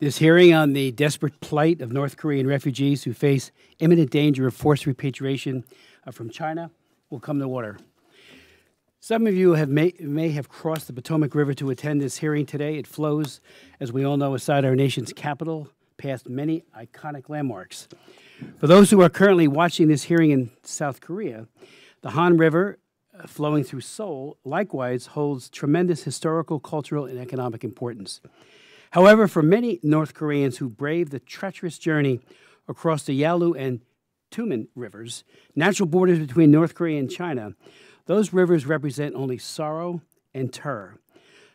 This hearing on the desperate plight of North Korean refugees who face imminent danger of forced repatriation uh, from China will come to order. Some of you have may, may have crossed the Potomac River to attend this hearing today. It flows, as we all know, aside our nation's capital, past many iconic landmarks. For those who are currently watching this hearing in South Korea, the Han River, uh, flowing through Seoul, likewise holds tremendous historical, cultural, and economic importance. However, for many North Koreans who brave the treacherous journey across the Yalu and Tumen rivers, natural borders between North Korea and China, those rivers represent only sorrow and terror.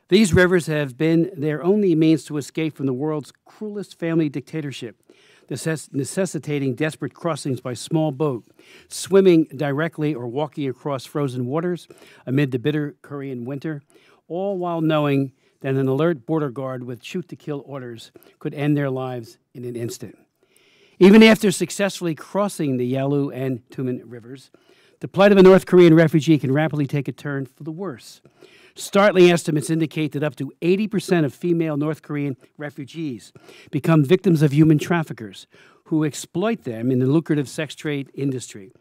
These rivers have been their only means to escape from the world's cruelest family dictatorship, necessitating desperate crossings by small boat, swimming directly or walking across frozen waters amid the bitter Korean winter, all while knowing that an alert border guard with shoot to kill orders could end their lives in an instant. Even after successfully crossing the Yalu and Tumen rivers, the plight of a North Korean refugee can rapidly take a turn for the worse. Startling estimates indicate that up to 80% of female North Korean refugees become victims of human traffickers who exploit them in the lucrative sex trade industry.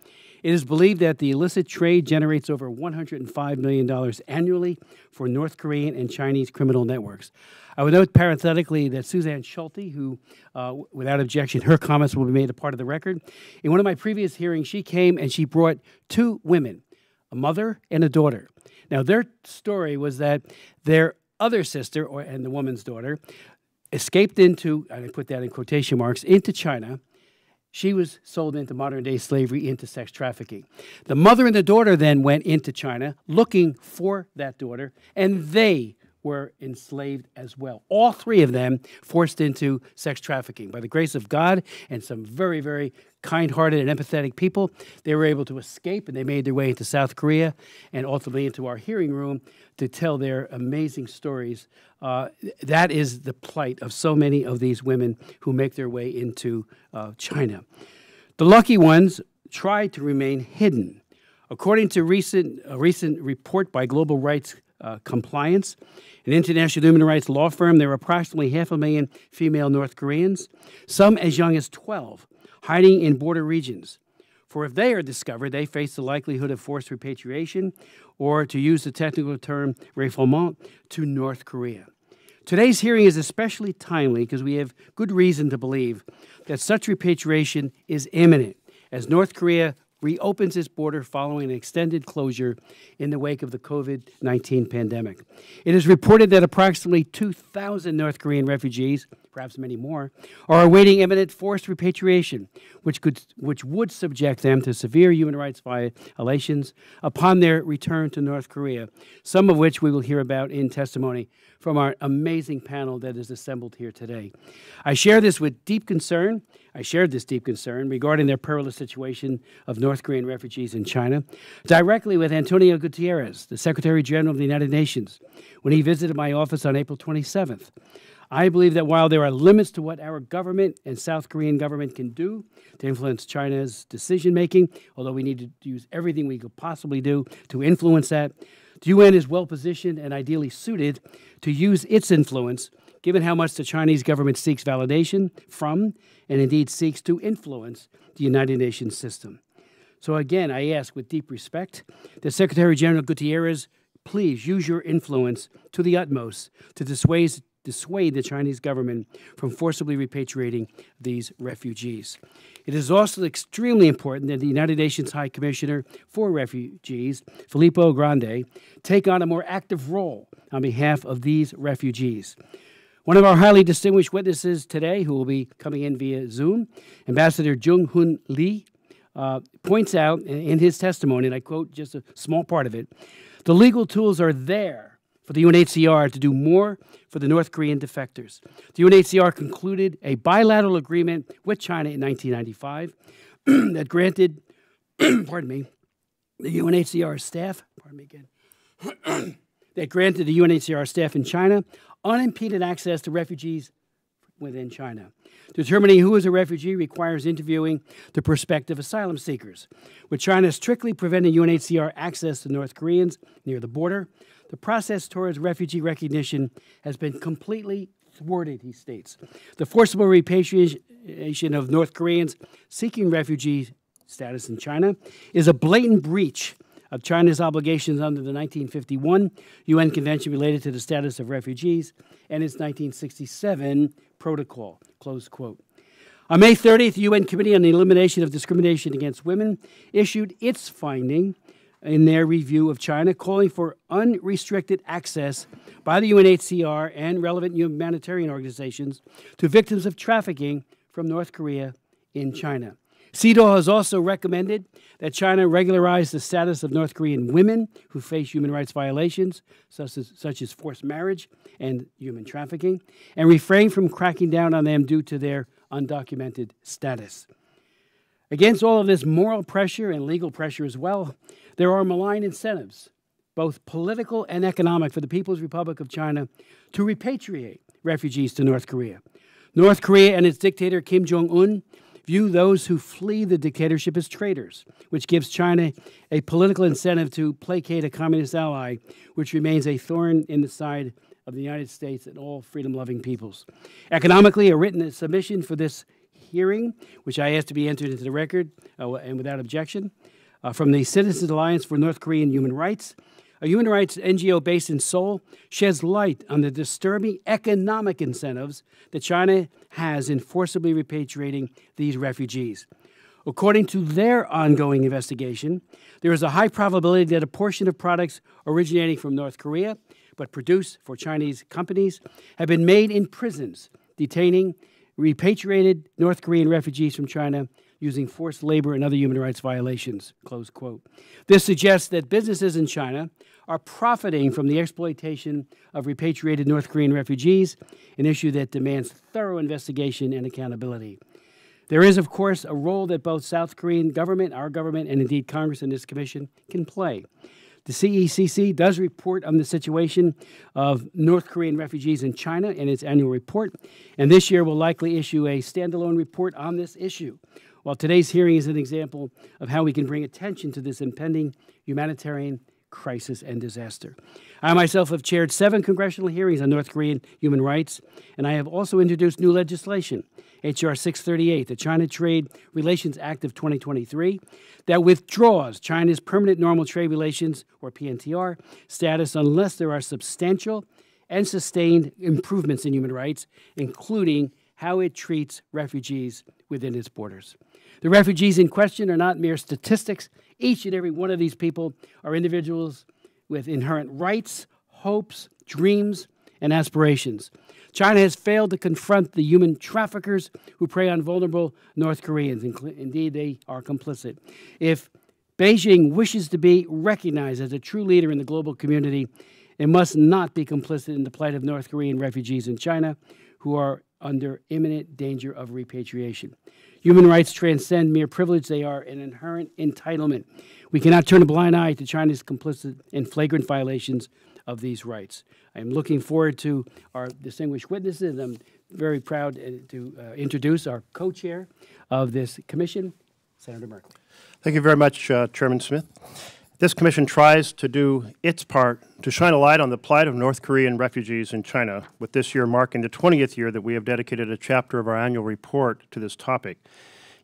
It is believed that the illicit trade generates over $105 million annually for North Korean and Chinese criminal networks. I would note parenthetically that Suzanne Scholte, who, uh, without objection, her comments will be made a part of the record. In one of my previous hearings, she came and she brought two women, a mother and a daughter. Now, their story was that their other sister, or, and the woman's daughter, escaped into, I put that in quotation marks, into China she was sold into modern day slavery, into sex trafficking. The mother and the daughter then went into China looking for that daughter, and they were enslaved as well. All three of them forced into sex trafficking. By the grace of God and some very, very kind hearted and empathetic people, they were able to escape and they made their way into South Korea and ultimately into our hearing room to tell their amazing stories. Uh, that is the plight of so many of these women who make their way into uh, China. The lucky ones try to remain hidden. According to recent, a recent report by Global Rights uh, Compliance, an international human rights law firm, there are approximately half a million female North Koreans, some as young as 12, hiding in border regions. For if they are discovered, they face the likelihood of forced repatriation, or to use the technical term, refoulement, to North Korea. Today's hearing is especially timely because we have good reason to believe that such repatriation is imminent as North Korea reopens its border following an extended closure in the wake of the COVID 19 pandemic. It is reported that approximately 2,000 North Korean refugees, perhaps many more, are awaiting imminent forced repatriation, which, could, which would subject them to severe human rights violations upon their return to North Korea, some of which we will hear about in testimony from our amazing panel that is assembled here today. I share this with deep concern. I shared this deep concern regarding their perilous situation of North Korean refugees in China directly with Antonio Guterres, the Secretary General of the United Nations, when he visited my office on April 27th. I believe that while there are limits to what our government and South Korean government can do to influence China's decision making, although we need to use everything we could possibly do to influence that, the UN is well positioned and ideally suited to use its influence, given how much the Chinese government seeks validation from and indeed seeks to influence the United Nations system. So, again, I ask with deep respect that Secretary General Guterres please use your influence to the utmost to dissuade, dissuade the Chinese government from forcibly repatriating these refugees. It is also extremely important that the United Nations High Commissioner for Refugees, Filippo Grandi, take on a more active role on behalf of these refugees. One of our highly distinguished witnesses today, who will be coming in via Zoom, Ambassador Jung Hoon Lee, uh, points out in his testimony, and I quote just a small part of it the legal tools are there for the UNHCR to do more for the North Korean defectors. The UNHCR concluded a bilateral agreement with China in 1995 that granted, pardon me, the UNHCR staff, pardon me again, that granted the UNHCR staff in China unimpeded access to refugees within China. Determining who is a refugee requires interviewing the prospective asylum seekers. With China strictly preventing UNHCR access to North Koreans near the border, the process towards refugee recognition has been completely thwarted, he states. The forcible repatriation of North Koreans seeking refugee status in China is a blatant breach of China's obligations under the 1951 UN Convention related to the status of refugees and its 1967 protocol. Close quote. On May 30th, the UN Committee on the Elimination of Discrimination Against Women issued its finding in their review of China, calling for unrestricted access by the UNHCR and relevant humanitarian organizations to victims of trafficking from North Korea in China. CEDAW has also recommended that China regularize the status of North Korean women who face human rights violations, such as, such as forced marriage and human trafficking, and refrain from cracking down on them due to their undocumented status. Against all of this moral pressure and legal pressure as well, there are malign incentives, both political and economic, for the People's Republic of China to repatriate refugees to North Korea. North Korea and its dictator Kim Jong un view those who flee the dictatorship as traitors, which gives China a political incentive to placate a communist ally, which remains a thorn in the side of the United States and all freedom loving peoples. Economically, a written submission for this hearing, which I asked to be entered into the record uh, and without objection, uh, from the Citizens Alliance for North Korean Human Rights a human rights NGO based in Seoul, sheds light on the disturbing economic incentives that China has in forcibly repatriating these refugees. According to their ongoing investigation, there is a high probability that a portion of products originating from North Korea but produced for Chinese companies have been made in prisons, detaining repatriated North Korean refugees from China using forced labor and other human rights violations. Close quote. This suggests that businesses in China are profiting from the exploitation of repatriated North Korean refugees, an issue that demands thorough investigation and accountability. There is, of course, a role that both South Korean government, our government, and indeed Congress and this commission can play. The CECC does report on the situation of North Korean refugees in China in its annual report, and this year will likely issue a standalone report on this issue. While today's hearing is an example of how we can bring attention to this impending humanitarian crisis, and disaster. I myself have chaired seven congressional hearings on North Korean human rights, and I have also introduced new legislation, H.R. 638, the China Trade Relations Act of 2023, that withdraws China's permanent normal trade relations, or PNTR, status unless there are substantial and sustained improvements in human rights, including how it treats refugees within its borders. The refugees in question are not mere statistics. Each and every one of these people are individuals with inherent rights, hopes, dreams, and aspirations. China has failed to confront the human traffickers who prey on vulnerable North Koreans. Indeed, they are complicit. If Beijing wishes to be recognized as a true leader in the global community, it must not be complicit in the plight of North Korean refugees in China who are under imminent danger of repatriation. Human rights transcend mere privilege, they are an inherent entitlement. We cannot turn a blind eye to China's complicit and flagrant violations of these rights. I am looking forward to our distinguished witnesses. I'm very proud uh, to uh, introduce our co chair of this commission, Senator Merkley. Thank you very much, uh, Chairman Smith. This commission tries to do its part to shine a light on the plight of North Korean refugees in China, with this year marking the 20th year that we have dedicated a chapter of our annual report to this topic.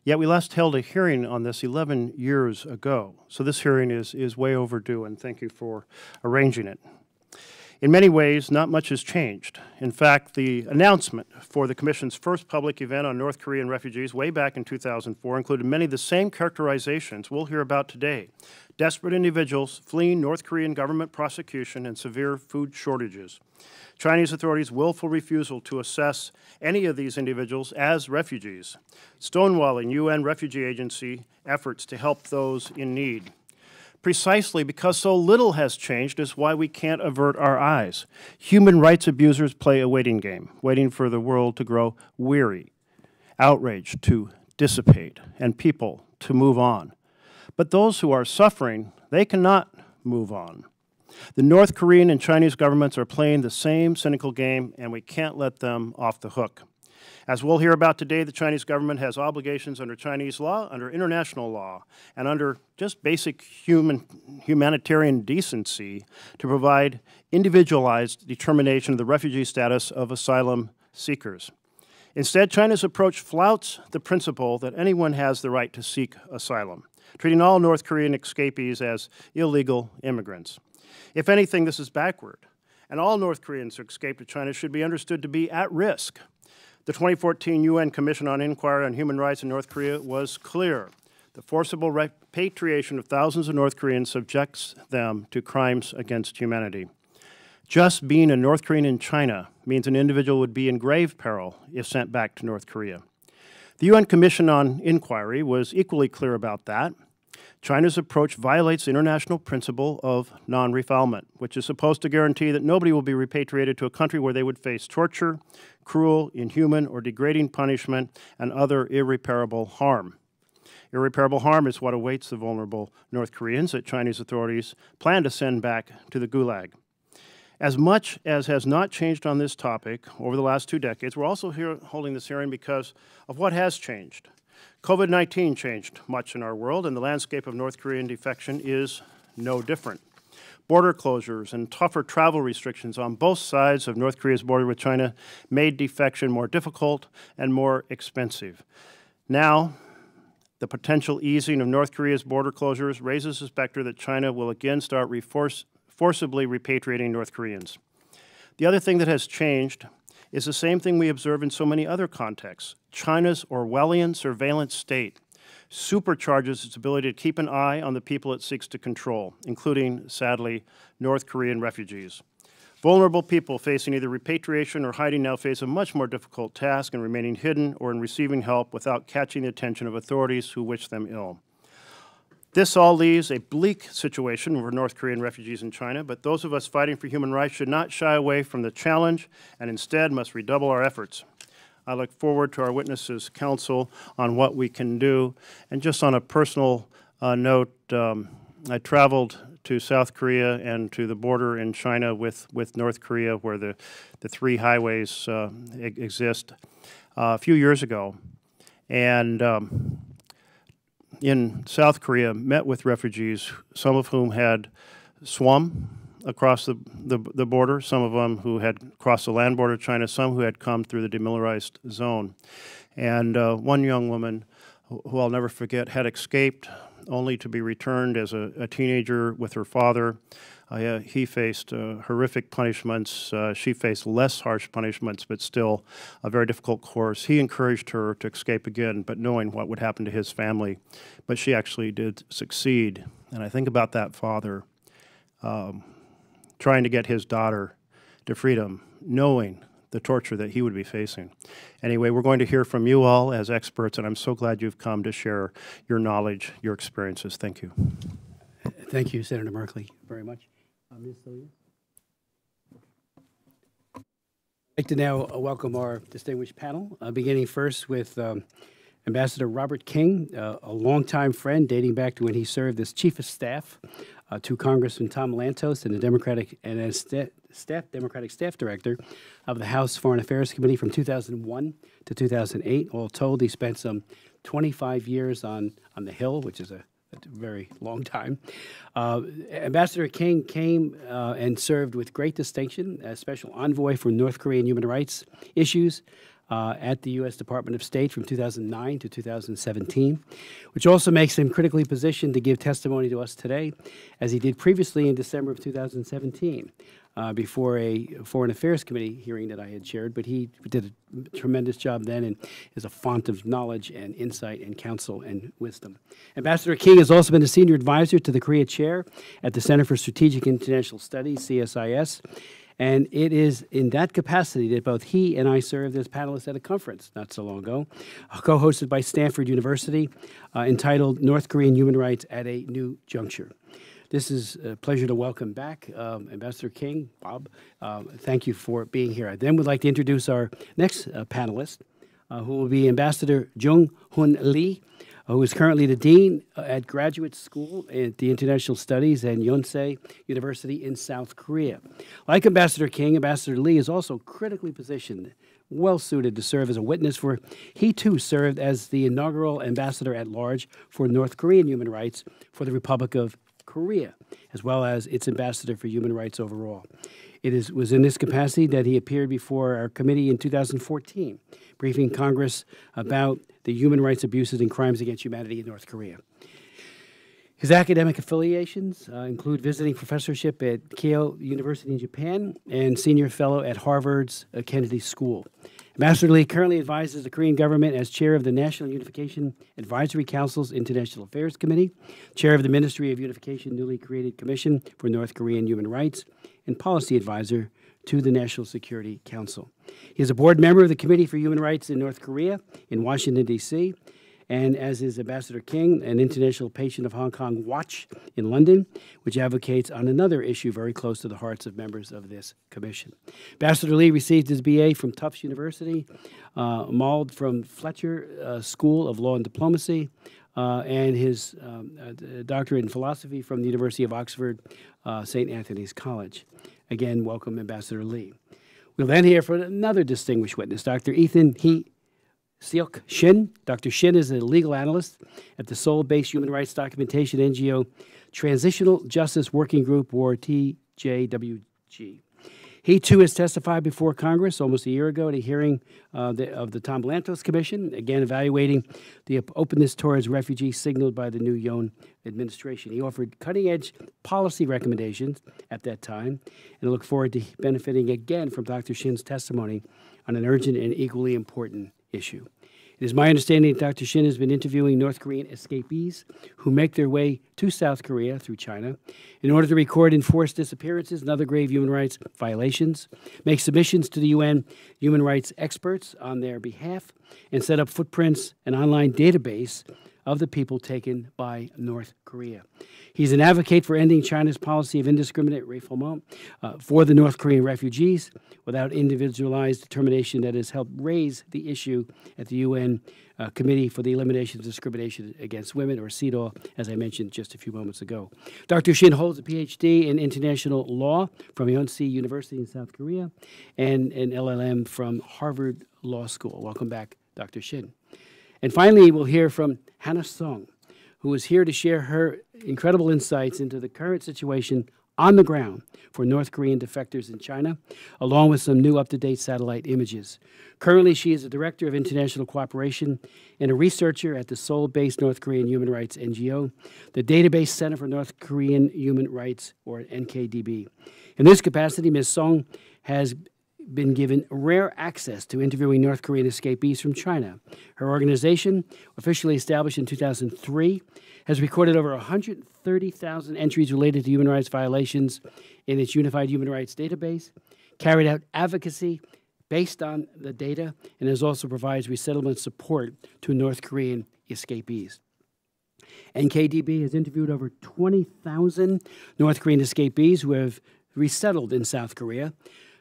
Yet we last held a hearing on this 11 years ago, so this hearing is, is way overdue, and thank you for arranging it. In many ways, not much has changed. In fact, the announcement for the Commission's first public event on North Korean refugees way back in 2004 included many of the same characterizations we'll hear about today. Desperate individuals fleeing North Korean government prosecution and severe food shortages. Chinese authorities' willful refusal to assess any of these individuals as refugees. Stonewalling UN Refugee Agency efforts to help those in need precisely because so little has changed is why we can't avert our eyes. Human rights abusers play a waiting game, waiting for the world to grow weary, outrage to dissipate, and people to move on. But those who are suffering, they cannot move on. The North Korean and Chinese governments are playing the same cynical game, and we can't let them off the hook. As we'll hear about today, the Chinese government has obligations under Chinese law, under international law, and under just basic human humanitarian decency to provide individualized determination of the refugee status of asylum seekers. Instead, China's approach flouts the principle that anyone has the right to seek asylum, treating all North Korean escapees as illegal immigrants. If anything, this is backward, and all North Koreans who escape to China should be understood to be at risk. The 2014 UN Commission on Inquiry on Human Rights in North Korea was clear. The forcible repatriation of thousands of North Koreans subjects them to crimes against humanity. Just being a North Korean in China means an individual would be in grave peril if sent back to North Korea. The UN Commission on Inquiry was equally clear about that. China's approach violates the international principle of non refoulement, which is supposed to guarantee that nobody will be repatriated to a country where they would face torture, cruel, inhuman, or degrading punishment, and other irreparable harm. Irreparable harm is what awaits the vulnerable North Koreans that Chinese authorities plan to send back to the Gulag. As much as has not changed on this topic over the last two decades, we're also here holding this hearing because of what has changed. COVID 19 changed much in our world, and the landscape of North Korean defection is no different. Border closures and tougher travel restrictions on both sides of North Korea's border with China made defection more difficult and more expensive. Now, the potential easing of North Korea's border closures raises the specter that China will again start reforce, forcibly repatriating North Koreans. The other thing that has changed is the same thing we observe in so many other contexts. China's Orwellian surveillance state supercharges its ability to keep an eye on the people it seeks to control, including, sadly, North Korean refugees. Vulnerable people facing either repatriation or hiding now face a much more difficult task in remaining hidden or in receiving help without catching the attention of authorities who wish them ill. This all leaves a bleak situation for North Korean refugees in China, but those of us fighting for human rights should not shy away from the challenge and instead must redouble our efforts. I look forward to our witnesses' counsel on what we can do. And just on a personal uh, note, um, I traveled to South Korea and to the border in China with, with North Korea, where the, the three highways uh, exist, uh, a few years ago. And um, in South Korea met with refugees, some of whom had swum across the, the, the, border, some of them who had crossed the land border of China, some who had come through the demilitarized zone. And uh, one young woman, who I'll never forget, had escaped only to be returned as a, a teenager with her father. Uh, he faced uh, horrific punishments. Uh, she faced less harsh punishments, but still a very difficult course. He encouraged her to escape again, but knowing what would happen to his family. But she actually did succeed. And I think about that father um, trying to get his daughter to freedom, knowing the torture that he would be facing. Anyway, we're going to hear from you all as experts, and I'm so glad you've come to share your knowledge, your experiences. Thank you. Thank you, Senator Merkley, very much. I'd like to now uh, welcome our distinguished panel, uh, beginning first with um, Ambassador Robert King, uh, a longtime friend dating back to when he served as Chief of Staff uh, to Congressman Tom Lantos and the Democratic and as sta staff Democratic Staff Director of the House Foreign Affairs Committee from 2001 to 2008. All told, he spent some 25 years on on the Hill, which is a a very long time. Uh, Ambassador King came uh, and served with great distinction as special envoy for North Korean human rights issues uh, at the U.S. Department of State from 2009 to 2017, which also makes him critically positioned to give testimony to us today, as he did previously in December of 2017 uh, before a Foreign Affairs Committee hearing that I had chaired, but he did a tremendous job then and is a font of knowledge and insight and counsel and wisdom. Ambassador King has also been a senior advisor to the Korea Chair at the Center for Strategic International Studies, CSIS, and it is in that capacity that both he and I served as panelists at a conference not so long ago, co hosted by Stanford University, uh, entitled North Korean Human Rights at a New Juncture. This is a pleasure to welcome back um, Ambassador King, Bob. Um, thank you for being here. I then would like to introduce our next uh, panelist, uh, who will be Ambassador Jung Hoon Lee, uh, who is currently the Dean uh, at Graduate School at the International Studies and Yonsei University in South Korea. Like Ambassador King, Ambassador Lee is also critically positioned well suited to serve as a witness for he too served as the inaugural ambassador at large for North Korean human rights for the Republic of Korea, as well as its ambassador for human rights overall. It is, was in this capacity that he appeared before our committee in 2014, briefing Congress about the human rights abuses and crimes against humanity in North Korea. His academic affiliations uh, include visiting professorship at Keio University in Japan and senior fellow at Harvard's uh, Kennedy School. Ambassador Lee currently advises the Korean government as chair of the National Unification Advisory Council's International Affairs Committee, chair of the Ministry of Unification newly created Commission for North Korean Human Rights, and policy advisor to the National Security Council. He is a board member of the Committee for Human Rights in North Korea in Washington, D.C., and as is Ambassador King, an international patient of Hong Kong Watch in London, which advocates on another issue very close to the hearts of members of this commission. Ambassador Lee received his BA from Tufts University, uh, from Fletcher uh, School of Law and Diplomacy, uh, and his um, uh, doctorate in philosophy from the University of Oxford, uh, St. Antony's College. Again, welcome, Ambassador Lee. We'll then hear from another distinguished witness, Dr. Ethan Hee Shin. Dr. Shin is a legal analyst at the Seoul based human rights documentation NGO Transitional Justice Working Group, or TJWG. He too has testified before Congress almost a year ago at a hearing uh, the, of the Tom Lantos Commission, again evaluating the openness towards refugees signaled by the new Yoon administration. He offered cutting edge policy recommendations at that time, and I look forward to benefiting again from Dr. Shin's testimony on an urgent and equally important issue. It is my understanding that Dr. Shin has been interviewing North Korean escapees who make their way to South Korea through China in order to record enforced disappearances and other grave human rights violations, make submissions to the UN human rights experts on their behalf, and set up footprints and online database of the people taken by North Korea. He's an advocate for ending China's policy of indiscriminate refoulement uh, for the North Korean refugees without individualized determination that has helped raise the issue at the UN uh, Committee for the Elimination of Discrimination Against Women, or CEDAW, as I mentioned just a few moments ago. Dr. Shin holds a PhD in international law from Yonsei University in South Korea and an LLM from Harvard Law School. Welcome back, Dr. Shin. And finally, we'll hear from Hannah Song who is here to share her incredible insights into the current situation on the ground for North Korean defectors in China, along with some new up to date satellite images. Currently, she is a director of international cooperation and a researcher at the Seoul based North Korean Human Rights NGO, the Database Center for North Korean Human Rights, or NKDB. In this capacity, Ms. Song has been given rare access to interviewing North Korean escapees from China. Her organization, officially established in 2003, has recorded over 130,000 entries related to human rights violations in its Unified Human Rights Database, carried out advocacy based on the data, and has also provides resettlement support to North Korean escapees. NKDB has interviewed over 20,000 North Korean escapees who have resettled in South Korea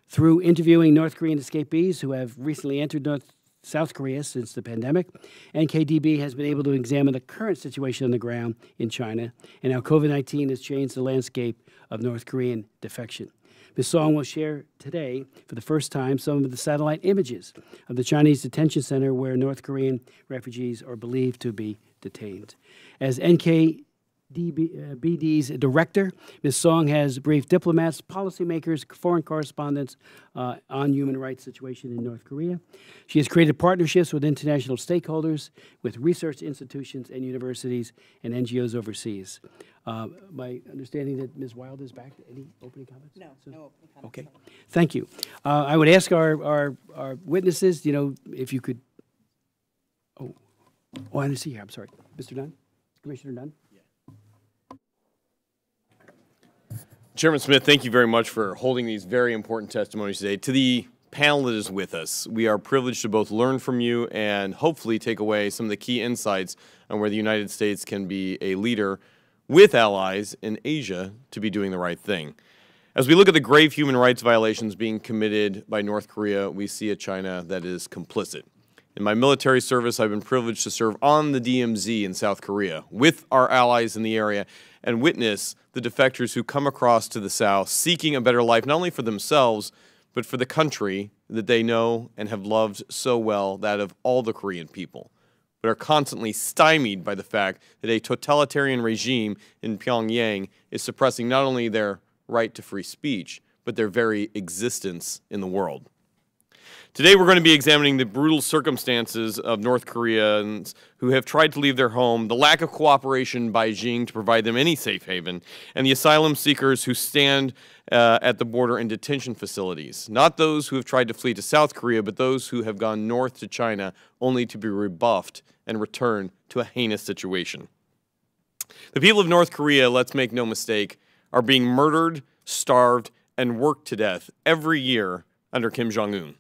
through interviewing North Korean escapees who have recently entered North South Korea since the pandemic, NKDB has been able to examine the current situation on the ground in China and how COVID 19 has changed the landscape of North Korean defection. Ms. Song will share today, for the first time, some of the satellite images of the Chinese detention center where North Korean refugees are believed to be detained. As NK DB's director. Ms. Song has briefed diplomats, policymakers, foreign correspondents uh, on human rights situation in North Korea. She has created partnerships with international stakeholders, with research institutions and universities and NGOs overseas. Uh, my understanding that Ms. Wild is back. Any opening comments? No, So- no opening comments. Okay, thank you. Uh, I would ask our, our, our witnesses, you know, if you could, oh, oh, I didn't see you, I'm sorry. Mr. Nunn? Commissioner Nunn? Chairman Smith, thank you very much for holding these very important testimonies today. To the panel that is with us, we are privileged to both learn from you and hopefully take away some of the key insights on where the United States can be a leader with allies in Asia to be doing the right thing. As we look at the grave human rights violations being committed by North Korea, we see a China that is complicit. In my military service, I've been privileged to serve on the DMZ in South Korea with our allies in the area and witness the defectors who come across to the South seeking a better life, not only for themselves, but for the country that they know and have loved so well, that of all the Korean people, but are constantly stymied by the fact that a totalitarian regime in Pyongyang is suppressing not only their right to free speech, but their very existence in the world. Today, we're going to be examining the brutal circumstances of North Koreans who have tried to leave their home, the lack of cooperation by Beijing to provide them any safe haven, and the asylum seekers who stand uh, at the border in detention facilities. Not those who have tried to flee to South Korea, but those who have gone north to China only to be rebuffed and return to a heinous situation. The people of North Korea, let's make no mistake, are being murdered, starved, and worked to death every year under Kim Jong un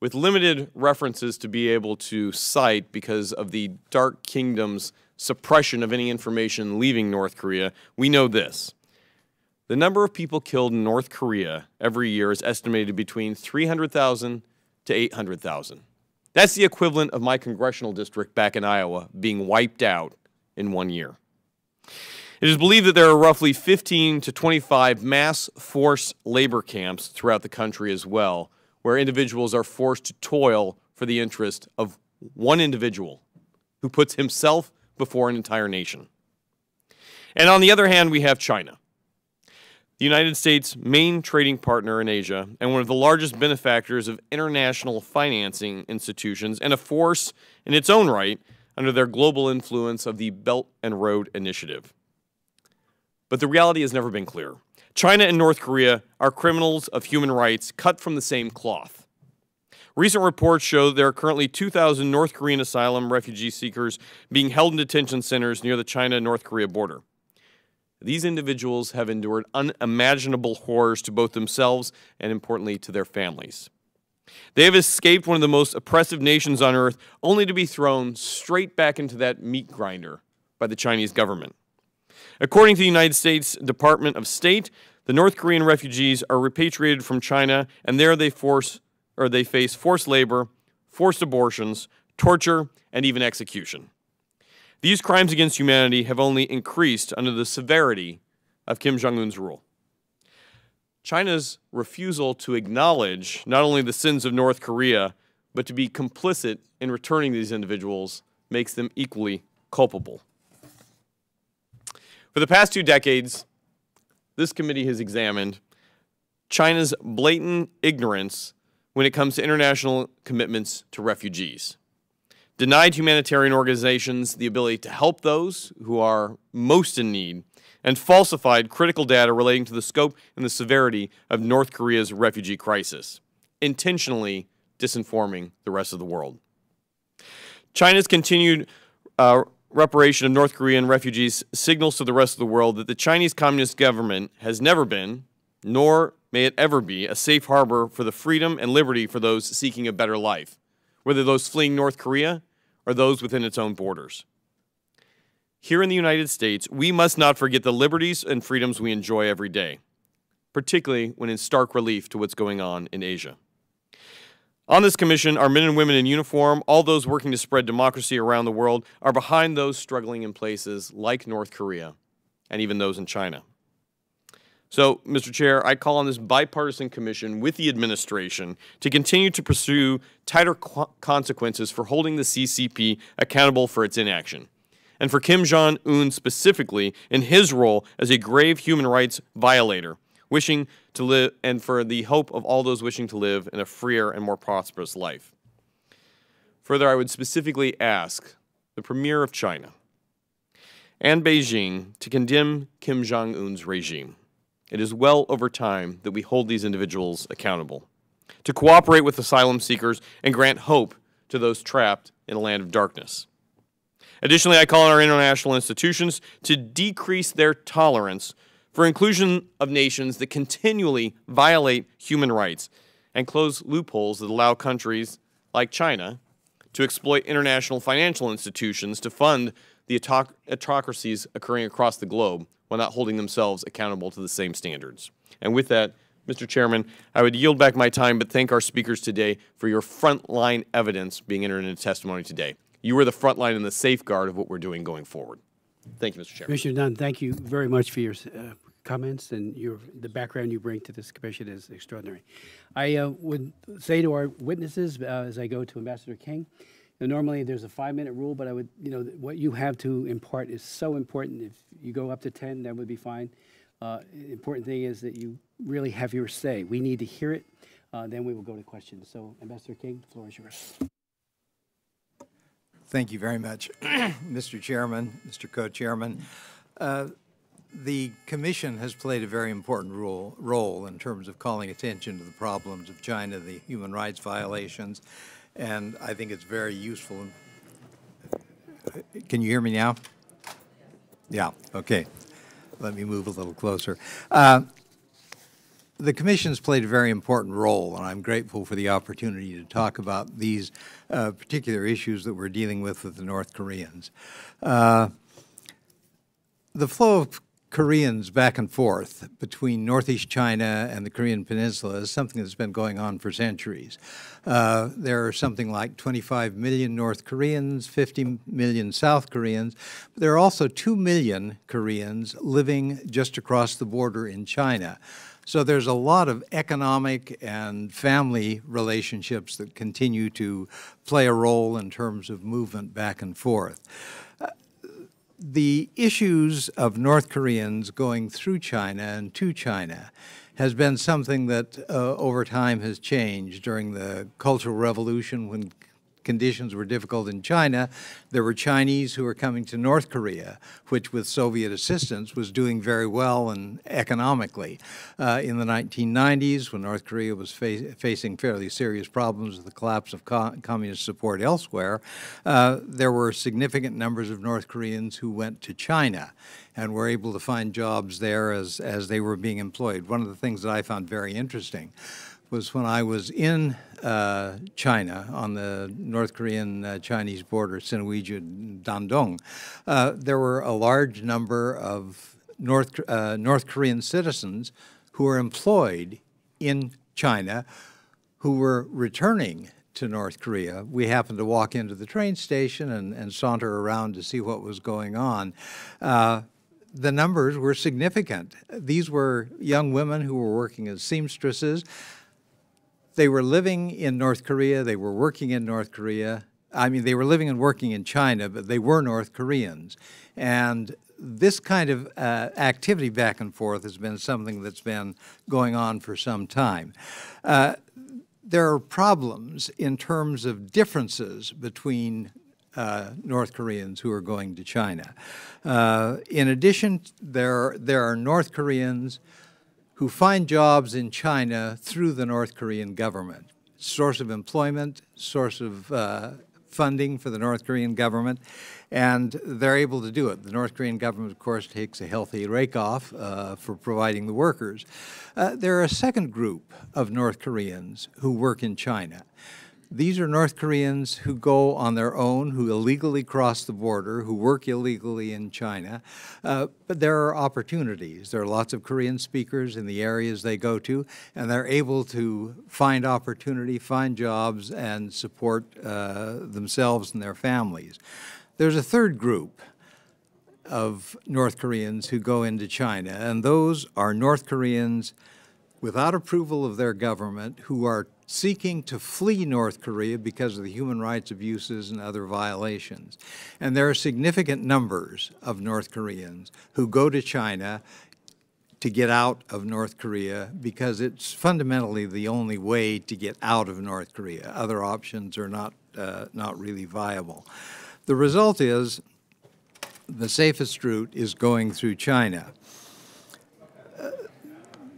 with limited references to be able to cite because of the Dark Kingdom's suppression of any information leaving North Korea, we know this. The number of people killed in North Korea every year is estimated between 300,000 to 800,000. That's the equivalent of my congressional district back in Iowa being wiped out in one year. It is believed that there are roughly 15 to 25 mass force labor camps throughout the country as well, where individuals are forced to toil for the interest of one individual who puts himself before an entire nation. And on the other hand, we have China, the United States' main trading partner in Asia and one of the largest benefactors of international financing institutions and a force in its own right under their global influence of the Belt and Road Initiative. But the reality has never been clear. China and North Korea are criminals of human rights cut from the same cloth. Recent reports show there are currently 2,000 North Korean asylum refugee seekers being held in detention centers near the China North Korea border. These individuals have endured unimaginable horrors to both themselves and, importantly, to their families. They have escaped one of the most oppressive nations on earth only to be thrown straight back into that meat grinder by the Chinese government. According to the United States Department of State, the North Korean refugees are repatriated from China, and there they force or they face forced labor, forced abortions, torture, and even execution. These crimes against humanity have only increased under the severity of Kim Jong un's rule. China's refusal to acknowledge not only the sins of North Korea, but to be complicit in returning these individuals makes them equally culpable. For the past two decades, this committee has examined China's blatant ignorance when it comes to international commitments to refugees, denied humanitarian organizations the ability to help those who are most in need, and falsified critical data relating to the scope and the severity of North Korea's refugee crisis, intentionally disinforming the rest of the world. China's continued uh, reparation of North Korean refugees signals to the rest of the world that the Chinese Communist government has never been, nor may it ever be, a safe harbor for the freedom and liberty for those seeking a better life, whether those fleeing North Korea or those within its own borders. Here in the United States, we must not forget the liberties and freedoms we enjoy every day, particularly when in stark relief to what's going on in Asia. On this commission are men and women in uniform. All those working to spread democracy around the world are behind those struggling in places like North Korea and even those in China. So, Mr. Chair, I call on this bipartisan commission with the administration to continue to pursue tighter consequences for holding the CCP accountable for its inaction, and for Kim Jong un specifically in his role as a grave human rights violator wishing to live, and for the hope of all those wishing to live in a freer and more prosperous life. Further, I would specifically ask the Premier of China and Beijing to condemn Kim Jong un's regime. It is well over time that we hold these individuals accountable, to cooperate with asylum seekers and grant hope to those trapped in a land of darkness. Additionally, I call on our international institutions to decrease their tolerance for inclusion of nations that continually violate human rights and close loopholes that allow countries like China to exploit international financial institutions to fund the autocracies occurring across the globe while not holding themselves accountable to the same standards. And with that, Mr. Chairman, I would yield back my time but thank our speakers today for your frontline evidence being entered into testimony today. You are the front line and the safeguard of what we're doing going forward. Thank you, Mr. Chairman. Commissioner Nunn, thank you very much for your uh, comments and your the background you bring to this commission is extraordinary. I uh, would say to our witnesses uh, as I go to Ambassador King, normally there's a five-minute rule, but I would, you know, what you have to impart is so important. If you go up to ten, that would be fine. Uh, important thing is that you really have your say. We need to hear it. Uh, then we will go to questions. So, Ambassador King, the floor is yours. Thank you very much, Mr. Chairman, Mr. Co-Chairman. Uh, the Commission has played a very important role, role in terms of calling attention to the problems of China, the human rights violations, and I think it's very useful. Can you hear me now? Yeah, okay. Let me move a little closer. Uh, the Commission's played a very important role, and I'm grateful for the opportunity to talk about these uh, particular issues that we're dealing with with the North Koreans. Uh, the flow of Koreans back and forth between northeast China and the Korean Peninsula is something that's been going on for centuries. Uh, there are something like 25 million North Koreans, 50 million South Koreans. But There are also 2 million Koreans living just across the border in China. So there's a lot of economic and family relationships that continue to play a role in terms of movement back and forth. The issues of North Koreans going through China and to China has been something that uh, over time has changed during the Cultural Revolution when conditions were difficult in China, there were Chinese who were coming to North Korea, which with Soviet assistance was doing very well and economically. Uh, in the 1990s, when North Korea was fa facing fairly serious problems with the collapse of co communist support elsewhere, uh, there were significant numbers of North Koreans who went to China and were able to find jobs there as, as they were being employed. One of the things that I found very interesting was when I was in uh, China on the North Korean uh, Chinese border, Sinuiju, Dandong. Uh, there were a large number of North, uh, North Korean citizens who were employed in China who were returning to North Korea. We happened to walk into the train station and, and saunter around to see what was going on uh, the numbers were significant. These were young women who were working as seamstresses. They were living in North Korea, they were working in North Korea. I mean, they were living and working in China, but they were North Koreans. And this kind of uh, activity back and forth has been something that's been going on for some time. Uh, there are problems in terms of differences between uh, North Koreans who are going to China. Uh, in addition, there, there are North Koreans who find jobs in China through the North Korean government. Source of employment, source of uh, funding for the North Korean government, and they're able to do it. The North Korean government, of course, takes a healthy rake off uh, for providing the workers. Uh, there are a second group of North Koreans who work in China. These are North Koreans who go on their own, who illegally cross the border, who work illegally in China. Uh, but there are opportunities. There are lots of Korean speakers in the areas they go to, and they're able to find opportunity, find jobs, and support uh, themselves and their families. There's a third group of North Koreans who go into China, and those are North Koreans without approval of their government who are seeking to flee North Korea because of the human rights abuses and other violations. And there are significant numbers of North Koreans who go to China to get out of North Korea because it's fundamentally the only way to get out of North Korea. Other options are not, uh, not really viable. The result is the safest route is going through China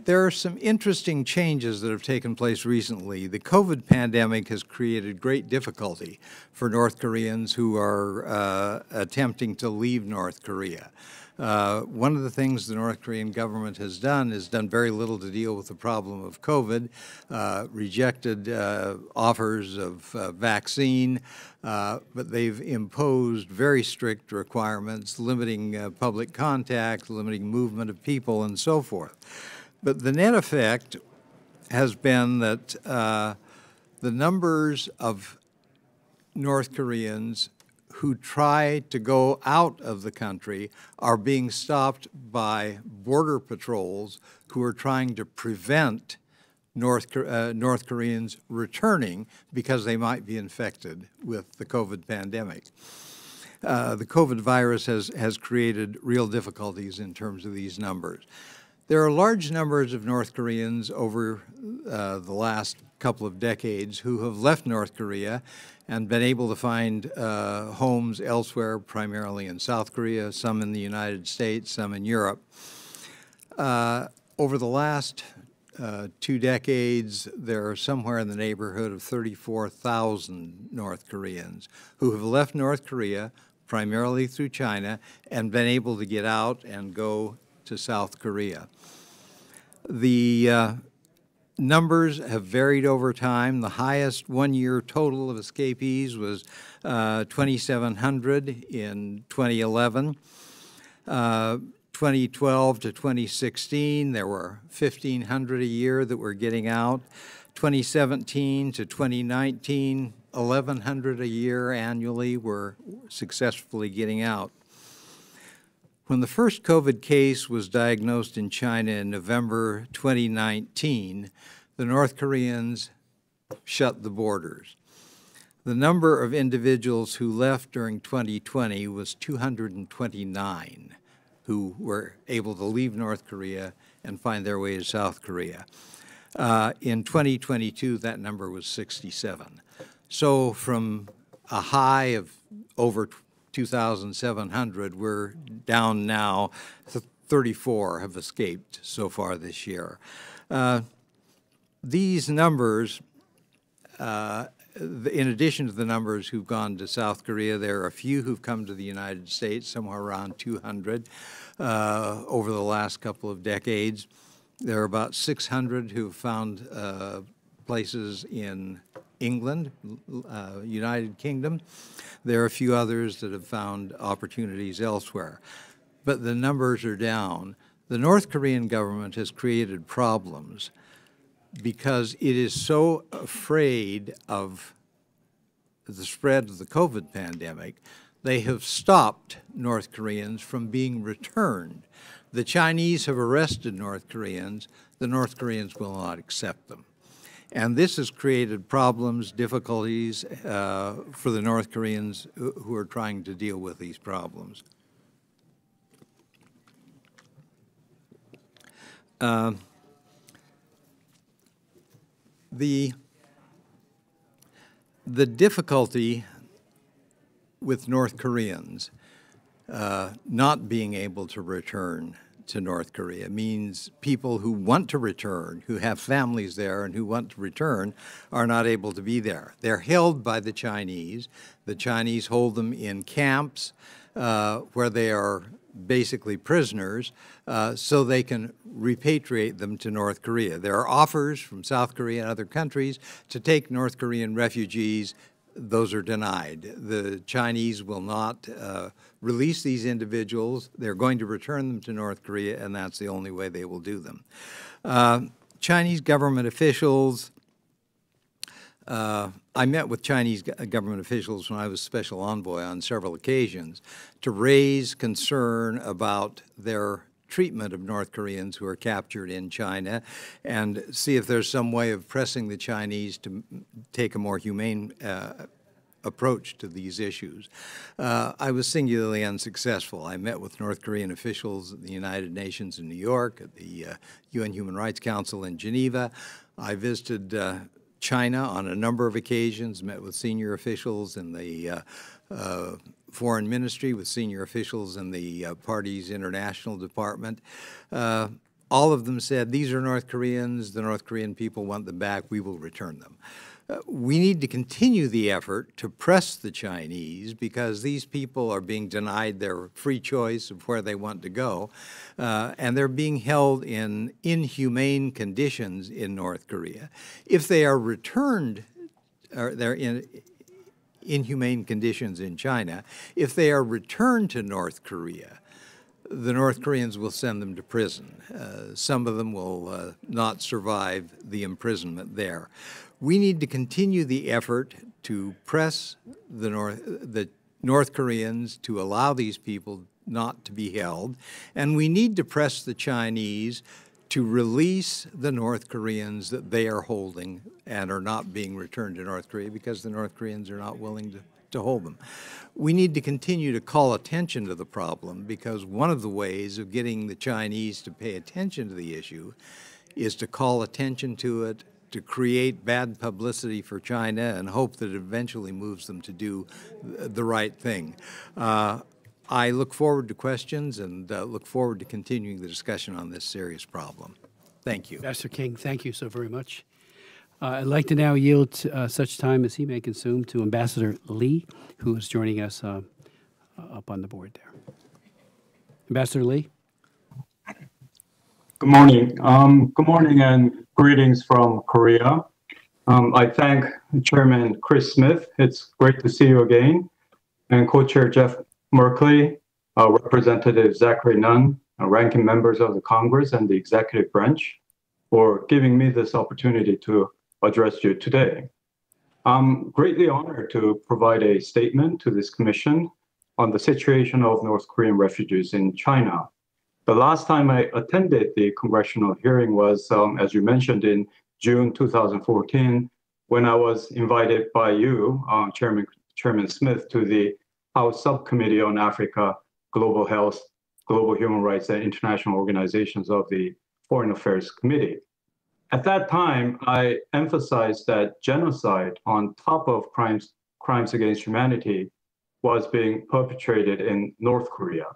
there are some interesting changes that have taken place recently. The COVID pandemic has created great difficulty for North Koreans who are uh, attempting to leave North Korea. Uh, one of the things the North Korean government has done is done very little to deal with the problem of COVID, uh, rejected uh, offers of uh, vaccine, uh, but they've imposed very strict requirements limiting uh, public contact, limiting movement of people, and so forth. But the net effect has been that uh, the numbers of North Koreans who try to go out of the country are being stopped by border patrols who are trying to prevent North, uh, North Koreans returning because they might be infected with the COVID pandemic. Uh, the COVID virus has, has created real difficulties in terms of these numbers. There are large numbers of North Koreans over uh, the last couple of decades who have left North Korea and been able to find uh, homes elsewhere, primarily in South Korea, some in the United States, some in Europe. Uh, over the last uh, two decades, there are somewhere in the neighborhood of 34,000 North Koreans who have left North Korea, primarily through China, and been able to get out and go to South Korea. The uh, numbers have varied over time. The highest one-year total of escapees was uh, 2,700 in 2011. Uh, 2012 to 2016, there were 1,500 a year that were getting out. 2017 to 2019, 1,100 a year annually were successfully getting out. When the first COVID case was diagnosed in China in November 2019, the North Koreans shut the borders. The number of individuals who left during 2020 was 229 who were able to leave North Korea and find their way to South Korea. Uh, in 2022, that number was 67. So from a high of over 2,700, we're down now. 34 have escaped so far this year. Uh, these numbers uh, in addition to the numbers who've gone to South Korea, there are a few who've come to the United States, somewhere around 200 uh, over the last couple of decades. There are about 600 who've found uh, places in England, uh, United Kingdom. There are a few others that have found opportunities elsewhere. But the numbers are down. The North Korean government has created problems because it is so afraid of the spread of the COVID pandemic, they have stopped North Koreans from being returned. The Chinese have arrested North Koreans. The North Koreans will not accept them. And this has created problems, difficulties uh, for the North Koreans who are trying to deal with these problems. Uh, the, the difficulty with North Koreans uh, not being able to return to North Korea means people who want to return, who have families there and who want to return, are not able to be there. They're held by the Chinese. The Chinese hold them in camps uh, where they are basically prisoners uh, so they can repatriate them to North Korea. There are offers from South Korea and other countries to take North Korean refugees. Those are denied. The Chinese will not uh, release these individuals. They're going to return them to North Korea, and that's the only way they will do them. Uh, Chinese government officials uh, I met with Chinese government officials when I was special envoy on several occasions to raise concern about their treatment of North Koreans who are captured in China and see if there's some way of pressing the Chinese to take a more humane uh, approach to these issues. Uh, I was singularly unsuccessful. I met with North Korean officials at the United Nations in New York, at the uh, UN Human Rights Council in Geneva. I visited uh, China on a number of occasions, met with senior officials in the uh, uh, foreign ministry, with senior officials in the uh, party's international department. Uh, all of them said, these are North Koreans, the North Korean people want them back, we will return them we need to continue the effort to press the Chinese because these people are being denied their free choice of where they want to go, uh, and they're being held in inhumane conditions in North Korea. If they are returned, or they're in inhumane conditions in China, if they are returned to North Korea, the North Koreans will send them to prison. Uh, some of them will uh, not survive the imprisonment there. We need to continue the effort to press the North, the North Koreans to allow these people not to be held, and we need to press the Chinese to release the North Koreans that they are holding and are not being returned to North Korea because the North Koreans are not willing to, to hold them. We need to continue to call attention to the problem because one of the ways of getting the Chinese to pay attention to the issue is to call attention to it, to create bad publicity for China and hope that it eventually moves them to do the right thing. Uh, I look forward to questions and uh, look forward to continuing the discussion on this serious problem. Thank you. Ambassador King, thank you so very much. Uh, I'd like to now yield uh, such time as he may consume to Ambassador Lee, who is joining us uh, up on the board there. Ambassador Lee. Good morning. Um, good morning and greetings from Korea. Um, I thank Chairman Chris Smith. It's great to see you again. And co-chair Jeff Merkley, uh, Representative Zachary Nunn, uh, ranking members of the Congress and the executive branch for giving me this opportunity to address you today. I'm greatly honored to provide a statement to this commission on the situation of North Korean refugees in China. The last time I attended the congressional hearing was, um, as you mentioned, in June 2014, when I was invited by you, uh, Chairman, Chairman Smith, to the House Subcommittee on Africa, Global Health, Global Human Rights, and International Organizations of the Foreign Affairs Committee. At that time, I emphasized that genocide on top of crimes, crimes against humanity was being perpetrated in North Korea.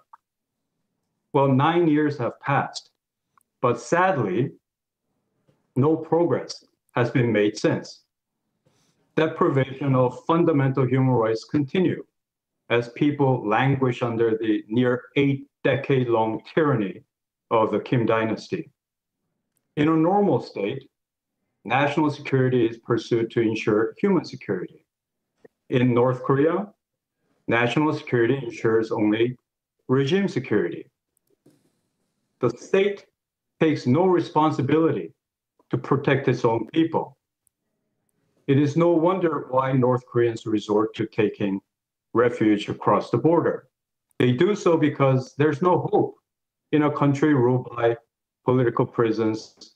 Well, nine years have passed, but sadly, no progress has been made since. Deprivation of fundamental human rights continue as people languish under the near eight decade long tyranny of the Kim dynasty. In a normal state, national security is pursued to ensure human security. In North Korea, national security ensures only regime security. The state takes no responsibility to protect its own people. It is no wonder why North Koreans resort to taking refuge across the border. They do so because there's no hope in a country ruled by political prisons,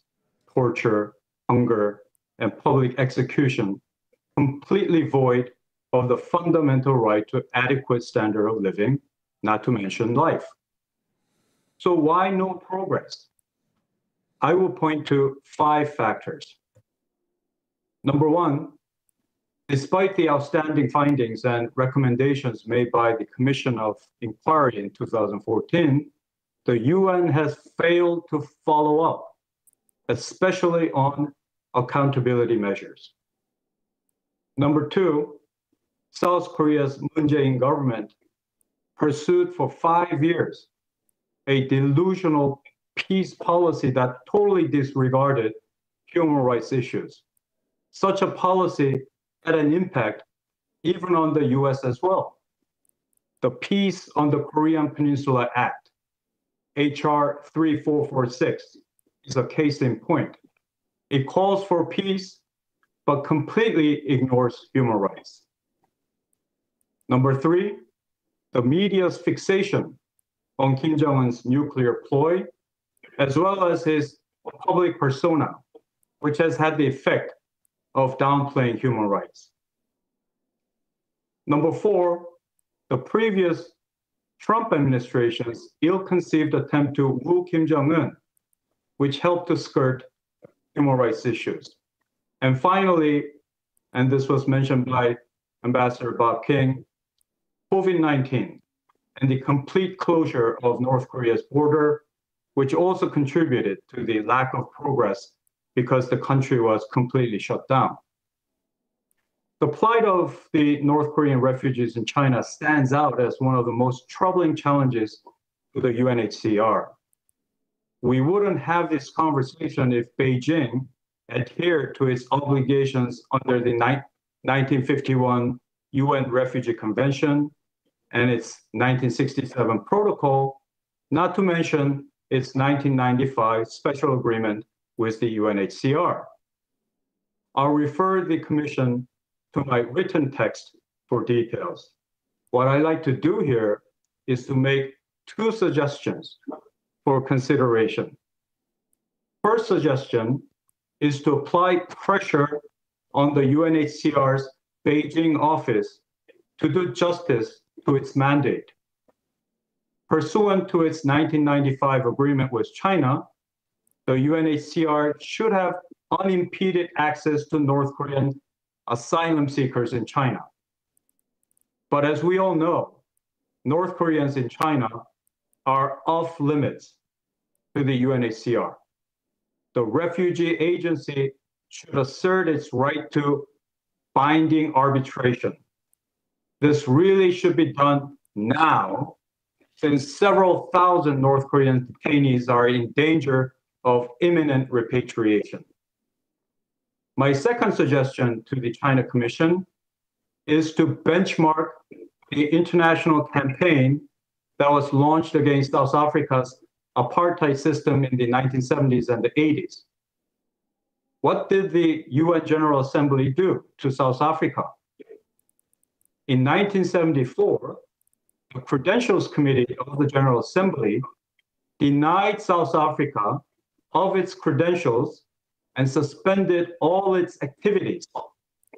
torture, hunger, and public execution, completely void of the fundamental right to adequate standard of living, not to mention life. So why no progress? I will point to five factors. Number one, Despite the outstanding findings and recommendations made by the Commission of Inquiry in 2014, the UN has failed to follow up, especially on accountability measures. Number two, South Korea's Moon Jae-in government pursued for five years a delusional peace policy that totally disregarded human rights issues. Such a policy had an impact even on the US as well. The Peace on the Korean Peninsula Act, HR 3446, is a case in point. It calls for peace, but completely ignores human rights. Number three, the media's fixation on Kim Jong un's nuclear ploy, as well as his public persona, which has had the effect of downplaying human rights. Number four, the previous Trump administration's ill-conceived attempt to woo Kim Jong-un, which helped to skirt human rights issues. And finally, and this was mentioned by Ambassador Bob King, COVID-19 and the complete closure of North Korea's border, which also contributed to the lack of progress because the country was completely shut down. The plight of the North Korean refugees in China stands out as one of the most troubling challenges to the UNHCR. We wouldn't have this conversation if Beijing adhered to its obligations under the 1951 UN Refugee Convention and its 1967 protocol, not to mention its 1995 special agreement with the UNHCR. I'll refer the Commission to my written text for details. What I like to do here is to make two suggestions for consideration. first suggestion is to apply pressure on the UNHCR's Beijing office to do justice to its mandate. Pursuant to its 1995 agreement with China, the UNHCR should have unimpeded access to North Korean asylum seekers in China. But as we all know, North Koreans in China are off limits to the UNHCR. The refugee agency should assert its right to binding arbitration. This really should be done now, since several thousand North Korean detainees are in danger of imminent repatriation. My second suggestion to the China Commission is to benchmark the international campaign that was launched against South Africa's apartheid system in the 1970s and the 80s. What did the UN General Assembly do to South Africa? In 1974, the Credentials Committee of the General Assembly denied South Africa of its credentials and suspended all its activities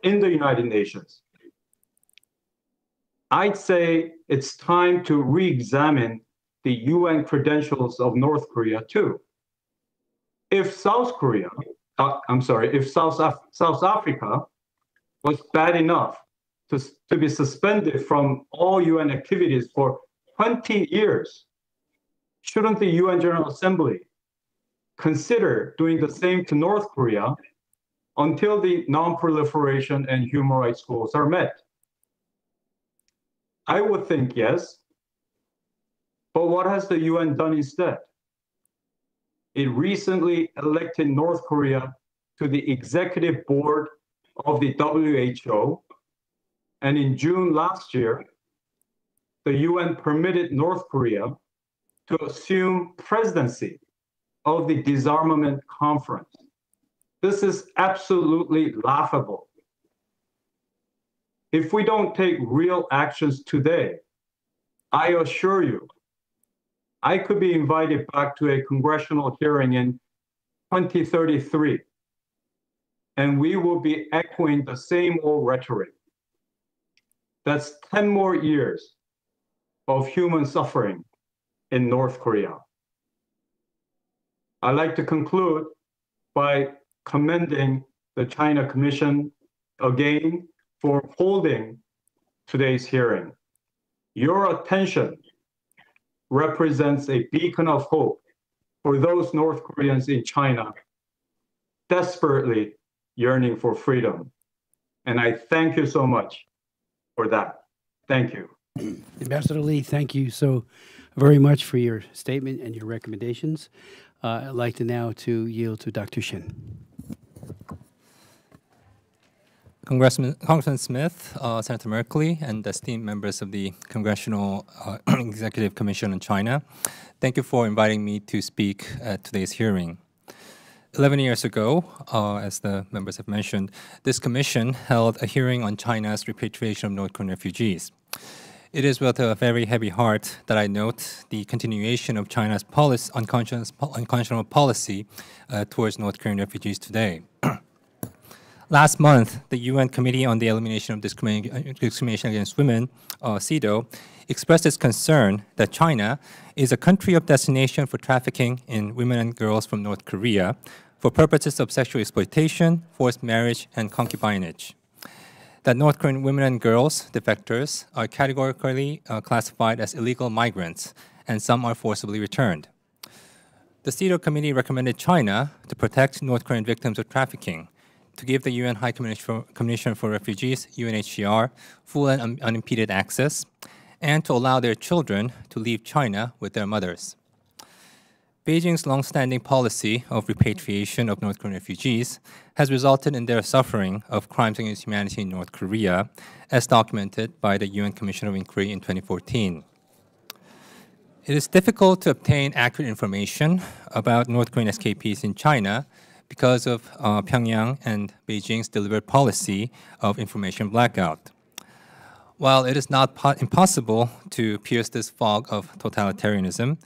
in the United Nations. I'd say it's time to re-examine the UN credentials of North Korea too. If South Korea, uh, I'm sorry, if South, Af South Africa was bad enough to, to be suspended from all UN activities for 20 years, shouldn't the UN General Assembly consider doing the same to North Korea until the non-proliferation and human rights goals are met? I would think yes, but what has the UN done instead? It recently elected North Korea to the executive board of the WHO. And in June last year, the UN permitted North Korea to assume presidency of the disarmament conference. This is absolutely laughable. If we don't take real actions today, I assure you I could be invited back to a congressional hearing in 2033, and we will be echoing the same old rhetoric. That's 10 more years of human suffering in North Korea. I'd like to conclude by commending the China Commission again for holding today's hearing. Your attention represents a beacon of hope for those North Koreans in China desperately yearning for freedom. And I thank you so much for that. Thank you. Ambassador Lee, thank you so very much for your statement and your recommendations. Uh, I'd like to now to yield to Dr. Shin. Congressman, Congressman Smith, uh, Senator Merkley, and esteemed members of the Congressional uh, Executive Commission on China, thank you for inviting me to speak at today's hearing. 11 years ago, uh, as the members have mentioned, this commission held a hearing on China's repatriation of North Korean refugees. It is with a very heavy heart that I note the continuation of China's policy, unconscionable policy uh, towards North Korean refugees today. Last month, the UN Committee on the Elimination of Discrimination Against Women, uh, CEDAW, expressed its concern that China is a country of destination for trafficking in women and girls from North Korea for purposes of sexual exploitation, forced marriage, and concubinage. That North Korean women and girls, defectors, are categorically uh, classified as illegal migrants, and some are forcibly returned. The CEDAW Committee recommended China to protect North Korean victims of trafficking to give the UN High Commissioner for Refugees, UNHCR, full and un unimpeded access, and to allow their children to leave China with their mothers. Beijing's long-standing policy of repatriation of North Korean refugees has resulted in their suffering of crimes against humanity in North Korea, as documented by the UN Commission of Inquiry in 2014. It is difficult to obtain accurate information about North Korean SKPs in China because of uh, Pyongyang and Beijing's deliberate policy of information blackout. While it is not impossible to pierce this fog of totalitarianism,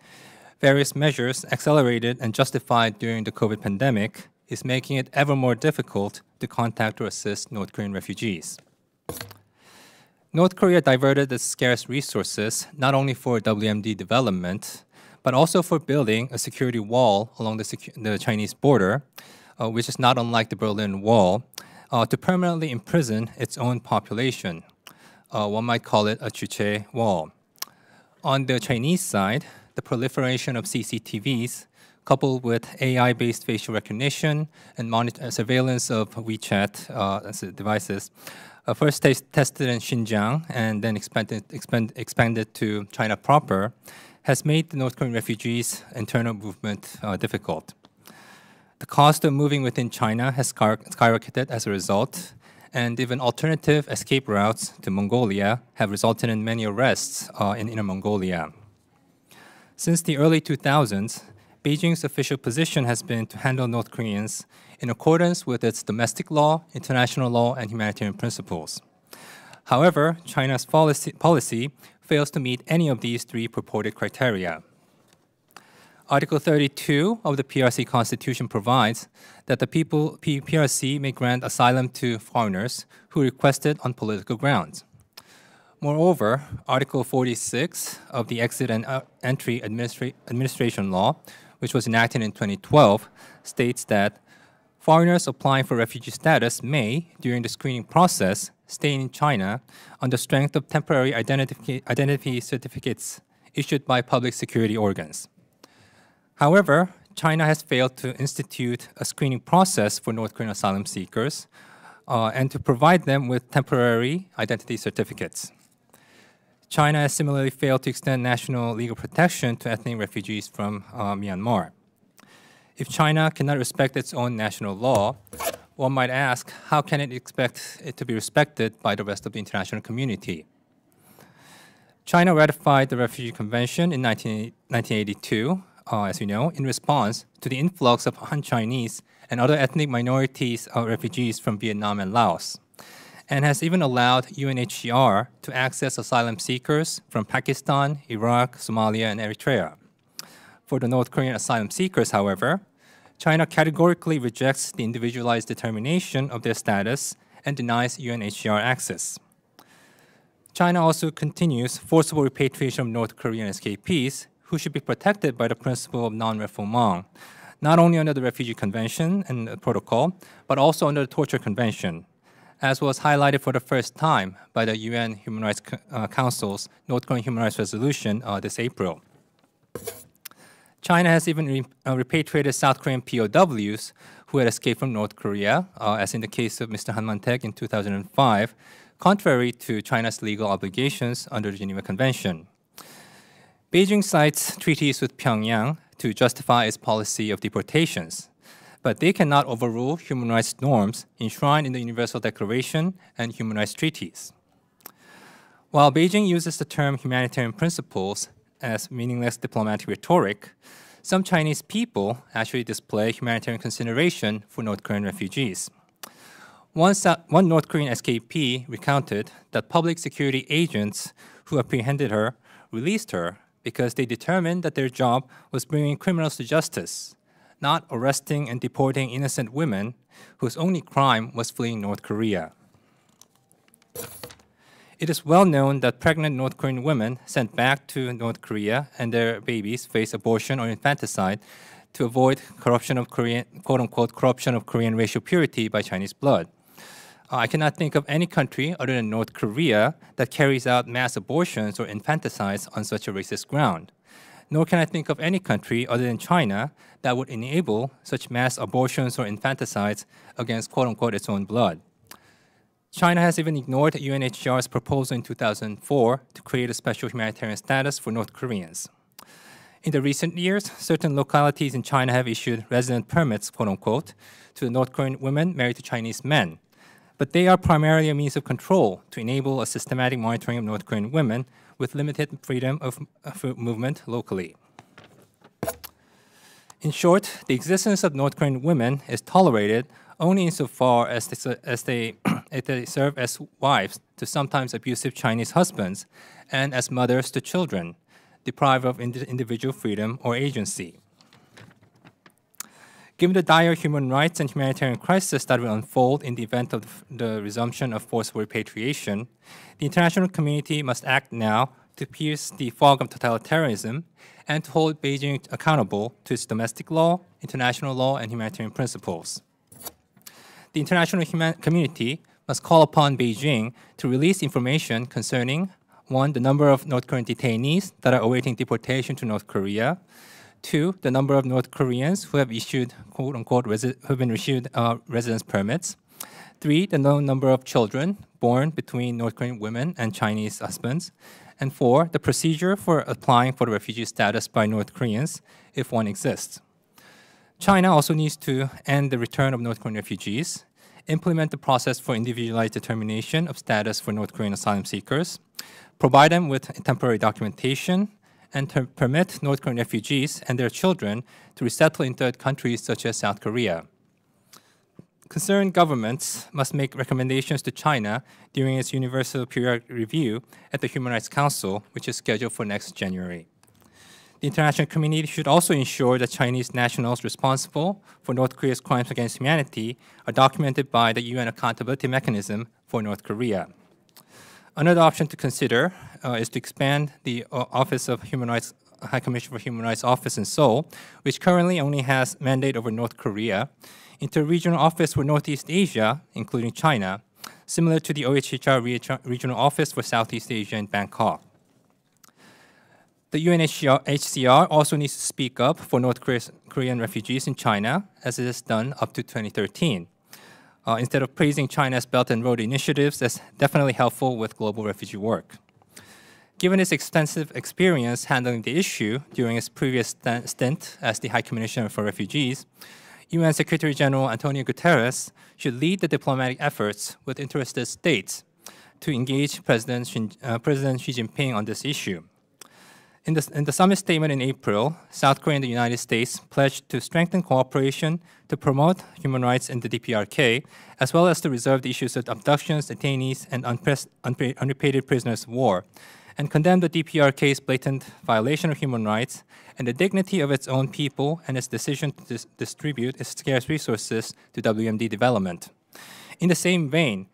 various measures accelerated and justified during the COVID pandemic is making it ever more difficult to contact or assist North Korean refugees. North Korea diverted its scarce resources not only for WMD development, but also for building a security wall along the, the Chinese border, uh, which is not unlike the Berlin Wall, uh, to permanently imprison its own population. Uh, one might call it a Juche wall. On the Chinese side, the proliferation of CCTVs, coupled with AI-based facial recognition and monitor- surveillance of WeChat uh, devices, uh, first tested in Xinjiang and then expanded, expand, expanded to China proper, has made the North Korean refugees' internal movement uh, difficult. The cost of moving within China has skyrocketed as a result, and even alternative escape routes to Mongolia have resulted in many arrests uh, in Inner Mongolia. Since the early 2000s, Beijing's official position has been to handle North Koreans in accordance with its domestic law, international law, and humanitarian principles. However, China's policy, fails to meet any of these three purported criteria. Article 32 of the PRC Constitution provides that the people PRC may grant asylum to foreigners who request it on political grounds. Moreover, Article 46 of the Exit and Entry Administra Administration Law, which was enacted in 2012, states that foreigners applying for refugee status may, during the screening process, stay in China on the strength of temporary identity, identity certificates issued by public security organs. However, China has failed to institute a screening process for North Korean asylum seekers uh, and to provide them with temporary identity certificates. China has similarly failed to extend national legal protection to ethnic refugees from uh, Myanmar. If China cannot respect its own national law, one might ask, how can it expect it to be respected by the rest of the international community? China ratified the Refugee Convention in 19, 1982, uh, as you know, in response to the influx of Han Chinese and other ethnic minorities uh, refugees from Vietnam and Laos, and has even allowed UNHCR to access asylum seekers from Pakistan, Iraq, Somalia, and Eritrea. For the North Korean asylum seekers, however, China categorically rejects the individualized determination of their status and denies UNHCR access. China also continues forcible repatriation of North Korean escapees who should be protected by the principle of non-refoulement, not only under the Refugee Convention and protocol, but also under the Torture Convention, as was highlighted for the first time by the UN Human Rights uh, Council's North Korean Human Rights Resolution uh, this April. China has even re uh, repatriated South Korean POWs who had escaped from North Korea, uh, as in the case of Mr. Han Man-taek in 2005, contrary to China's legal obligations under the Geneva Convention. Beijing cites treaties with Pyongyang to justify its policy of deportations, but they cannot overrule human rights norms enshrined in the Universal Declaration and human rights treaties. While Beijing uses the term humanitarian principles as meaningless diplomatic rhetoric, some Chinese people actually display humanitarian consideration for North Korean refugees. One, one North Korean escapee recounted that public security agents who apprehended her released her because they determined that their job was bringing criminals to justice, not arresting and deporting innocent women whose only crime was fleeing North Korea. It is well known that pregnant North Korean women sent back to North Korea and their babies face abortion or infanticide to avoid corruption of Korean, quote unquote, corruption of Korean racial purity by Chinese blood. Uh, I cannot think of any country other than North Korea that carries out mass abortions or infanticides on such a racist ground. Nor can I think of any country other than China that would enable such mass abortions or infanticides against quote unquote its own blood. China has even ignored UNHCR's proposal in 2004 to create a special humanitarian status for North Koreans. In the recent years, certain localities in China have issued resident permits, quote unquote, to the North Korean women married to Chinese men. But they are primarily a means of control to enable a systematic monitoring of North Korean women with limited freedom of, movement locally. In short, the existence of North Korean women is tolerated only insofar as they, as they, they serve as wives to sometimes abusive Chinese husbands and as mothers to children, deprived of indi- individual freedom or agency. Given the dire human rights and humanitarian crisis that will unfold in the event of the resumption of forced repatriation, the international community must act now to pierce the fog of totalitarianism and to hold Beijing accountable to its domestic law, international law, and humanitarian principles. The international community must call upon Beijing to release information concerning one, the number of North Korean detainees that are awaiting deportation to North Korea, two, the number of North Koreans who have issued quote unquote who have been issued uh, residence permits, three, the known number of children born between North Korean women and Chinese husbands, and four, the procedure for applying for the refugee status by North Koreans if one exists. China also needs to end the return of North Korean refugees, implement the process for individualized determination of status for North Korean asylum seekers, provide them with temporary documentation, and to permit North Korean refugees and their children to resettle in third countries such as South Korea. Concerned governments must make recommendations to China during its universal periodic review at the Human Rights Council, which is scheduled for next January. The international community should also ensure that Chinese nationals responsible for North Korea's crimes against humanity are documented by the UN Accountability Mechanism for North Korea. Another option to consider uh, is to expand the uh, Office of Human Rights High Commission for Human Rights office in Seoul, which currently only has mandate over North Korea, into a regional office for Northeast Asia, including China, similar to the OHCHR re- regional office for Southeast Asia in Bangkok. The UNHCR also needs to speak up for North Korean refugees in China, as it has done up to 2013. Uh, instead of praising China's Belt and Road initiatives, that's definitely helpful with global refugee work. Given its extensive experience handling the issue during its previous stint as the High Commissioner for Refugees, UN Secretary General Antonio Guterres should lead the diplomatic efforts with interested states to engage President uh, President Xi Jinping on this issue. In the, in the summit statement in April, South Korea and the United States pledged to strengthen cooperation to promote human rights in the DPRK, as well as to resolve the issues of abductions, detainees, and unrepatriated prisoners of war, and condemned the DPRK's blatant violation of human rights and the dignity of its own people and its decision to dis distribute its scarce resources to WMD development. In the same vein,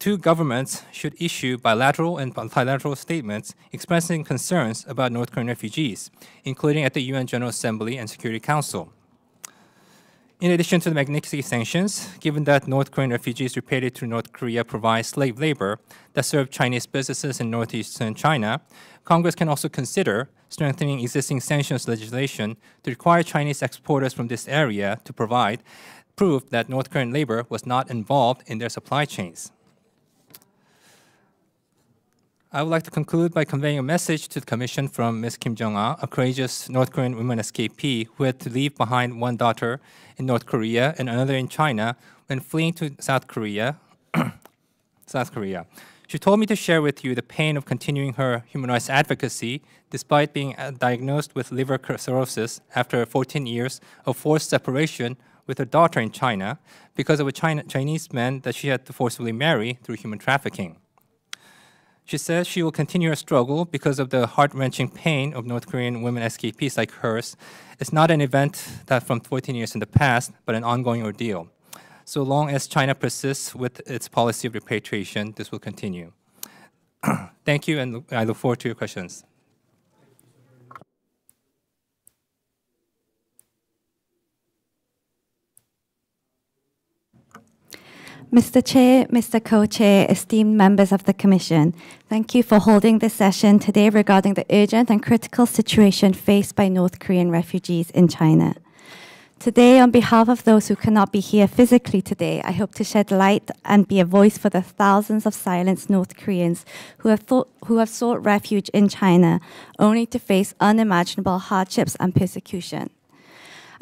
two governments should issue bilateral and multilateral statements expressing concerns about North Korean refugees, including at the UN General Assembly and Security Council. In addition to the Magnitsky sanctions, given that North Korean refugees repatriated to North Korea provide slave labor that serve Chinese businesses in northeastern China, Congress can also consider strengthening existing sanctions legislation to require Chinese exporters from this area to provide proof that North Korean labor was not involved in their supply chains. I would like to conclude by conveying a message to the Commission from Ms. Kim Jong-ah, a courageous North Korean woman escapee who had to leave behind one daughter in North Korea and another in China when fleeing to South Korea. South Korea. She told me to share with you the pain of continuing her human rights advocacy despite being uh, diagnosed with liver cirrhosis after 14 years of forced separation with her daughter in China because of a China Chinese man that she had to forcibly marry through human trafficking. She says she will continue her struggle because of the heart wrenching pain of North Korean women escapees like hers. It's not an event that from 14 years in the past, but an ongoing ordeal. So long as China persists with its policy of repatriation, this will continue. Thank you, and I look forward to your questions. Mr. Chair, Mr. Co-Chair, esteemed members of the Commission, thank you for holding this session today regarding the urgent and critical situation faced by North Korean refugees in China. Today, on behalf of those who cannot be here physically today, I hope to shed light and be a voice for the thousands of silenced North Koreans who have, thought, who have sought refuge in China only to face unimaginable hardships and persecution.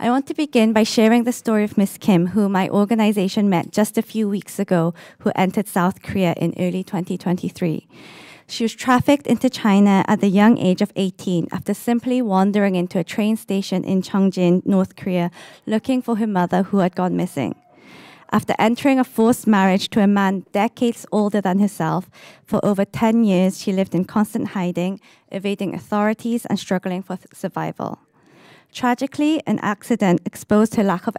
I want to begin by sharing the story of Miss Kim, who my organization met just a few weeks ago, who entered South Korea in early 2023. She was trafficked into China at the young age of 18 after simply wandering into a train station in Cheongjin, North Korea, looking for her mother who had gone missing. After entering a forced marriage to a man decades older than herself, for over 10 years she lived in constant hiding, evading authorities and struggling for survival. Tragically, an accident exposed her lack of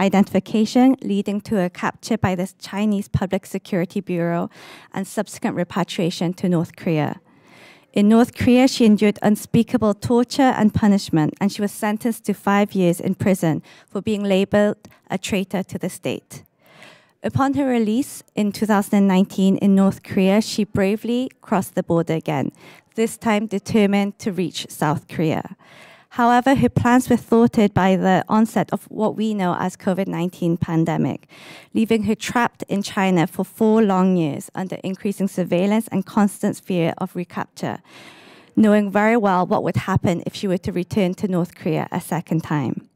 identification, leading to a capture by the Chinese Public Security Bureau and subsequent repatriation to North Korea. In North Korea, she endured unspeakable torture and punishment, and she was sentenced to five years in prison for being labeled a traitor to the state. Upon her release in 2019 in North Korea, she bravely crossed the border again, this time determined to reach South Korea. However, her plans were thwarted by the onset of what we know as COVID-19 pandemic, leaving her trapped in China for four long years under increasing surveillance and constant fear of recapture, knowing very well what would happen if she were to return to North Korea a second time.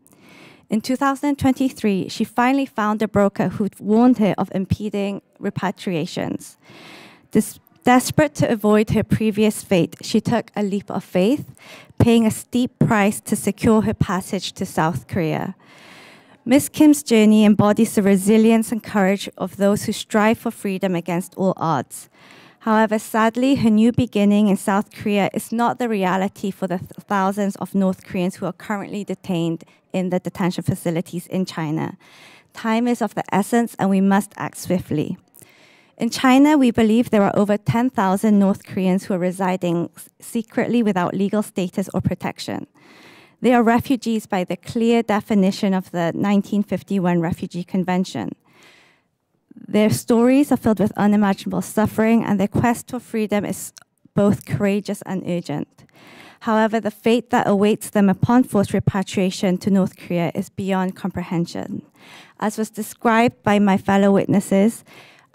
In 2023, she finally found a broker who warned her of impeding repatriations. Desperate to avoid her previous fate, she took a leap of faith, paying a steep price to secure her passage to South Korea. Miss Kim's journey embodies the resilience and courage of those who strive for freedom against all odds. However, sadly, her new beginning in South Korea is not the reality for the th thousands of North Koreans who are currently detained in the detention facilities in China. Time is of the essence, and we must act swiftly. In China, we believe there are over 10,000 North Koreans who are residing secretly without legal status or protection. They are refugees by the clear definition of the 1951 Refugee Convention. Their stories are filled with unimaginable suffering, and their quest for freedom is both courageous and urgent. However, the fate that awaits them upon forced repatriation to North Korea is beyond comprehension. As was described by my fellow witnesses,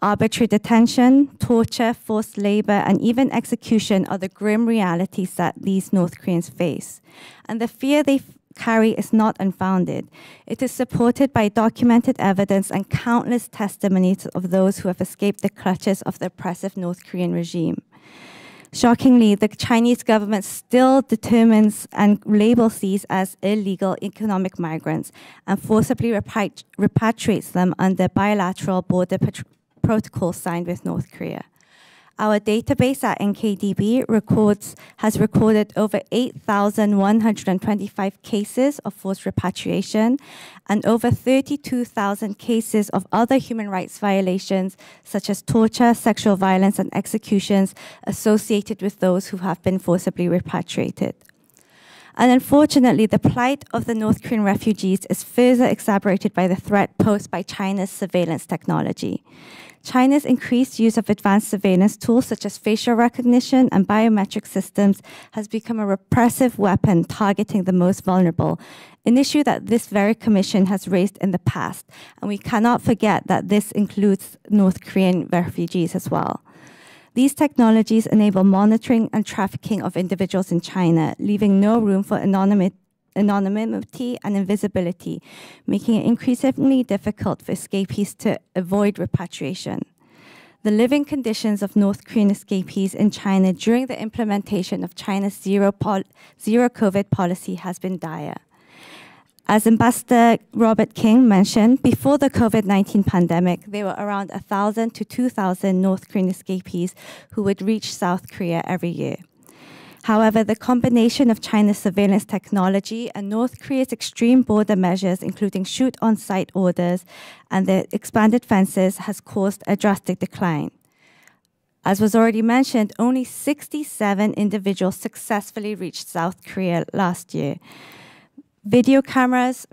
Arbitrary detention, torture, forced labor, and even execution are the grim realities that these North Koreans face. And the fear they carry is not unfounded. It is supported by documented evidence and countless testimonies of those who have escaped the clutches of the oppressive North Korean regime. Shockingly, the Chinese government still determines and labels these as illegal economic migrants and forcibly repatriates them under bilateral border protocol signed with North Korea. Our database at NKDB records, has recorded over 8,125 cases of forced repatriation and over 32,000 cases of other human rights violations, such as torture, sexual violence, and executions associated with those who have been forcibly repatriated. And unfortunately, the plight of the North Korean refugees is further exacerbated by the threat posed by China's surveillance technology. China's increased use of advanced surveillance tools such as facial recognition and biometric systems has become a repressive weapon targeting the most vulnerable, an issue that this very commission has raised in the past. And we cannot forget that this includes North Korean refugees as well. These technologies enable monitoring and trafficking of individuals in China, leaving no room for anonymity anonymity and invisibility, making it increasingly difficult for escapees to avoid repatriation. The living conditions of North Korean escapees in China during the implementation of China's zero, zero COVID policy has been dire. As Ambassador Robert King mentioned, before the COVID 19 pandemic, there were around 1,000 to 2,000 North Korean escapees who would reach South Korea every year. However, the combination of China's surveillance technology and North Korea's extreme border measures, including shoot on sight orders and the expanded fences, has caused a drastic decline. As was already mentioned, only 67 individuals successfully reached South Korea last year. Video cameras,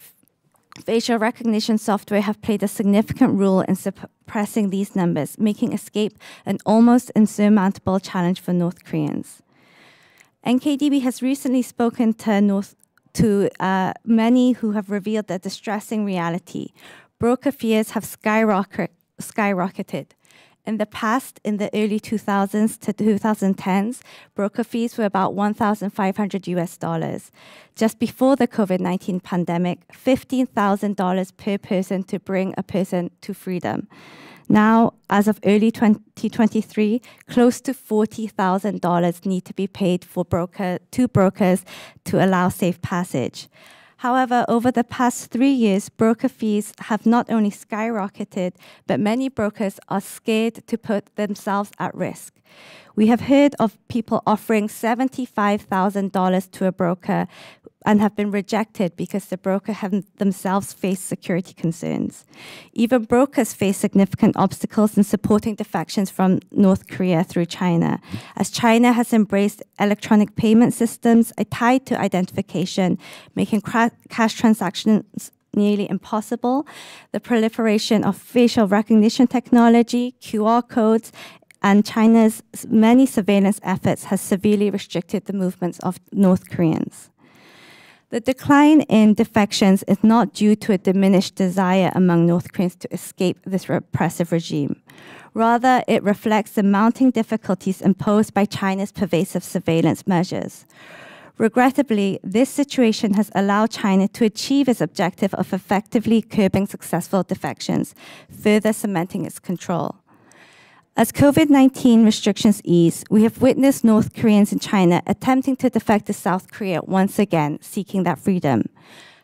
facial recognition software have played a significant role in suppressing these numbers, making escape an almost insurmountable challenge for North Koreans. NKDB has recently spoken to, North, to uh, many who have revealed the distressing reality. Broker fears have skyrocket, skyrocketed. In the past, in the early 2000s to 2010s, broker fees were about 1,500 US dollars. Just before the COVID-19 pandemic, $15,000 per person to bring a person to freedom. Now, as of early 2023, close to $40,000 need to be paid for broker, to brokers to allow safe passage. However, over the past three years, broker fees have not only skyrocketed, but many brokers are scared to put themselves at risk. We have heard of people offering $75,000 to a broker and have been rejected because the broker have themselves faced security concerns. Even brokers face significant obstacles in supporting defections from North Korea through China, as China has embraced electronic payment systems tied to identification, making cash transactions nearly impossible. The proliferation of facial recognition technology, QR codes, and China's many surveillance efforts has severely restricted the movements of North Koreans. The decline in defections is not due to a diminished desire among North Koreans to escape this repressive regime. Rather, it reflects the mounting difficulties imposed by China's pervasive surveillance measures. Regrettably, this situation has allowed China to achieve its objective of effectively curbing successful defections, further cementing its control. As COVID 19 restrictions ease, we have witnessed North Koreans in China attempting to defect to South Korea once again, seeking that freedom.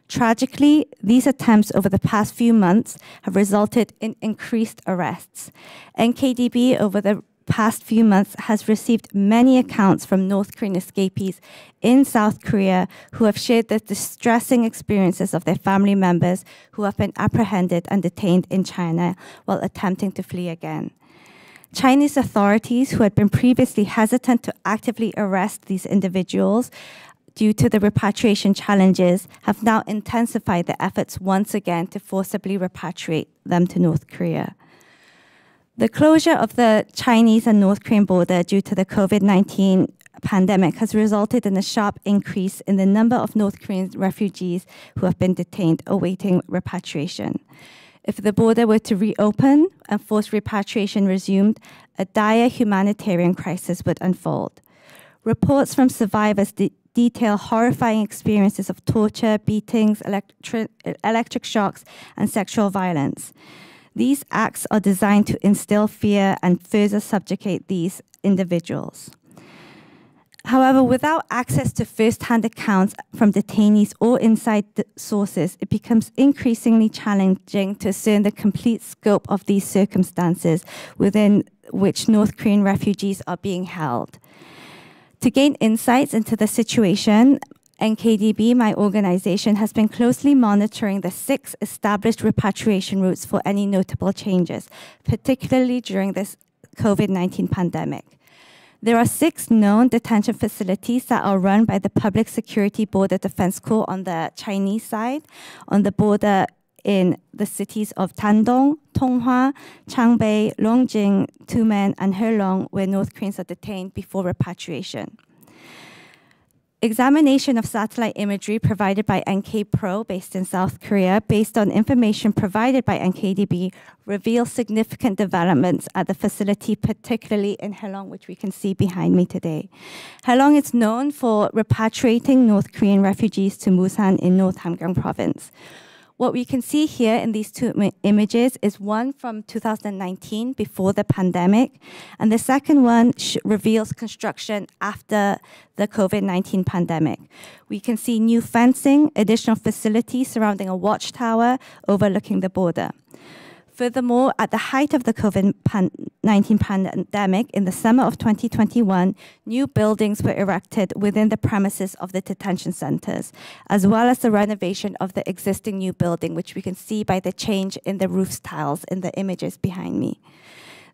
Tragically, these attempts over the past few months have resulted in increased arrests. NKDB over the past few months has received many accounts from North Korean escapees in South Korea who have shared the distressing experiences of their family members who have been apprehended and detained in China while attempting to flee again. Chinese authorities, who had been previously hesitant to actively arrest these individuals due to the repatriation challenges, have now intensified their efforts once again to forcibly repatriate them to North Korea. The closure of the Chinese and North Korean border due to the COVID 19 pandemic has resulted in a sharp increase in the number of North Korean refugees who have been detained awaiting repatriation. If the border were to reopen and forced repatriation resumed, a dire humanitarian crisis would unfold. Reports from survivors de detail horrifying experiences of torture, beatings, electri electric shocks, and sexual violence. These acts are designed to instill fear and further subjugate these individuals. However, without access to first-hand accounts from detainees or inside sources, it becomes increasingly challenging to discern the complete scope of these circumstances within which North Korean refugees are being held. To gain insights into the situation, NKDB, my organization, has been closely monitoring the six established repatriation routes for any notable changes, particularly during this COVID 19 pandemic. There are six known detention facilities that are run by the Public Security Border Defense Corps on the Chinese side, on the border in the cities of Dandong, Tonghua, Changbai, Longjing, Tumen, and Helong, where North Koreans are detained before repatriation. Examination of satellite imagery provided by NK Pro, based in South Korea, based on information provided by NKDB, reveals significant developments at the facility, particularly in Helong, which we can see behind me today. Helong is known for repatriating North Korean refugees to Musan in North Hamgyong province. What we can see here in these two images is one from 2019 before the pandemic, and the second one reveals construction after the COVID-19 pandemic. We can see new fencing, additional facilities surrounding a watchtower overlooking the border. Furthermore, at the height of the COVID 19 pandemic in the summer of 2021, new buildings were erected within the premises of the detention centers, as well as the renovation of the existing new building, which we can see by the change in the roof tiles in the images behind me.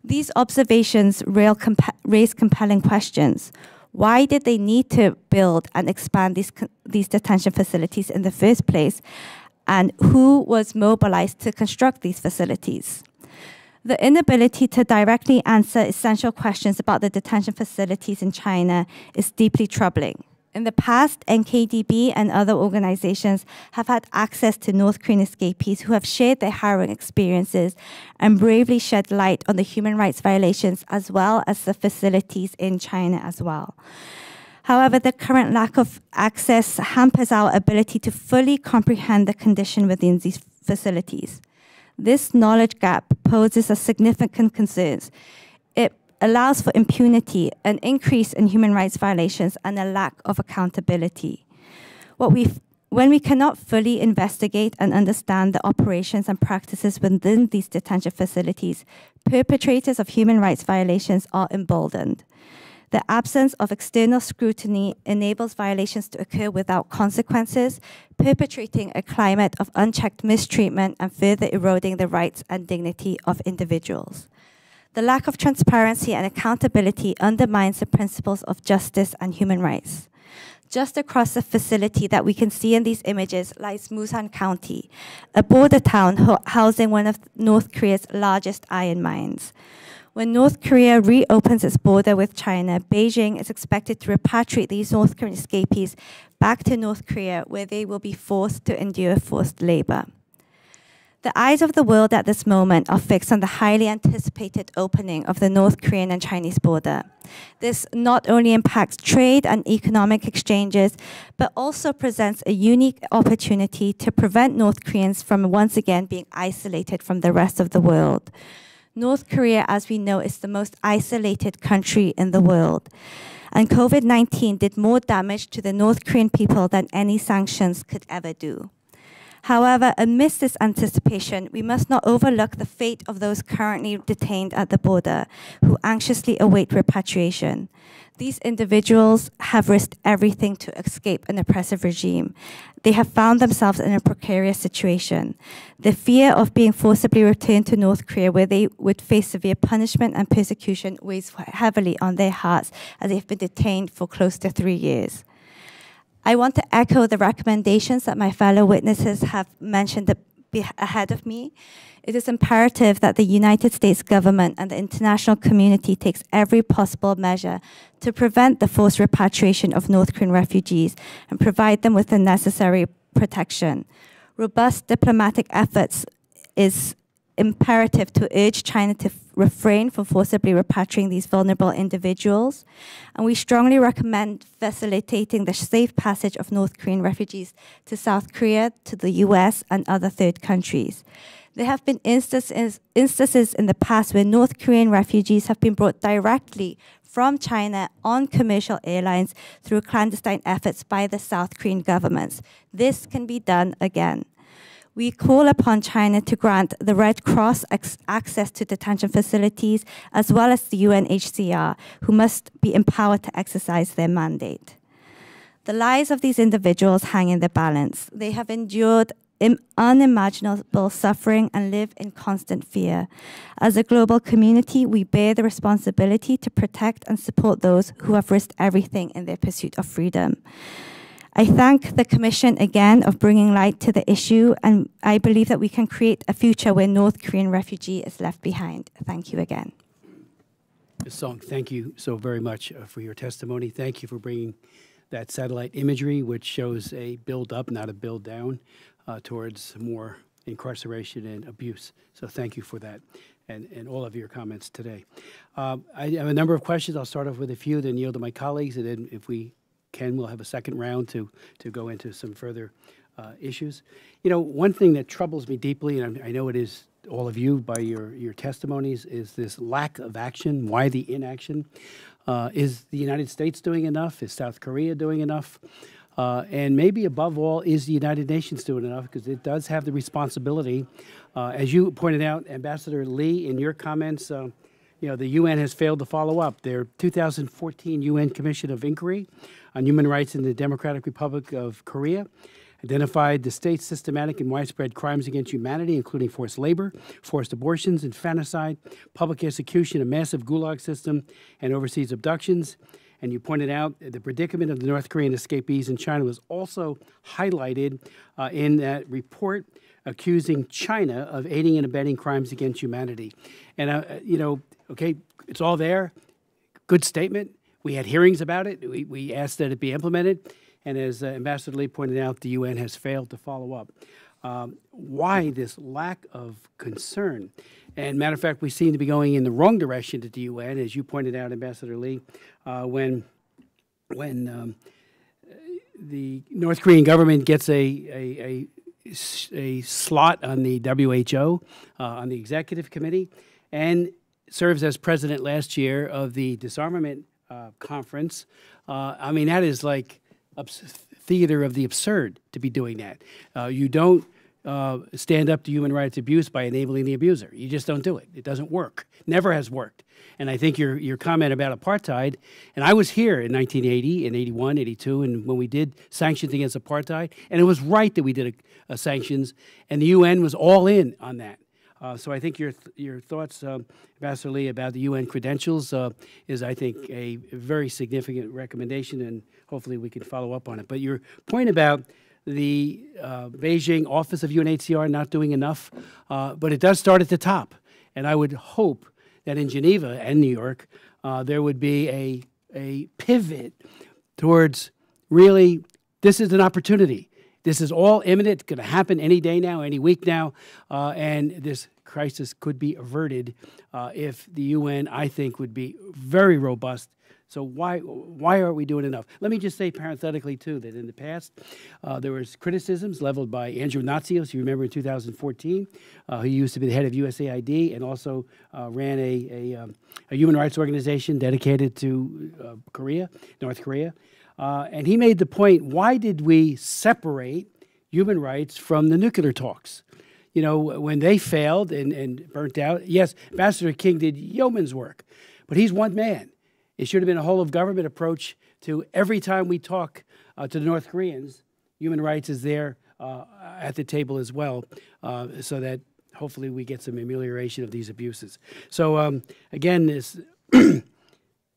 These observations raise compelling questions. Why did they need to build and expand these, these detention facilities in the first place? And who was mobilized to construct these facilities. The inability to directly answer essential questions about the detention facilities in China is deeply troubling. In the past, NKDB and other organizations have had access to North Korean escapees who have shared their harrowing experiences and bravely shed light on the human rights violations as well as the facilities in China as well. However, the current lack of access hampers our ability to fully comprehend the condition within these facilities. This knowledge gap poses a significant concern. It allows for impunity, an increase in human rights violations, and a lack of accountability. What we when we cannot fully investigate and understand the operations and practices within these detention facilities, perpetrators of human rights violations are emboldened. The absence of external scrutiny enables violations to occur without consequences, perpetrating a climate of unchecked mistreatment and further eroding the rights and dignity of individuals. The lack of transparency and accountability undermines the principles of justice and human rights. Just across the facility that we can see in these images lies Musan County, a border town housing one of North Korea's largest iron mines. When North Korea reopens its border with China, Beijing is expected to repatriate these North Korean escapees back to North Korea, where they will be forced to endure forced labor. The eyes of the world at this moment are fixed on the highly anticipated opening of the North Korean and Chinese border. This not only impacts trade and economic exchanges, but also presents a unique opportunity to prevent North Koreans from once again being isolated from the rest of the world. North Korea, as we know, is the most isolated country in the world. And COVID 19 did more damage to the North Korean people than any sanctions could ever do. However, amidst this anticipation, we must not overlook the fate of those currently detained at the border who anxiously await repatriation. These individuals have risked everything to escape an oppressive regime. They have found themselves in a precarious situation. The fear of being forcibly returned to North Korea, where they would face severe punishment and persecution, weighs heavily on their hearts as they've been detained for close to three years. I want to echo the recommendations that my fellow witnesses have mentioned ahead of me. It is imperative that the United States government and the international community takes every possible measure to prevent the forced repatriation of North Korean refugees and provide them with the necessary protection. Robust diplomatic efforts is imperative to urge China to refrain from forcibly repatriating these vulnerable individuals. And we strongly recommend facilitating the safe passage of North Korean refugees to South Korea, to the US, and other third countries. There have been instances, instances in the past where North Korean refugees have been brought directly from China on commercial airlines through clandestine efforts by the South Korean governments. This can be done again we call upon China to grant the Red Cross access to detention facilities, as well as the UNHCR, who must be empowered to exercise their mandate. The lives of these individuals hang in the balance. They have endured unimaginable suffering and live in constant fear. As a global community, we bear the responsibility to protect and support those who have risked everything in their pursuit of freedom. I thank the Commission again of bringing light to the issue, and I believe that we can create a future where North Korean refugee is left behind. Thank you again. Ms. Song, thank you so very much uh, for your testimony. Thank you for bringing that satellite imagery, which shows a build up, not a build down, uh, towards more incarceration and abuse. So thank you for that and, and all of your comments today. Um, I have a number of questions. I'll start off with a few, then yield to my colleagues, and then if we can, we'll have a second round to, to go into some further uh, issues. You know, one thing that troubles me deeply, and I know it is all of you by your, your testimonies, is this lack of action. Why the inaction? Uh, is the United States doing enough? Is South Korea doing enough? Uh, and maybe above all, is the United Nations doing enough? Because it does have the responsibility. Uh, as you pointed out, Ambassador Lee, in your comments, uh, you know, the UN has failed to follow up. Their 2014 UN Commission of Inquiry on Human Rights in the Democratic Republic of Korea identified the state's systematic and widespread crimes against humanity, including forced labor, forced abortions, infanticide, public execution, a massive gulag system, and overseas abductions. And you pointed out the predicament of the North Korean escapees in China was also highlighted uh, in that report accusing China of aiding and abetting crimes against humanity. And, uh, you know, okay, it's all there. Good statement. We had hearings about it. We, we asked that it be implemented. And as uh, Ambassador Lee pointed out, the UN has failed to follow up. Um, why this lack of concern? And matter of fact, we seem to be going in the wrong direction at the UN, as you pointed out, Ambassador Lee, uh, when when um, the North Korean government gets a, a, a, a slot on the WHO, uh, on the executive committee, and serves as president last year of the disarmament uh, conference. Uh, I mean, that is like theater of the absurd to be doing that. Uh, you don't uh, stand up to human rights abuse by enabling the abuser. You just don't do it. It doesn't work. Never has worked. And I think your your comment about apartheid, and I was here in 1980 and 81, 82, and when we did sanctions against apartheid, and it was right that we did a, a sanctions, and the UN was all in on that. Uh, so I think your your thoughts, um, Ambassador Lee, about the UN credentials uh, is, I think, a very significant recommendation, and hopefully we can follow up on it. But your point about the uh, Beijing office of UNHCR not doing enough, uh, but it does start at the top, and I would hope that in Geneva and New York uh, there would be a a pivot towards really this is an opportunity. This is all imminent. Going to happen any day now, any week now, uh, and this crisis could be averted uh, if the UN, I think, would be very robust. So why why aren't we doing enough? Let me just say parenthetically too that in the past uh, there was criticisms leveled by Andrew Natsios. You remember in 2014, uh, he used to be the head of USAID and also uh, ran a a, um, a, human rights organization dedicated to uh, Korea, North Korea. Uh, and he made the point why did we separate human rights from the nuclear talks? You know, when they failed and, and burnt out, yes, Ambassador King did yeoman's work, but he's one man. It should have been a whole of government approach to every time we talk uh, to the North Koreans, human rights is there uh, at the table as well, uh, so that hopefully we get some amelioration of these abuses. So, um, again, this.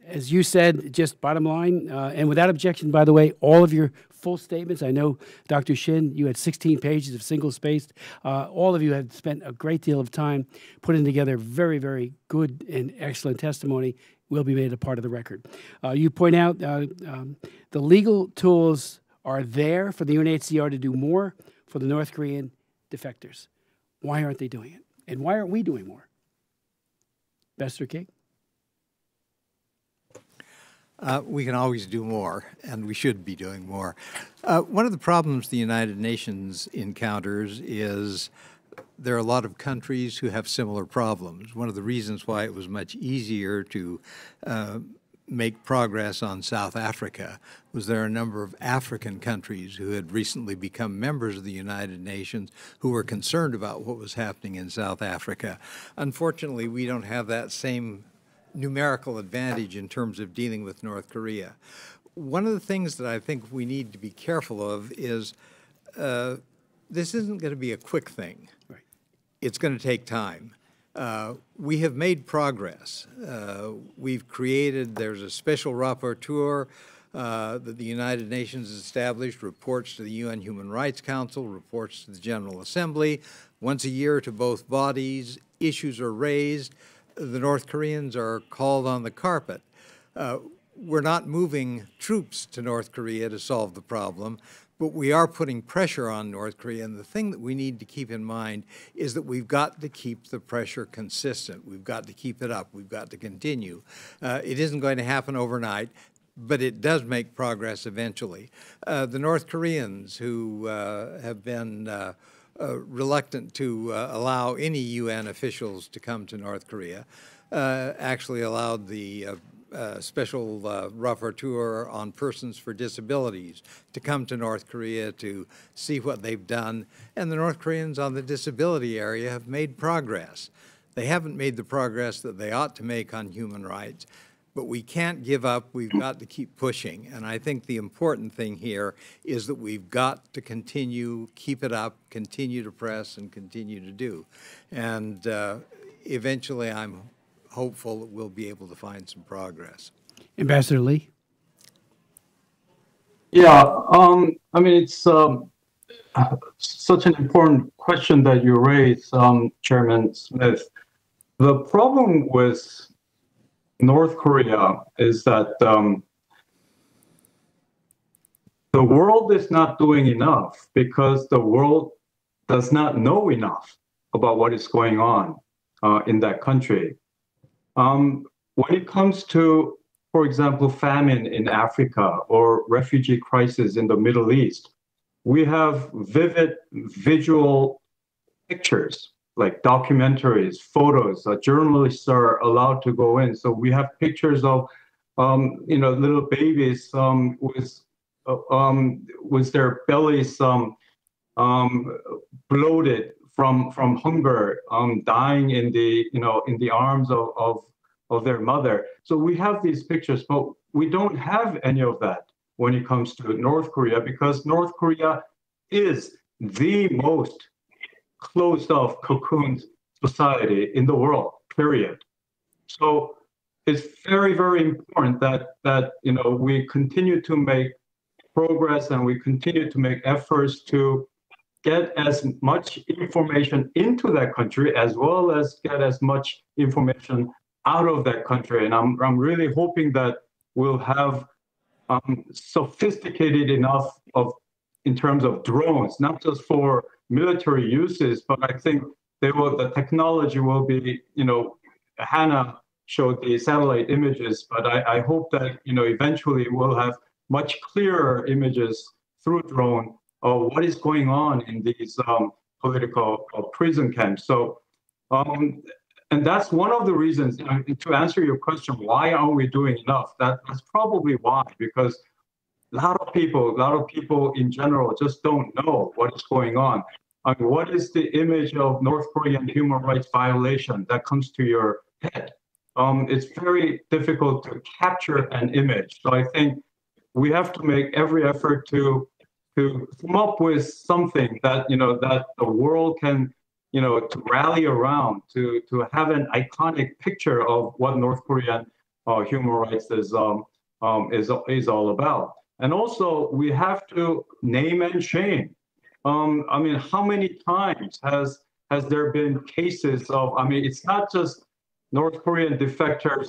as you said, just bottom line, uh, and without objection, by the way, all of your full statements. I know, Dr. Shin, you had 16 pages of single spaced. Uh, all of you have spent a great deal of time putting together very, very good and excellent testimony. Will be made a part of the record. Uh, you point out uh, um, the legal tools are there for the UNHCR to do more for the North Korean defectors. Why aren't they doing it? And why aren't we doing more? Ambassador King? Uh, we can always do more, and we should be doing more. Uh, one of the problems the United Nations encounters is there are a lot of countries who have similar problems. One of the reasons why it was much easier to uh, make progress on South Africa was there are a number of African countries who had recently become members of the United Nations who were concerned about what was happening in South Africa. Unfortunately, we don't have that same numerical advantage in terms of dealing with North Korea. One of the things that I think we need to be careful of is uh, this isn't going to be a quick thing. It's going to take time. Uh, we have made progress. Uh, we've created, there's a special rapporteur uh, that the United Nations established, reports to the UN Human Rights Council, reports to the General Assembly, once a year to both bodies, issues are raised the North Koreans are called on the carpet. Uh, we're not moving troops to North Korea to solve the problem, but we are putting pressure on North Korea. And the thing that we need to keep in mind is that we've got to keep the pressure consistent. We've got to keep it up. We've got to continue. Uh, it isn't going to happen overnight but it does make progress eventually. Uh, the North Koreans, who uh, have been uh, uh, reluctant to uh, allow any UN officials to come to North Korea, actually allowed the special uh, rapporteur on persons for disabilities to come to North Korea to see what they've done. And the North Koreans on the disability area have made progress. They haven't made the progress that they ought to make on human rights, but we can't give up. We've got to keep pushing. And I think the important thing here is that we've got to continue, keep it up, continue to press, and continue to do. And uh, eventually, I'm hopeful that we'll be able to find some progress. Ambassador Lee? Yeah, um, I mean, it's um, such an important question that you raise, um, Chairman Smith. The problem with North Korea is that um, the world is not doing enough because the world does not know enough about what is going on uh, in that country. Um, when it comes to, for example, famine in Africa or refugee crisis in the Middle East, we have vivid visual pictures like documentaries, photos. Uh, journalists are allowed to go in. So we have pictures of, um, you know, little babies um, with uh, um, was their bellies um, um, bloated from from hunger, um, dying in the you know in the arms of, of of their mother. So we have these pictures, but we don't have any of that when it comes to North Korea because North Korea is the most closed off cocooned society in the world, period. So it's very, very important that that you know we continue to make progress and we continue to make efforts to get as much information into that country as well as get as much information out of that country. And I'm I'm really hoping that we'll have um, sophisticated enough of in terms of drones, not just for military uses, but I think they will the technology will be, you know, Hannah showed the satellite images, but I, I hope that you know eventually we'll have much clearer images through drone what is going on in these um, political uh, prison camps. So, um, and that's one of the reasons uh, to answer your question, why aren't we doing enough? That, that's probably why, because a lot of people, a lot of people in general just don't know what is going on. I mean, what is the image of North Korean human rights violation that comes to your head? Um, it's very difficult to capture an image. So I think we have to make every effort to to come up with something that you know that the world can you know to rally around to to have an iconic picture of what North Korean uh, human rights is um, um, is is all about. And also, we have to name and shame. Um, I mean, how many times has has there been cases of? I mean, it's not just North Korean defectors,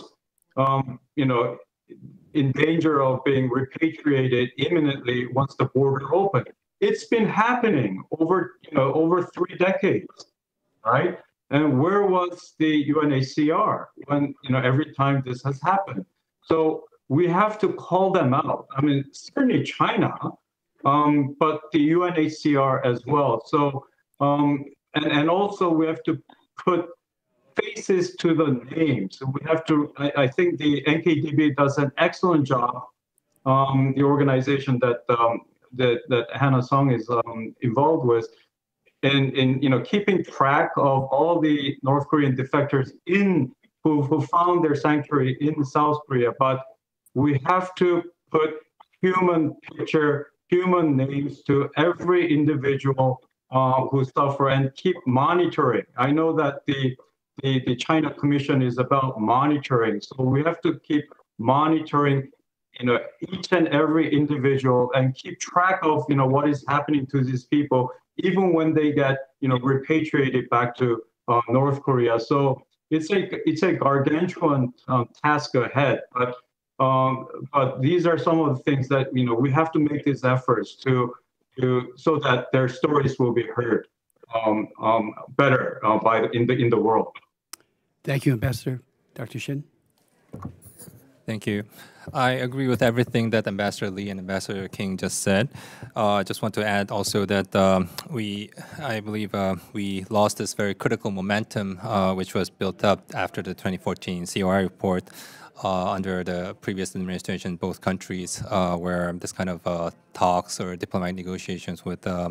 um, you know, in danger of being repatriated imminently once the border opened. It's been happening over, you know, over three decades, right? And where was the UNHCR when, you know, every time this has happened? So we have to call them out. I mean, certainly China, um, but the UNHCR as well. So, um, and, and also we have to put faces to the names. We have to, I, I, think the NKDB does an excellent job. Um, the organization that, um, that, that Hannah Song is um, involved with, in, in you know keeping track of all the North Korean defectors in who, who found their sanctuary in South Korea, but we have to put human picture, human names to every individual uh, who suffer and keep monitoring. I know that the, the, the China Commission is about monitoring, so we have to keep monitoring you know each and every individual and keep track of you know what is happening to these people even when they get you know repatriated back to uh, North Korea. So it's a it's a gargantuan um, task ahead, but um, but these are some of the things that you know we have to make these efforts to to so that their stories will be heard um, um, better uh, by in the in the world. Thank you, Ambassador. Dr. Shin. Thank you. I agree with everything that Ambassador Lee and Ambassador King just said. Uh, I just want to add also that um, we, I believe, uh, we lost this very critical momentum, uh, which was built up after the 2014 COI report uh, under the previous administration in both countries, uh, where this kind of uh, talks or diplomatic negotiations with uh,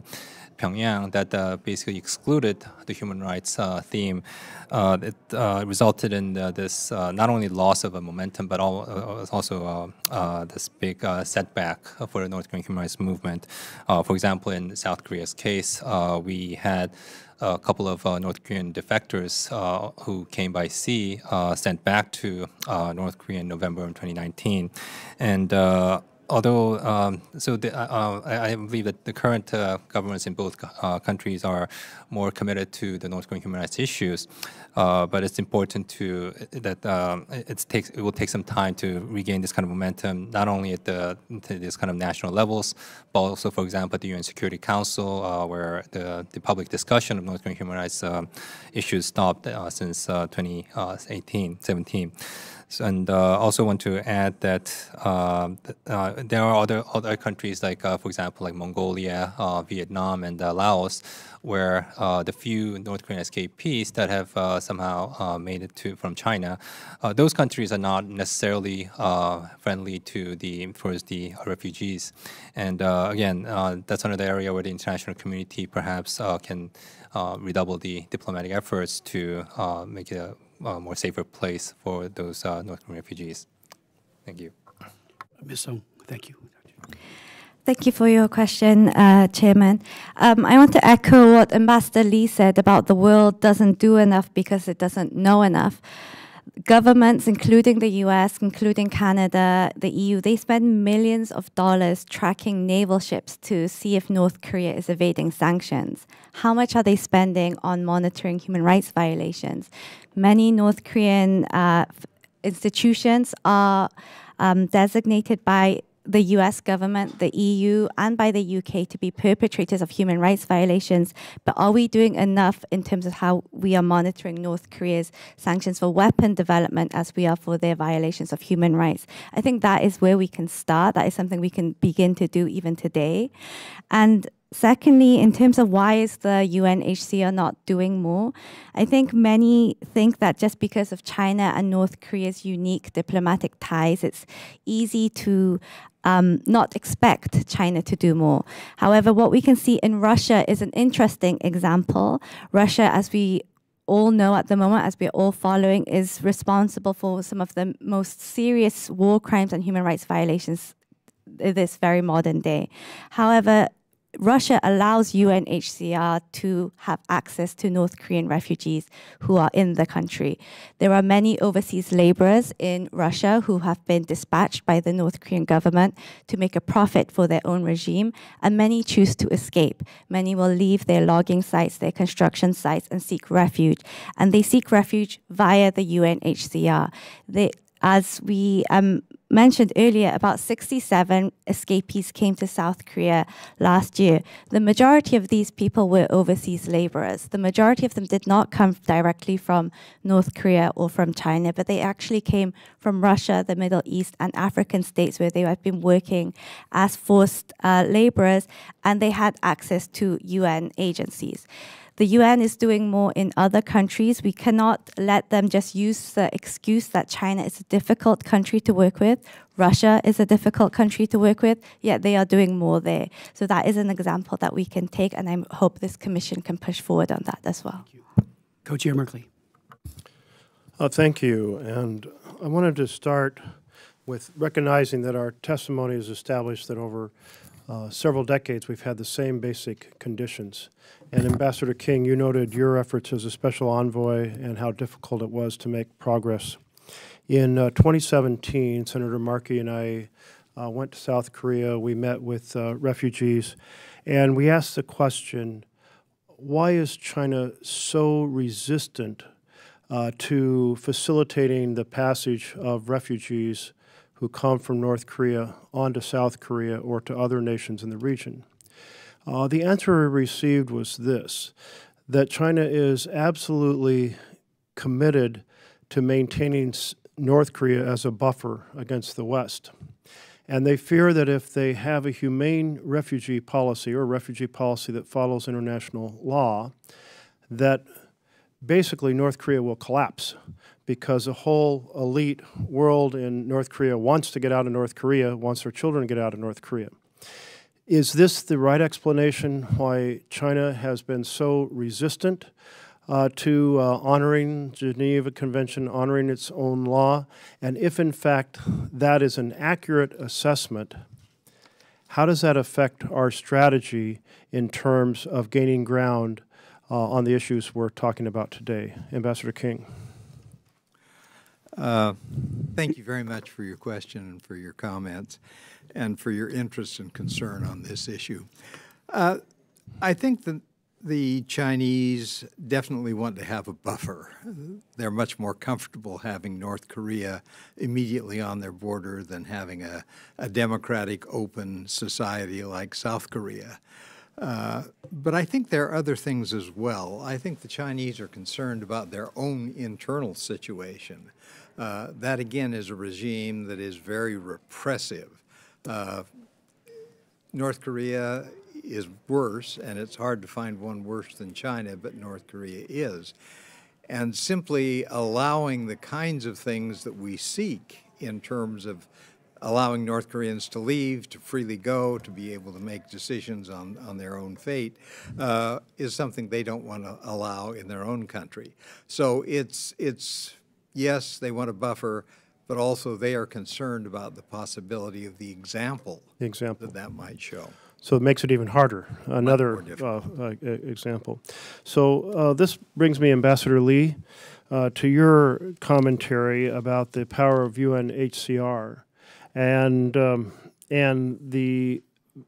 Pyongyang that uh, basically excluded the human rights uh, theme. it resulted in this not only loss of a momentum, but also this big setback for the North Korean human rights movement. for example, in South Korea's case, we had a couple of uh, North Korean defectors uh, who came by sea uh, sent back to North Korea in November of 2019. And although, um, so the, uh, I, I, believe that the current governments in both countries are more committed to the North Korean human rights issues. Uh, but it's important to that um, it takes it will take some time to regain this kind of momentum, not only at the this kind of national levels, but also, for example, at the UN Security Council, uh, where the, the public discussion of North Korean human rights um, issues stopped uh, since uh, 2018, 17. And uh, also want to add that uh, uh, there are other other countries like, uh, for example, like Mongolia, uh, Vietnam, and uh, Laos, where the few North Korean escapees that have somehow made it to from China, those countries are not necessarily friendly to the towards the refugees. And again, that's another area where the international community perhaps can redouble the diplomatic efforts to make it a uh, more safer place for those uh, North Korean refugees. Thank you. Ms. Song, thank you. Thank you for your question, uh, Chairman. Um, I want to echo what Ambassador Lee said about the world doesn't do enough because it doesn't know enough governments, including the US, including Canada, the EU, they spend millions of dollars tracking naval ships to see if North Korea is evading sanctions. How much are they spending on monitoring human rights violations? Many North Korean uh, institutions are um, designated by the US government, the EU, and by the UK to be perpetrators of human rights violations. But are we doing enough in terms of how we are monitoring North Korea's sanctions for weapon development as we are for their violations of human rights? I think that is where we can start. That is something we can begin to do even today. And Secondly, in terms of why is the UNHCR not doing more, I think many think that just because of China and North Korea's unique diplomatic ties, it's easy to um, not expect China to do more. However, what we can see in Russia is an interesting example. Russia, as we all know at the moment, as we're all following, is responsible for some of the most serious war crimes and human rights violations this very modern day. However, Russia allows UNHCR to have access to North Korean refugees who are in the country. There are many overseas laborers in Russia who have been dispatched by the North Korean government to make a profit for their own regime, and many choose to escape. Many will leave their logging sites, their construction sites, and seek refuge. And they seek refuge via the UNHCR. They, as we um, mentioned earlier, about 67 escapees came to South Korea last year. The majority of these people were overseas laborers. The majority of them did not come directly from North Korea or from China, but they actually came from Russia, the Middle East, and African states where they had been working as forced uh, laborers and they had access to UN agencies. The UN is doing more in other countries. We cannot let them just use the excuse that China is a difficult country to work with. Russia is a difficult country to work with, yet they are doing more there. So that is an example that we can take, and I hope this commission can push forward on that as well. Co-Chair Merkley. Uh, thank you. And I wanted to start with recognizing that our testimony has established that over uh, several decades, we've had the same basic conditions. And Ambassador King, you noted your efforts as a special envoy and how difficult it was to make progress. In uh, 2017, Senator Markey and I uh, went to South Korea. We met with uh, refugees, and we asked the question, why is China so resistant uh, to facilitating the passage of refugees who come from North Korea onto South Korea or to other nations in the region? Uh, the answer we received was this that China is absolutely committed to maintaining North Korea as a buffer against the West. And they fear that if they have a humane refugee policy or refugee policy that follows international law, that basically North Korea will collapse because the whole elite world in North Korea wants to get out of North Korea, wants their children to get out of North Korea. Is this the right explanation why China has been so resistant uh, to uh, honoring Geneva Convention, honoring its own law? And if in fact that is an accurate assessment, how does that affect our strategy in terms of gaining ground uh, on the issues we're talking about today? Ambassador King. Uh, thank you very much for your question and for your comments and for your interest and concern on this issue. Uh, I think that the Chinese definitely want to have a buffer. They're much more comfortable having North Korea immediately on their border than having a, a democratic, open society like South Korea. Uh, but I think there are other things as well. I think the Chinese are concerned about their own internal situation. Uh, that again is a regime that is very repressive. Uh, North Korea is worse, and it's hard to find one worse than China, but North Korea is. And simply allowing the kinds of things that we seek in terms of allowing North Koreans to leave, to freely go, to be able to make decisions on, on their own fate, uh, is something they don't want to allow in their own country. So it's, it's yes, they want a buffer, but also they are concerned about the possibility of the example, The example. that that might show. So it makes it even harder. Another uh, uh, example. So uh, this brings me, Ambassador Lee, uh, to your commentary about the power of UNHCR and um, and the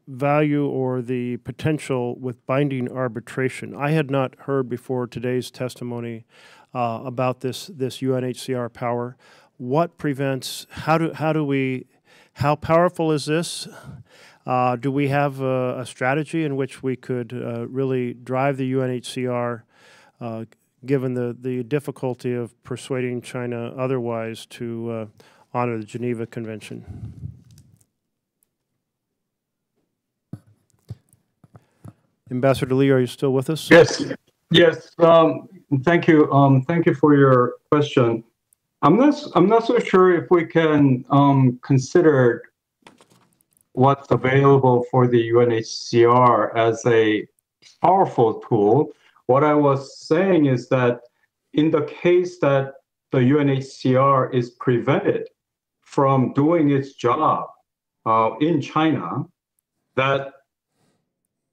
value or the potential with binding arbitration. I had not heard before today's testimony uh, about this this UNHCR power. What prevents? How do how do we? How powerful is this? Uh, do we have a, a strategy in which we could uh, really drive the UNHCR, uh, given the, the difficulty of persuading China otherwise to uh, honor the Geneva Convention? Ambassador Lee, are you still with us? Yes, yes. Um, thank you. Um, thank you for your question. I'm not. I'm not so sure if we can um, consider what's available for the UNHCR as a powerful tool. What I was saying is that in the case that the UNHCR is prevented from doing its job uh, in China, that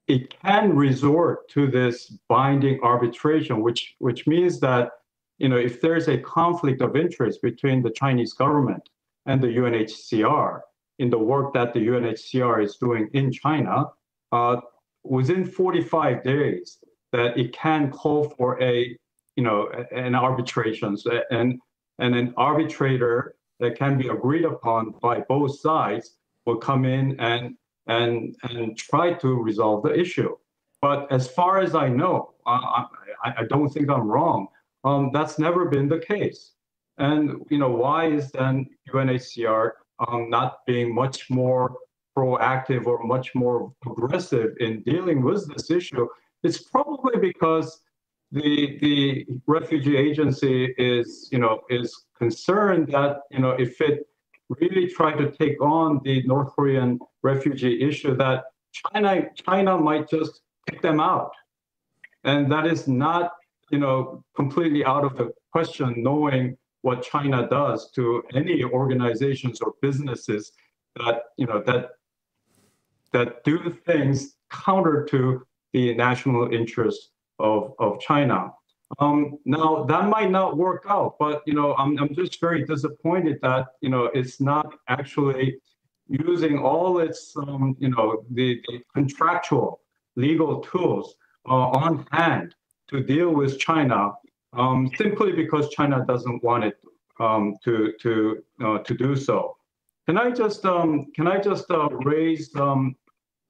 it can resort to this binding arbitration, which which means that you know if there's a conflict of interest between the Chinese government and the UNHCR in the work that the UNHCR is doing in China, uh, within 45 days, that it can call for a you know an arbitration. And and an arbitrator that can be agreed upon by both sides will come in and and and try to resolve the issue. But as far as I know, I, I, I don't think I'm wrong. Um, that's never been the case. And you know why is then UNHCR um, not being much more proactive or much more aggressive in dealing with this issue? It's probably because the the refugee agency is you know is concerned that you know if it really try to take on the North Korean refugee issue, that China China might just kick them out, and that is not you know completely out of the question, knowing what China does to any organizations or businesses that you know that that do things counter to the national interest of, of China. Um, now that might not work out, but you know I'm I'm just very disappointed that you know it's not actually using all its um, you know the, the contractual legal tools uh, on hand to deal with China um, simply because China doesn't want it um, to to uh, to do so. Can I just um, can I just uh, raise um,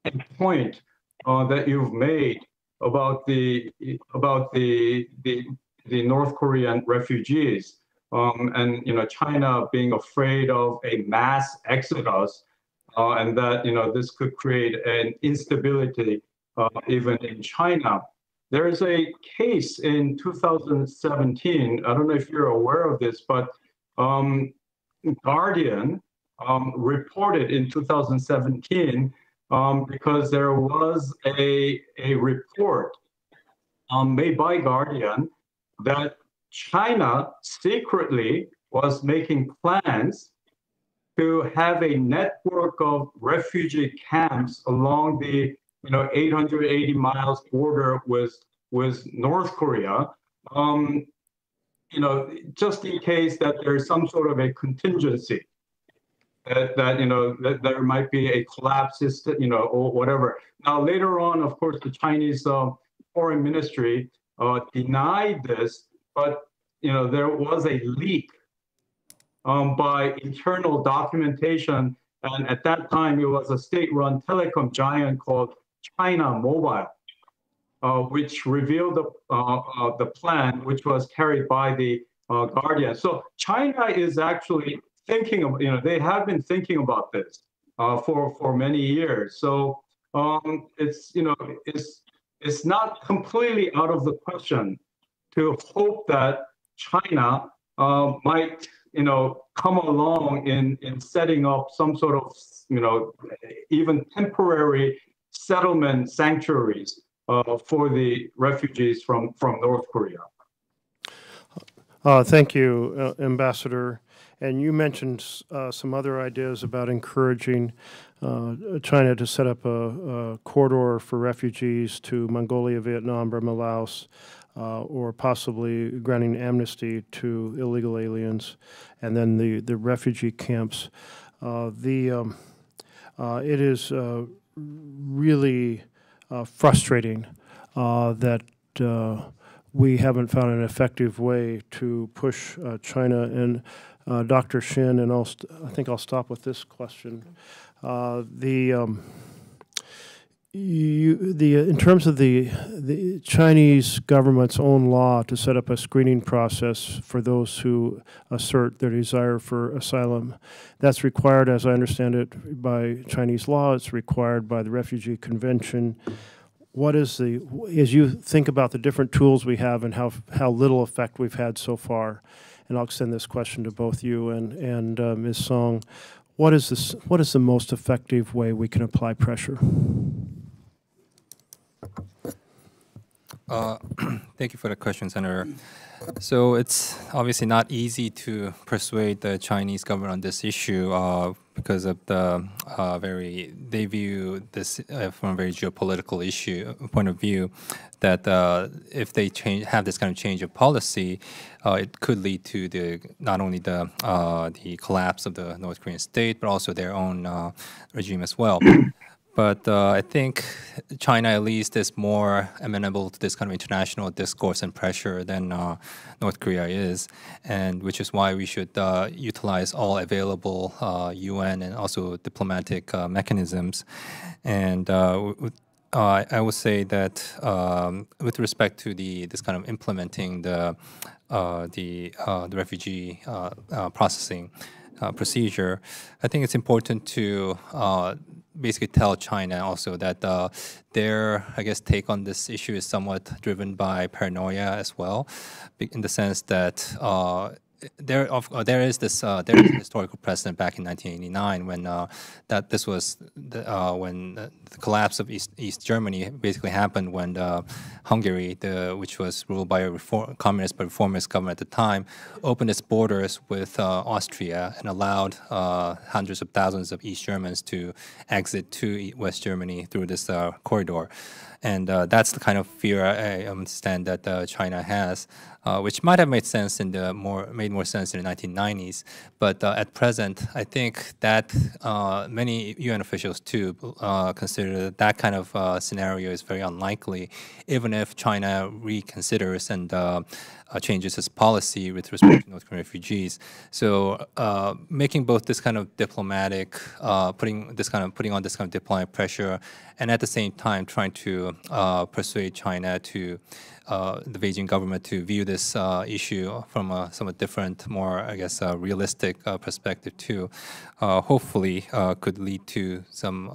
a point uh, that you've made about the about the the, the North Korean refugees um, and you know China being afraid of a mass exodus uh, and that you know this could create an instability uh, even in China. There is a case in 2017. I don't know if you're aware of this, but um, Guardian um, reported in 2017 um, because there was a, a report um, made by Guardian that China secretly was making plans to have a network of refugee camps along the you know 880 miles border with with North Korea. Um, you know, just in case that there's some sort of a contingency that, that you know that there might be a collapse system, you know, or whatever. Now later on, of course, the Chinese uh, foreign ministry uh, denied this, but you know there was a leak um, by internal documentation, and at that time it was a state-run telecom giant called China Mobile, uh, which revealed the uh, uh, the plan, which was carried by the uh, Guardian. So China is actually thinking of, you know, they have been thinking about this uh, for for many years. So um, it's you know it's it's not completely out of the question to hope that China uh, might you know come along in in setting up some sort of you know even temporary settlement sanctuaries uh, for the refugees from from North Korea. Uh, thank you, uh, Ambassador. And you mentioned uh, some other ideas about encouraging uh, China to set up a, a, corridor for refugees to Mongolia, Vietnam, Burma, Laos, uh, or possibly granting amnesty to illegal aliens, and then the, the refugee camps. Uh, the um, uh, it is uh, really frustrating that we haven't found an effective way to push China and uh, Dr. Shin, and I'll I think I'll stop with this question. Uh, the um, you, the in terms of the the Chinese government's own law to set up a screening process for those who assert their desire for asylum, that's required, as I understand it, by Chinese law. It's required by the Refugee Convention. What is the as you think about the different tools we have and how how little effect we've had so far? And I'll extend this question to both you and, and uh, Ms. Song. What is, this, what is the most effective way we can apply pressure? Uh, thank you for the question, Senator. So it's obviously not easy to persuade the Chinese government on this issue uh, because of the uh, very they view this uh, from a very geopolitical issue point of view that uh, if they change have this kind of change of policy, uh, it could lead to the not only the uh, the collapse of the North Korean state but also their own regime as well. But uh, I think China, at least, is more amenable to this kind of international discourse and pressure than uh, North Korea is, and which is why we should uh, utilize all available UN uh, and also diplomatic uh, mechanisms. And uh, I would say that um, with respect to the this kind of implementing the the the refugee processing procedure, I think it's important to basically tell China also that uh, their, I guess, take on this issue is somewhat driven by paranoia as well, in the sense that uh, there of uh, there is this uh, there is historical precedent back in 1989 when uh, that this was the, uh, when the collapse of East East Germany basically happened when uh, Hungary, the which was ruled by a reform, communist but reformist government at the time, opened its borders with uh, Austria and allowed hundreds of thousands of East Germans to exit to West Germany through this corridor. And uh, that's the kind of fear I understand that uh, China has, uh, which might have made sense in the more made more sense in the 1990s. But uh, at present, I think that uh, many UN officials too uh, consider that kind of scenario is very unlikely, even if China reconsiders and uh, changes its policy with respect to North Korean refugees. So uh, making both this kind of diplomatic, uh, putting this kind of putting on this kind of diplomatic pressure, and at the same time trying to uh, persuade China to uh, the Beijing government to view this uh, issue from a somewhat different, more, I guess, realistic uh, perspective too, uh, hopefully uh, could lead to some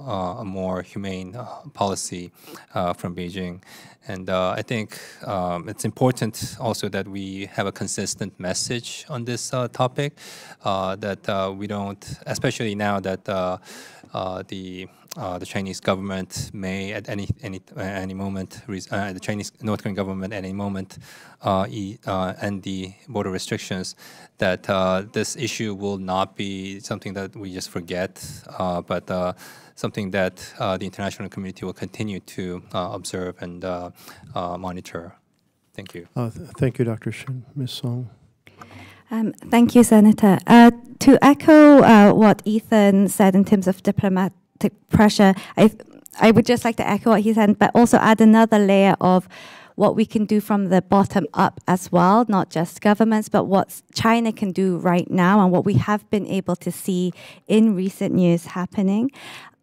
more humane policy from Beijing. And I think um, it's important also that we have a consistent message on this topic, that we don't, especially now that the uh, the Chinese government may at any any uh, any moment uh, the Chinese North Korean government at any moment uh, e, uh, end the border restrictions that uh, this issue will not be something that we just forget but something that the international community will continue to observe and monitor. Thank you. Th thank you, Dr. Shin. Ms. Song. Um, thank you, Senator. to echo what Ethan said in terms of diplomat pressure. I, I would just like to echo what he said, but also add another layer of what we can do from the bottom up as well, not just governments, but what China can do right now and what we have been able to see in recent years happening.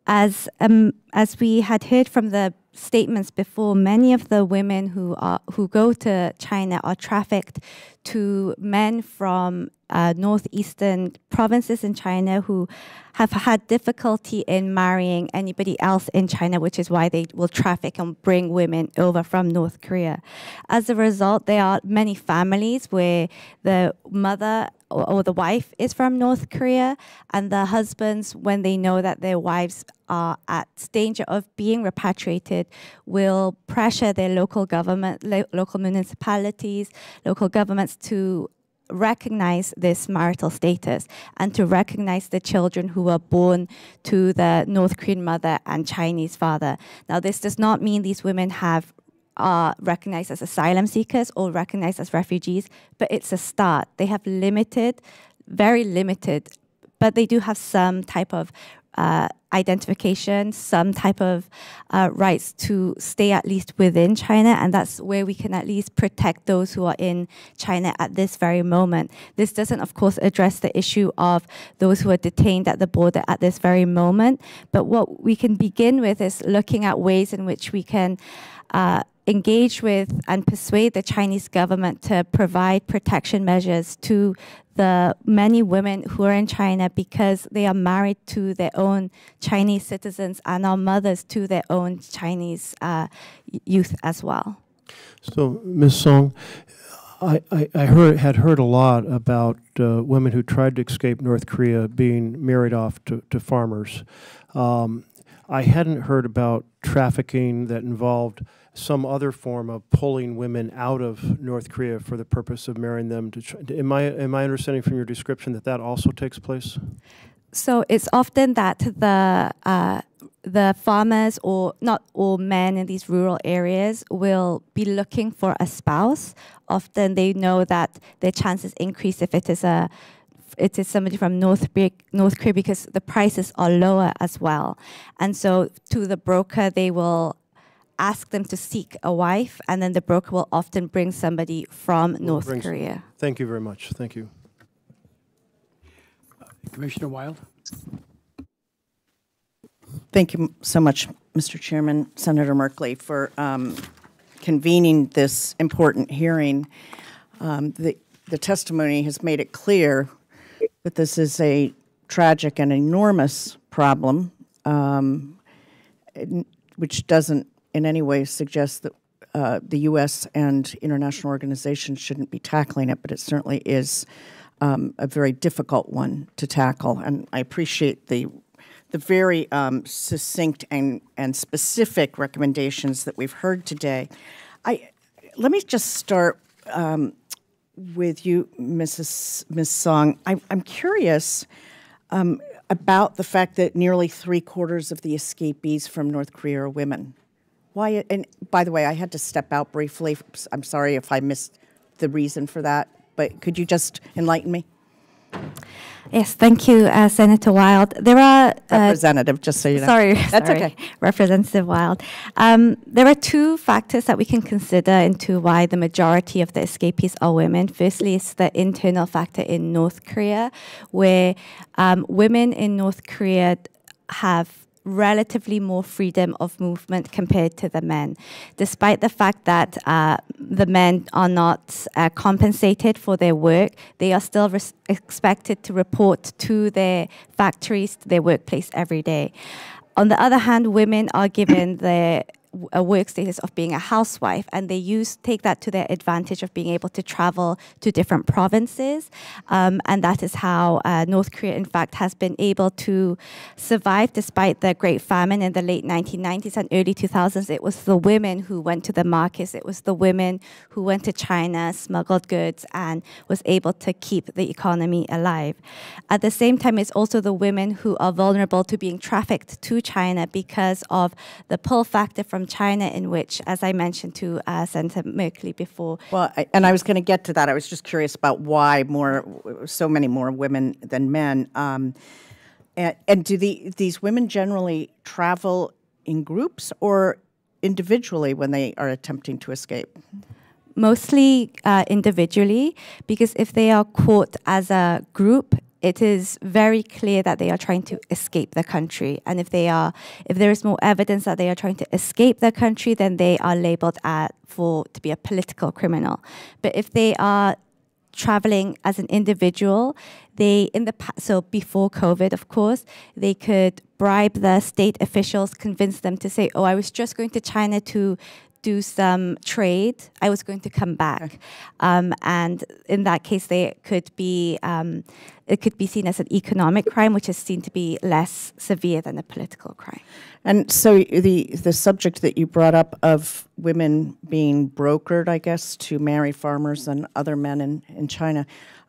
As, um, as we had heard from the statements before, many of the women who are who go to China are trafficked to men from uh, northeastern provinces in China who have had difficulty in marrying anybody else in China, which is why they will traffic and bring women over from North Korea. As a result, there are many families where the mother or, the wife is from North Korea, and the husbands, when they know that their wives are at danger of being repatriated, will pressure their local government, lo- local municipalities, local governments to recognize this marital status and to recognize the children who were born to the North Korean mother and Chinese father. Now, this does not mean these women have are recognized as asylum seekers or recognized as refugees, but it's a start. They have limited, very limited, but they do have some type of uh, identification, some type of uh, rights to stay at least within China, and that's where we can at least protect those who are in China at this very moment. This doesn't, of course, address the issue of those who are detained at the border at this very moment, but what we can begin with is looking at ways in which we can. Uh, engage with and persuade the Chinese government to provide protection measures to the many women who are in China because they are married to their own Chinese citizens and are mothers to their own Chinese uh, youth as well. So, Ms. Song, I, I, I heard, had heard a lot about uh, women who tried to escape North Korea being married off to, to farmers. Um, I hadn't heard about trafficking that involved some other form of pulling women out of North Korea for the purpose of marrying them. To, am I am I understanding from your description that that also takes place? So it's often that the uh, the farmers or not all men in these rural areas will be looking for a spouse. Often they know that their chances increase if it is a it is somebody from North North Korea because the prices are lower as well. And so to the broker, they will ask them to seek a wife, and then the broker will often bring somebody from North Brings, Korea. Thank you very much. Thank you. Uh, Commissioner Wild. Thank you so much, Mr. Chairman, Senator Merkley, for um, convening this important hearing. Um, the, the testimony has made it clear that this is a tragic and enormous problem, um, which doesn't in any way suggest that uh, the U.S. and international organizations shouldn't be tackling it, but it certainly is um, a very difficult one to tackle. And I appreciate the the very um, succinct and, and specific recommendations that we've heard today. I let me just start um, with you, Mrs. Ms. Song. I, I'm curious um, about the fact that nearly three quarters of the escapees from North Korea are women. Why? And by the way, I had to step out briefly. I'm sorry if I missed the reason for that, but could you just enlighten me? Yes, thank you, uh, Senator Wild. There are uh, representative, just so you know. Sorry, that's sorry, okay. Representative Wild. Um, there are two factors that we can consider into why the majority of the escapees are women. Firstly, it's the internal factor in North Korea, where um, women in North Korea have relatively more freedom of movement compared to the men, despite the fact that uh, the men are not uh, compensated for their work. They are still expected to report to their factories, to their workplace every day. On the other hand, women are given the a work status of being a housewife, and they use take that to their advantage of being able to travel to different provinces, um, and that is how uh, North Korea, in fact, has been able to survive despite the Great Famine in the late 1990s and early 2000s. It was the women who went to the markets. It was the women who went to China, smuggled goods, and was able to keep the economy alive. At the same time, it's also the women who are vulnerable to being trafficked to China because of the pull factor from from China, in which, as I mentioned to uh, Senator Merkley before. Well, I, and I was going to get to that. I was just curious about why more, so many more women than men. Um, and, and do the, these women generally travel in groups or individually when they are attempting to escape? Mostly uh, individually, because if they are caught as a group, it is very clear that they are trying to escape the country. And if they are, if there is more evidence that they are trying to escape the country, then they are labeled at for to be a political criminal. But if they are traveling as an individual, they in the so before COVID, of course, they could bribe the state officials, convince them to say, "Oh, I was just going to China to." Do some trade. I was going to come back, um, and in that case, they could be um, it could be seen as an economic crime, which is seen to be less severe than a political crime. And so the the subject that you brought up of women being brokered, I guess, to marry farmers and other men in, in China,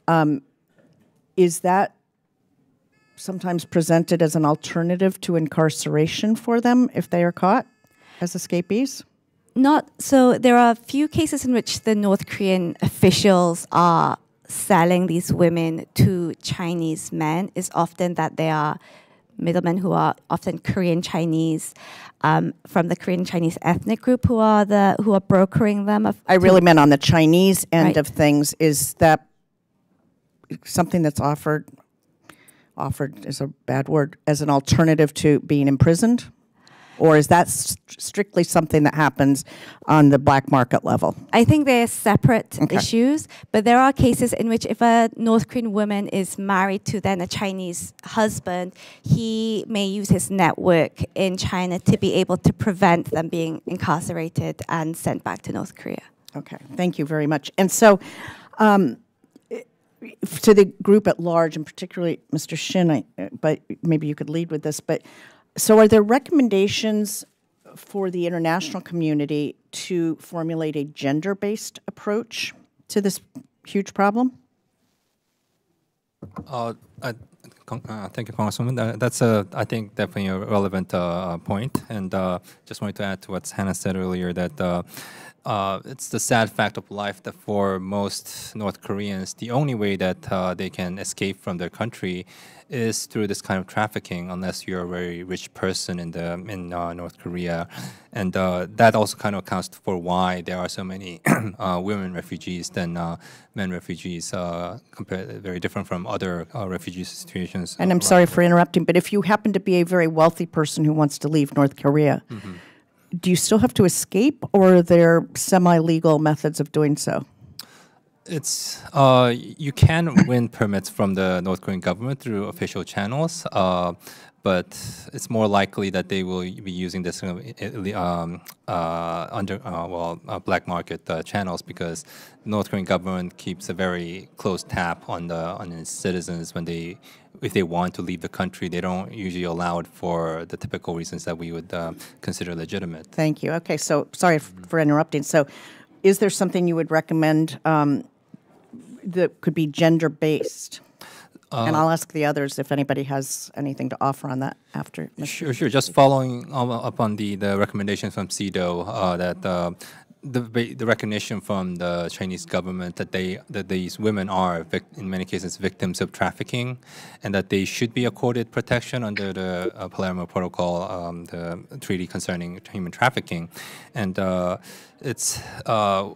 um, is that sometimes presented as an alternative to incarceration for them if they are caught as escapees? Not so. There are a few cases in which the North Korean officials are selling these women to Chinese men. Is often that they are middlemen who are often Korean Chinese um, from the Korean Chinese ethnic group who are the who are brokering them. Of, I really meant on the Chinese end Right. of things. Is that something that's offered? Offered is a bad word as an alternative to being imprisoned, or is that s- strictly something that happens on the black market level? I think they're separate Okay. issues, but there are cases in which if a North Korean woman is married to then a Chinese husband, he may use his network in China to be able to prevent them being incarcerated and sent back to North Korea. Okay, thank you very much. And so, um, to the group at large, and particularly Mr. Shin, I, but maybe you could lead with this. But so, are there recommendations for the international community to formulate a gender-based approach to this huge problem? Uh, I- uh, Thank you, Congresswoman. Uh, That's, a, I think, definitely a relevant uh, point. And uh, just wanted to add to what Hannah said earlier that it's the sad fact of life that for most North Koreans, the only way that they can escape from their country is through this kind of trafficking, unless you're a very rich person in the in uh, North Korea, and uh, that also kind of accounts for why there are so many uh, women refugees than uh, men refugees, uh, compared very different from other uh, refugee situations. And I'm sorry for interrupting, but if you happen to be a very wealthy person who wants to leave North Korea, do you still have to escape, or are there semi-legal methods of doing so? It's uh, you can win permits from the North Korean government through official channels, uh, but it's more likely that they will be using this uh, um, uh, under uh, well uh, black market channels because the North Korean government keeps a very close tap on the on its citizens when they if they want to leave the country. They don't usually allow it for the typical reasons that we would consider legitimate. Thank you. Okay, so sorry for interrupting. So, is there something you would recommend um, that could be gender based? and I'll ask the others if anybody has anything to offer on that after. Mr. Sure, sure. Just following up on the, the recommendation from CEDAW uh, that uh, the the recognition from the Chinese government that they that these women are in many cases victims of trafficking, and that they should be accorded protection under the uh, Palermo Protocol, um, the treaty concerning human trafficking, and. Uh, it's uh,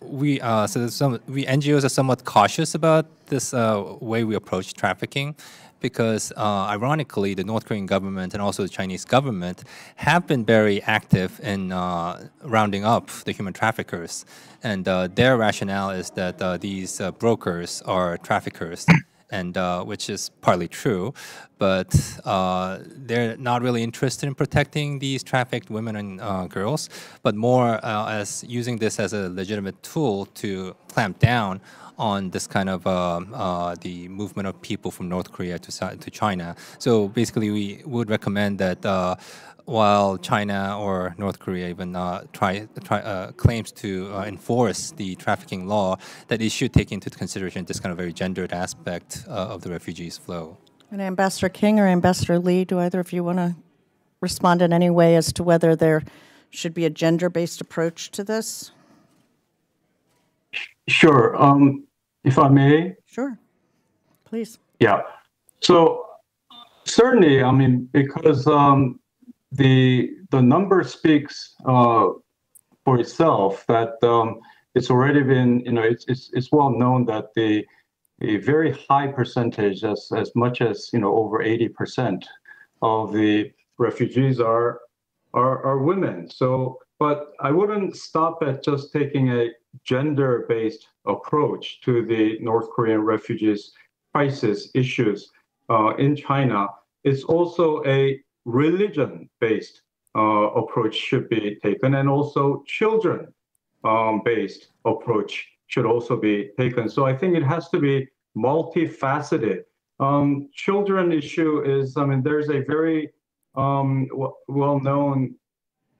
we uh, so some we NGOs are somewhat cautious about this uh, way we approach trafficking because uh, ironically the North Korean government and also the Chinese government have been very active in uh, rounding up the human traffickers. And uh, their rationale is that uh, these uh, brokers are traffickers. And uh, which is partly true, but uh, they're not really interested in protecting these trafficked women and uh, girls, but more uh, as using this as a legitimate tool to clamp down on this kind of um, uh, the movement of people from North Korea to to China. So basically, we would recommend that. Uh, while China or North Korea even uh, try, try uh, claims to uh, enforce the trafficking law, that it should take into consideration this kind of very gendered aspect uh, of the refugees flow. And Ambassador King or Ambassador Lee, do either of you want to respond in any way as to whether there should be a gender based approach to this? Sure. Um, if I may, Sure. Please. Yeah. So certainly, I mean, because um, the the number speaks uh, for itself. That um, it's already been, you know, it's it's, it's well known that the a very high percentage, as, as much as you know over 80% of the refugees are, are are women. So, but I wouldn't stop at just taking a gender-based approach to the North Korean refugees crisis issues uh, in China. It's also a religion-based uh, approach should be taken, and also children-based um, approach should also be taken. So I think it has to be multifaceted. Um, children issue is, I mean, there's a very um, well-known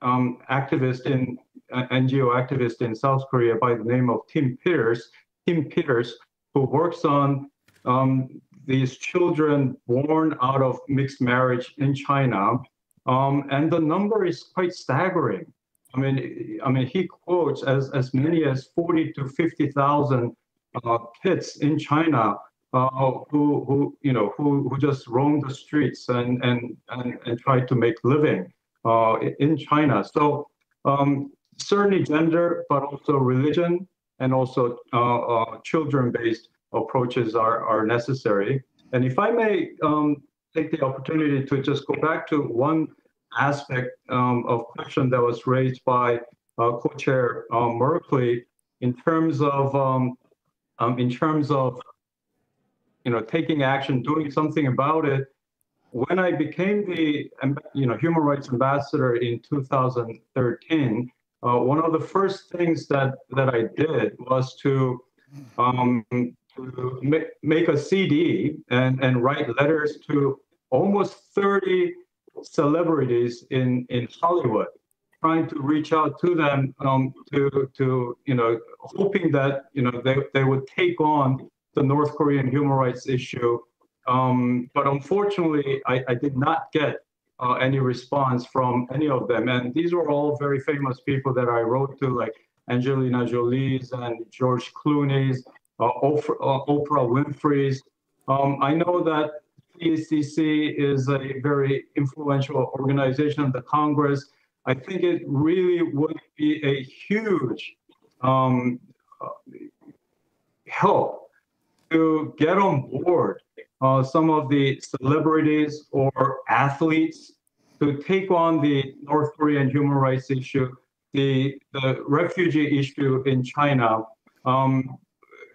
um, activist in uh, NGO activist in South Korea by the name of Tim Peters. Tim Peters, who works on um, these children born out of mixed marriage in China, um, and the number is quite staggering. I mean, I mean, he quotes as, as many as 40 to 50,000 uh, kids in China uh, who, who, you know, who, who just roam the streets and, and, and, and try to make living uh, in China. So um, certainly gender, but also religion and also uh, uh, children-based approaches are, are necessary. And if I may um, take the opportunity to just go back to one aspect um, of question that was raised by uh, co-chair uh, Merkley in terms of um, um, in terms of you know taking action, doing something about it. When I became the you know human rights ambassador in 2013, uh, one of the first things that that I did was to um, to make, make a CD and, and write letters to almost 30 celebrities in, in Hollywood, trying to reach out to them um, to, to, you know, hoping that, you know, they, they would take on the North Korean human rights issue. Um, but unfortunately, I, I did not get uh, any response from any of them. And these were all very famous people that I wrote to, like Angelina Jolie's and George Clooney's, uh, Oprah, uh, Oprah Winfrey's. Um, I know that CECC is a very influential organization of the Congress. I think it really would be a huge um, uh, help to get on board uh, some of the celebrities or athletes to take on the North Korean human rights issue, the, the refugee issue in China. Um,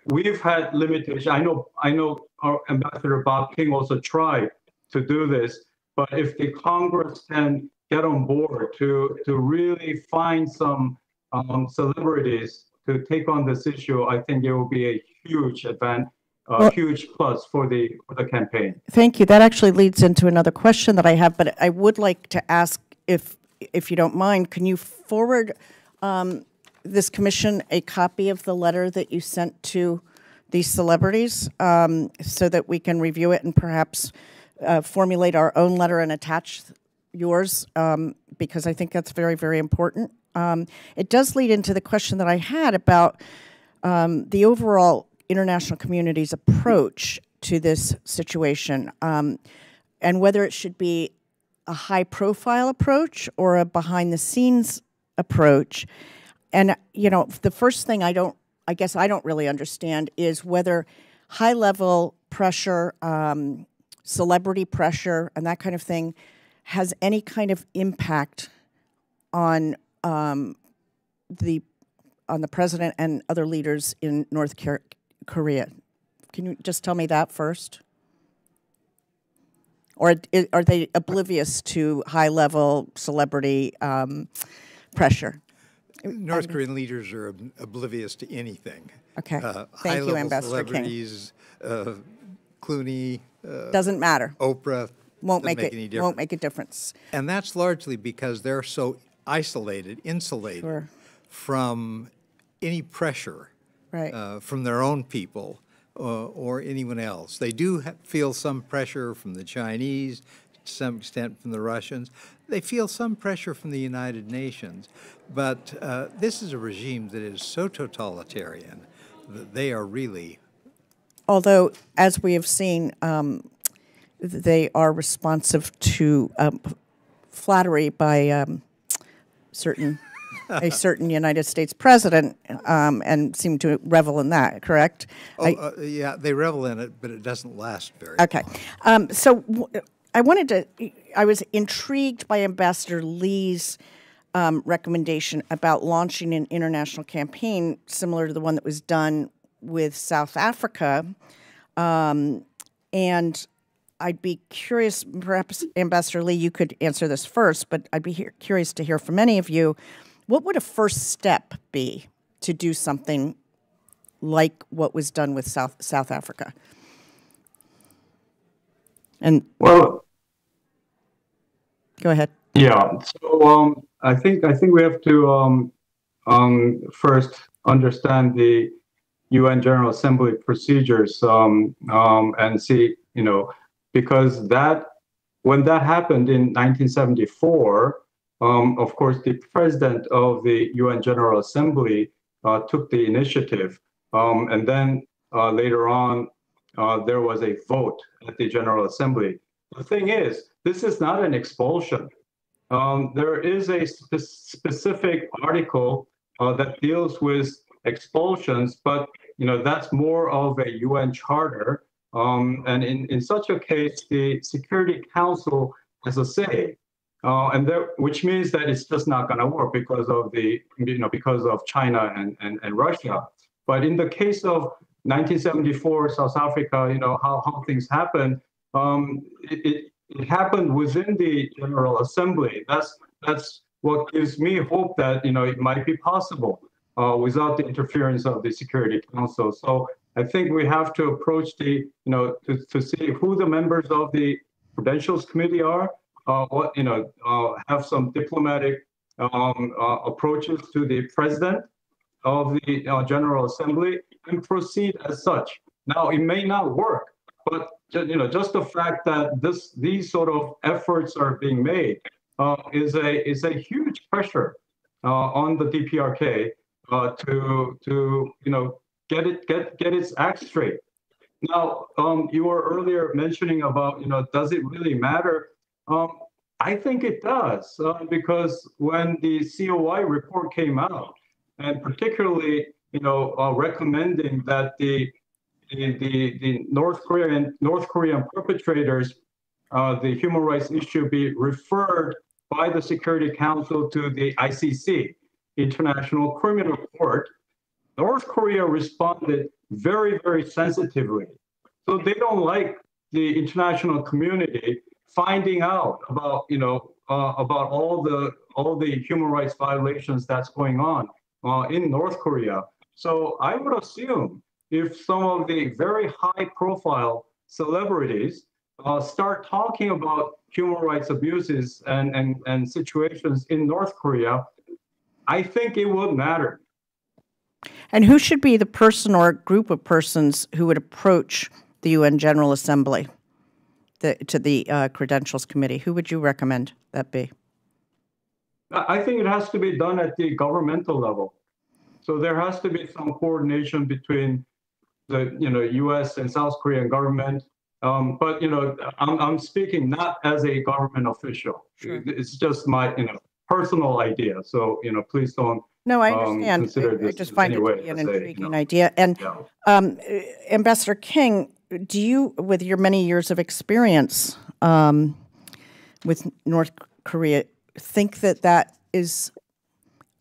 we've had limitations. I know, I know our Ambassador Bob King also tried to do this, but if the Congress can get on board to, to really find some um, celebrities to take on this issue, I think it will be a huge event, a well, huge plus for the for the campaign. Thank you. That actually leads into another question that I have, but I would like to ask if if you don't mind, can you forward um, this commission a copy of the letter that you sent to these celebrities um, so that we can review it and perhaps uh, formulate our own letter and attach yours um, because I think that's very, very important. Um, it does lead into the question that I had about um, the overall international community's approach to this situation um, and whether it should be a high profile approach or a behind the scenes approach. And, you know, the first thing I don't I guess I don't really understand is whether high level pressure, um, celebrity pressure, and that kind of thing has any kind of impact on um, the on the president and other leaders in North Korea. Can you just tell me that first? Or are they oblivious to high level celebrity um, pressure? North Korean leaders are ob- oblivious to anything. Okay. Uh, Thank you, Ambassador King. celebrities, uh, Clooney, uh, Doesn't matter. Oprah. Won't make any it, difference. won't make a difference. And that's largely because they're so isolated, insulated Sure. from any pressure Right. uh, from their own people uh, or anyone else. They do ha- feel some pressure from the Chinese, to some extent from the Russians. They feel some pressure from the United Nations. But uh, this is a regime that is so totalitarian that they are really Although, as we have seen, um, they are responsive to um, flattery by um, certain a certain United States president um, and seem to revel in that, correct? Oh, I- uh, yeah, they revel in it, but it doesn't last very long. Okay. Um, so w- I wanted to, I was intrigued by Ambassador Lee's um, recommendation about launching an international campaign similar to the one that was done with South Africa. Um, and I'd be curious, perhaps Ambassador Lee, you could answer this first, but I'd be curious to hear from any of you. What would a first step be to do something like what was done with South South Africa? And Well, go ahead. Yeah. So um, I think I think we have to um, um, first understand the UN General Assembly procedures um, um, and see, you know, because that when that happened in 1974, um, of course, the president of the UN General Assembly uh, took the initiative, um, and then uh, later on, uh, there was a vote at the General Assembly. The thing is, this is not an expulsion. Um, there is a spe- specific article uh, that deals with expulsions, but you know that's more of a UN charter. Um, and in, in such a case, the Security Council has a say, uh, and which means that it's just not going to work because of the you know because of China and, and, and Russia. But in the case of 1974 South Africa, you know how, how things happen. Um, it, it, it happened within the General Assembly. That's that's what gives me hope that you know it might be possible uh, without the interference of the Security Council. So I think we have to approach the you know to, to see who the members of the Credentials Committee are. Uh, what you know uh, have some diplomatic um, uh, approaches to the president of the General Assembly and proceed as such. Now it may not work, but you know, just the fact that this these sort of efforts are being made uh, is a is a huge pressure uh, on the DPRK uh, to to you know get it get get its act straight. Now, um, you were earlier mentioning about you know does it really matter? Um, I think it does uh, because when the COI report came out, and particularly you know uh, recommending that the the, the, the North Korean North Korean perpetrators, uh, the human rights issue be referred by the Security Council to the ICC, International Criminal Court. North Korea responded very, very sensitively. So they don't like the international community finding out about, you know, uh, about all the all the human rights violations that's going on uh, in North Korea. So I would assume if some of the very high profile celebrities uh, start talking about human rights abuses and, and, and situations in North Korea, I think it would matter. And who should be the person or group of persons who would approach the UN General Assembly the, to the uh, Credentials Committee? Who would you recommend that be? I think it has to be done at the governmental level. So there has to be some coordination between the you know U.S. and South Korean government. Um, but you know, I'm I'm speaking not as a government official. It's just my you know personal idea. So you know, please don't. No, I um, understand. consider I- I just find it to be an a, you intriguing know, idea. And yeah. um, uh, Ambassador King, do you, with your many years of experience um, with North Korea, think that that is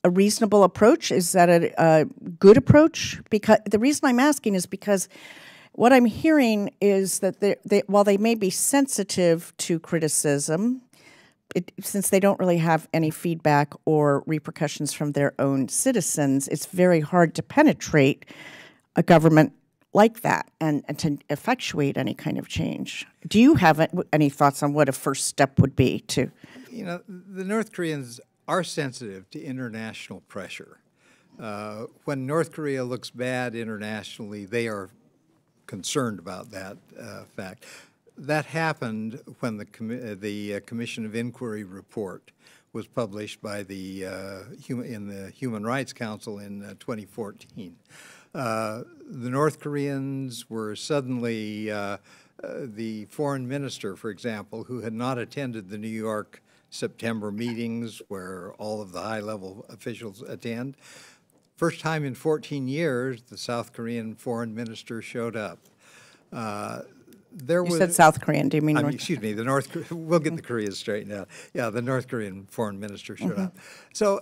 a reasonable approach? Is that a, a good approach? Because the reason I'm asking is because what I'm hearing is that they, they, while they may be sensitive to criticism, it, since they don't really have any feedback or repercussions from their own citizens, it's very hard to penetrate a government like that and, and to effectuate any kind of change. Do you have any thoughts on what a first step would be to? You know, the North Koreans are sensitive to international pressure. Uh, when North Korea looks bad internationally, they are concerned about that uh, fact. That happened when the, commi- uh, the uh, Commission of Inquiry report was published by the, uh, in the Human Rights Council in uh, 2014. Uh, the North Koreans were suddenly, uh, uh, the foreign minister, for example, who had not attended the New York September meetings where all of the high-level officials attend. First time in 14 years, the South Korean foreign minister showed up. Uh, there You was said South Korean, do you mean I mean, North? excuse me, the North, we'll get the Koreas straightened out. Yeah, the North Korean foreign minister showed up. So uh,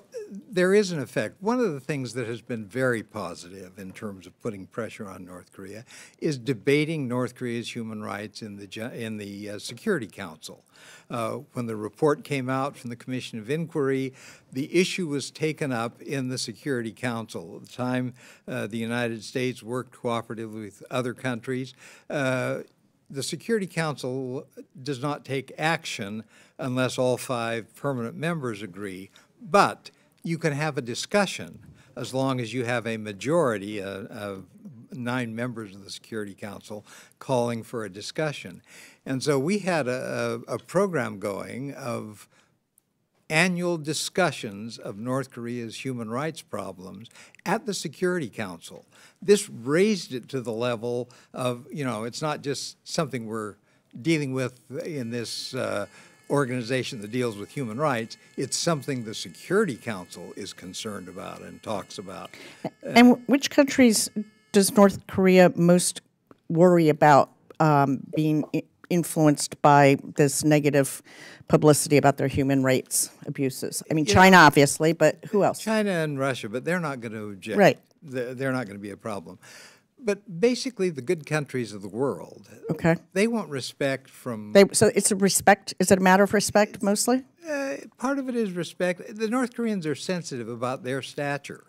there is an effect. One of the things that has been very positive in terms of putting pressure on North Korea is debating North Korea's human rights in the, in the uh, Security Council. Uh, When the report came out from the Commission of Inquiry, the issue was taken up in the Security Council. At the time, uh, the United States worked cooperatively with other countries. The Security Council does not take action unless all five permanent members agree, but you can have a discussion as long as you have a majority uh, of nine members of the Security Council calling for a discussion. And so we had a, a a program going of annual discussions of North Korea's human rights problems at the Security Council. This raised it to the level of, you know, it's not just something we're dealing with in this uh, organization that deals with human rights, it's something the Security Council is concerned about and talks about. And which countries does North Korea most worry about um, being influenced by this negative publicity about their human rights abuses? I mean, China, obviously, but who else? China and Russia, but they're not going to object. Right. They're they're not going to be a problem. But basically, the good countries of the world, Okay. they want respect from They, so it's a respect. Is it a matter of respect mostly? Uh, part of it is respect. The North Koreans are sensitive about their stature.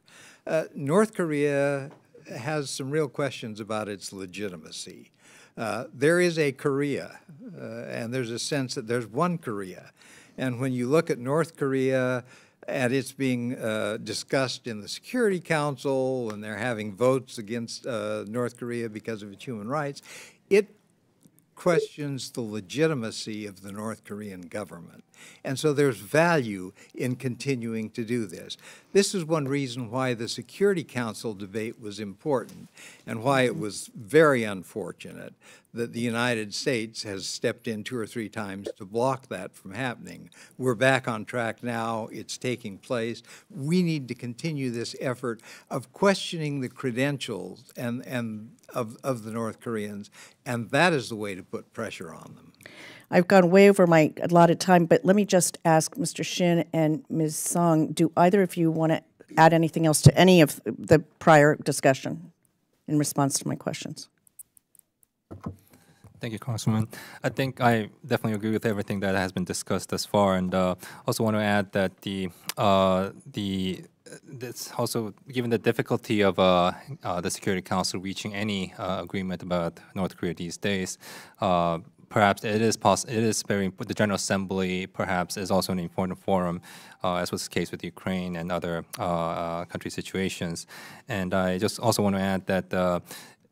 Uh, North Korea has some real questions about its legitimacy. Uh, there is a Korea, uh, and there's a sense that there's one Korea. And when you look at North Korea and it's being uh, discussed in the Security Council, and they're having votes against uh, North Korea because of its human rights, it questions the legitimacy of the North Korean government. And so there's value in continuing to do this. This is one reason why the Security Council debate was important and why it was very unfortunate that the United States has stepped in two or three times to block that from happening. We're back on track now. It's taking place. We need to continue this effort of questioning the credentials and, and of, of the North Koreans, and that is the way to put pressure on them. I've gone way over my allotted time, but let me just ask Mr. Shin and Ms. Song, do either of you want to add anything else to any of the prior discussion in response to my questions? Thank you, Congresswoman. I think I definitely agree with everything that has been discussed thus far, and uh, also want to add that the uh, the that's also given the difficulty of uh, uh, the Security Council reaching any uh, agreement about North Korea these days. Uh, perhaps it is poss- it is very the General Assembly perhaps is also an important forum, uh, as was the case with Ukraine and other uh, country situations. And I just also want to add that.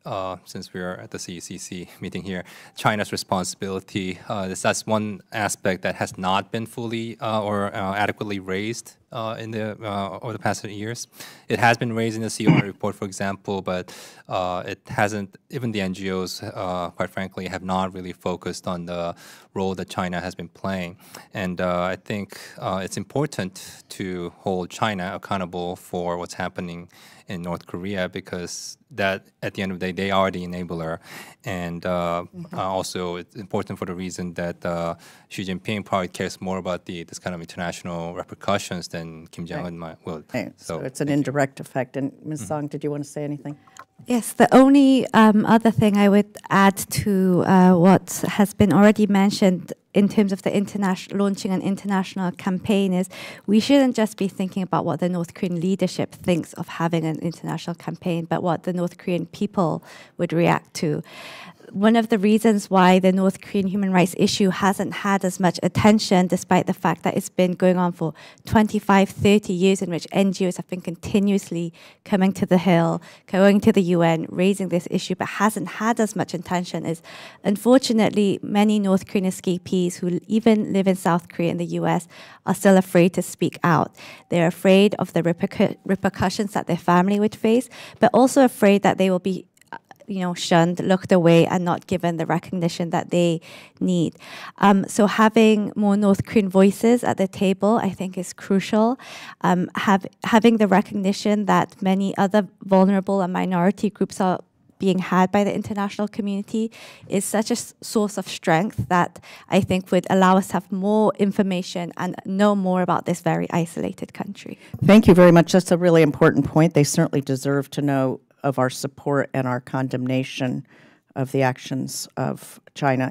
Uh, since we are at the CECC meeting here, China's responsibility. Uh, this, that's one aspect that has not been fully uh, or adequately raised uh, in the uh, over the past years. It has been raised in the COI report, for example, but uh, it hasn't. Even the NGOs, uh, quite frankly, have not really focused on the role that China has been playing. And uh, I think uh, it's important to hold China accountable for what's happening in North Korea because that, at the end of the day, they are the enabler. And uh, uh, also, it's important for the reason that uh, Xi Jinping probably cares more about the this kind of international repercussions than Kim Jong Un might will. Okay, So it's an indirect effect. And Ms. Song, did you want to say anything? Yes, the only um, other thing I would add to uh, what has been already mentioned in terms of the international launching an international campaign is we shouldn't just be thinking about what the North Korean leadership thinks of having an international campaign, but what the North Korean people would react to. One of the reasons why the North Korean human rights issue hasn't had as much attention, despite the fact that it's been going on for 25, 30 years, in which NGOs have been continuously coming to the Hill, going to the UN, raising this issue, but hasn't had as much attention, is unfortunately many North Korean escapees who even live in South Korea and the US are still afraid to speak out. They're afraid of the repercussions that their family would face, but also afraid that they will be you know, shunned, looked away, and not given the recognition that they need. Um, so having more North Korean voices at the table, I think, is crucial. Um, have, having the recognition that many other vulnerable and minority groups are being had by the international community is such a source of strength that I think would allow us to have more information and know more about this very isolated country. Thank you very much. That's a really important point. They certainly deserve to know of our support and our condemnation of the actions of China,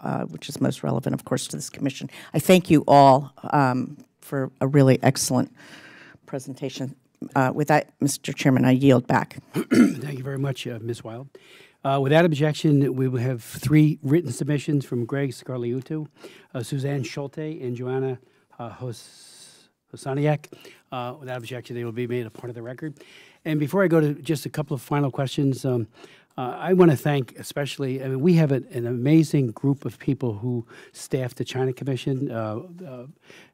uh, which is most relevant, of course, to this commission. I thank you all um, for a really excellent presentation. Uh, with that, Mr. Chairman, I yield back. Thank you very much, uh, Ms. Wild. Uh, without objection, we will have three written submissions from Greg Scarlatoiu, uh, Suzanne Scholte, and Joanna uh, Hos- Hosaniak. Without objection, they will be made a part of the record. And before I go to just a couple of final questions, um, uh, I want to thank especially, I mean, we have a, an amazing group of people who staff the China Commission, uh, uh,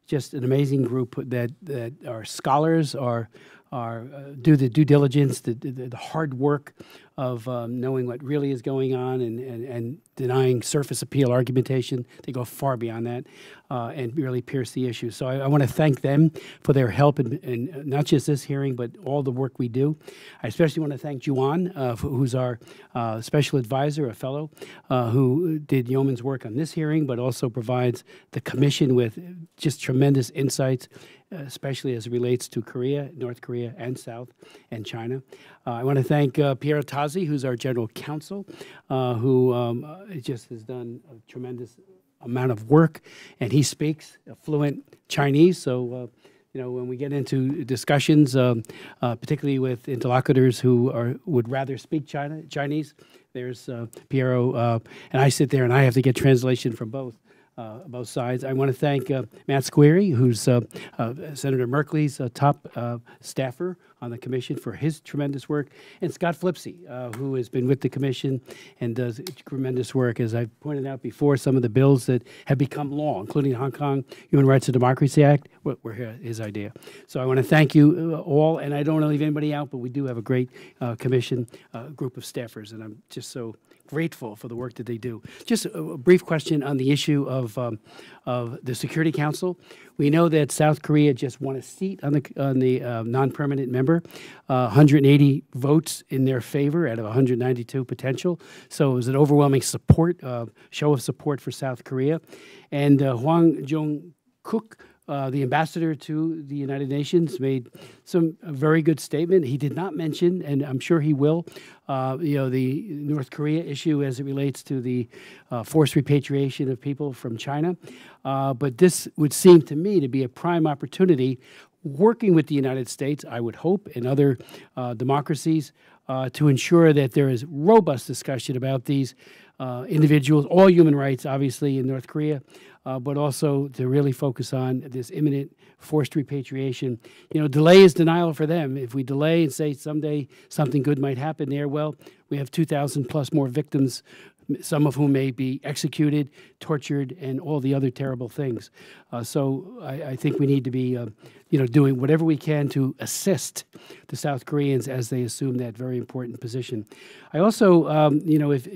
just an amazing group that, that are scholars, are are uh, do the due diligence, the, the, the hard work of um, knowing what really is going on and, and, and, denying surface appeal argumentation. They go far beyond that uh, and really pierce the issue. So I, I want to thank them for their help in, in, not just this hearing, but all the work we do. I especially want to thank Juan, uh, who's our uh, special advisor, a fellow, uh, who did yeoman's work on this hearing, but also provides the commission with just tremendous insights especially as it relates to Korea, North Korea, and South, and China. Uh, I want to thank uh, Piero Tozzi, who's our general counsel, uh, who um, uh, just has done a tremendous amount of work, and he speaks fluent Chinese. So, uh, you know, when we get into discussions, um, uh, particularly with interlocutors who are would rather speak China Chinese, there's Piero, and I sit there and I have to get translation from both uh, both sides. I want to thank uh, Matt Squeri, who's uh, uh Senator Merkley's uh, top uh, staffer on the commission for his tremendous work, and Scott Flipse, who has been with the commission and does tremendous work. As I pointed out before, some of the bills that have become law, including the Hong Kong Human Rights and Democracy Act, were his idea. So I want to thank you all, and I don't want to leave anybody out, but we do have a great commission group of staffers, and I'm just so grateful for the work that they do. Just a, a brief question on the issue of, um, of the Security Council. We know that South Korea just won a seat on the, on the uh, non permanent member, uh, 180 votes in their favor out of 192 potential. So it was an overwhelming support, uh, show of support for South Korea. And uh, Hwang Joon Kook uh, the ambassador to the United Nations made some very good statement. He did not mention, and I'm sure he will, uh, you know, the North Korea issue as it relates to the uh, forced repatriation of people from China. Uh, but this would seem to me to be a prime opportunity, working with the United States, I would hope, and other uh, democracies, to ensure that there is robust discussion about these individuals, all human rights, obviously, in North Korea uh, but also to really focus on this imminent forced repatriation. You know, delay is denial for them. If we delay and say someday something good might happen there, well, we have 2,000 plus more victims some of whom may be executed, tortured, and all the other terrible things. Uh, so I, I, think we need to be, uh, you know, doing whatever we can to assist the South Koreans as they assume that very important position. I also, um, you know, if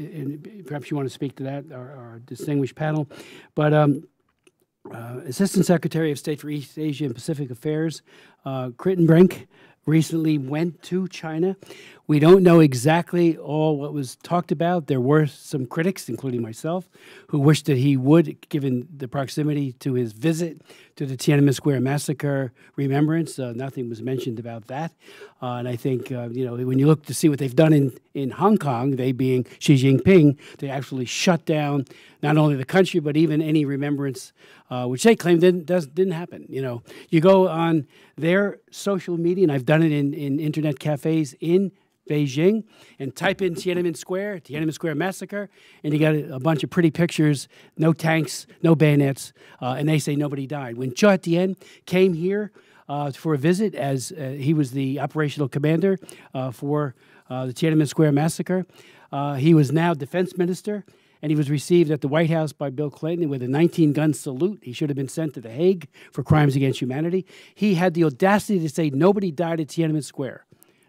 perhaps you want to speak to that, our, our distinguished panel, but. Um, uh, Assistant Secretary of State for East Asia and Pacific Affairs, uh, recently went to China. We don't know exactly all what was talked about. There were some critics, including myself, who wished that he would, given the proximity to his visit to the Tiananmen Square massacre remembrance. Uh, nothing was mentioned about that. Uh, and I think, uh, you know, when you look to see what they've done in, in Hong Kong, they being Xi Jinping, they actually shut down not only the country, but even any remembrance, uh, which they claim didn't, does, didn't happen. You know, you go on their social media, and I've done it in, in internet cafes in Beijing and type in Tiananmen Square, Tiananmen Square massacre, and you got a, bunch of pretty pictures, no tanks, no bayonets, uh, and they say nobody died. When Chi Haotian came here uh, for a visit, as uh, he was the operational commander uh, for uh, the Tiananmen Square massacre, uh, he was now defense minister. And he was received at the White House by Bill Clinton with a 19 gun salute. He should have been sent to The Hague for crimes against humanity. He had the audacity to say nobody died at Tiananmen Square.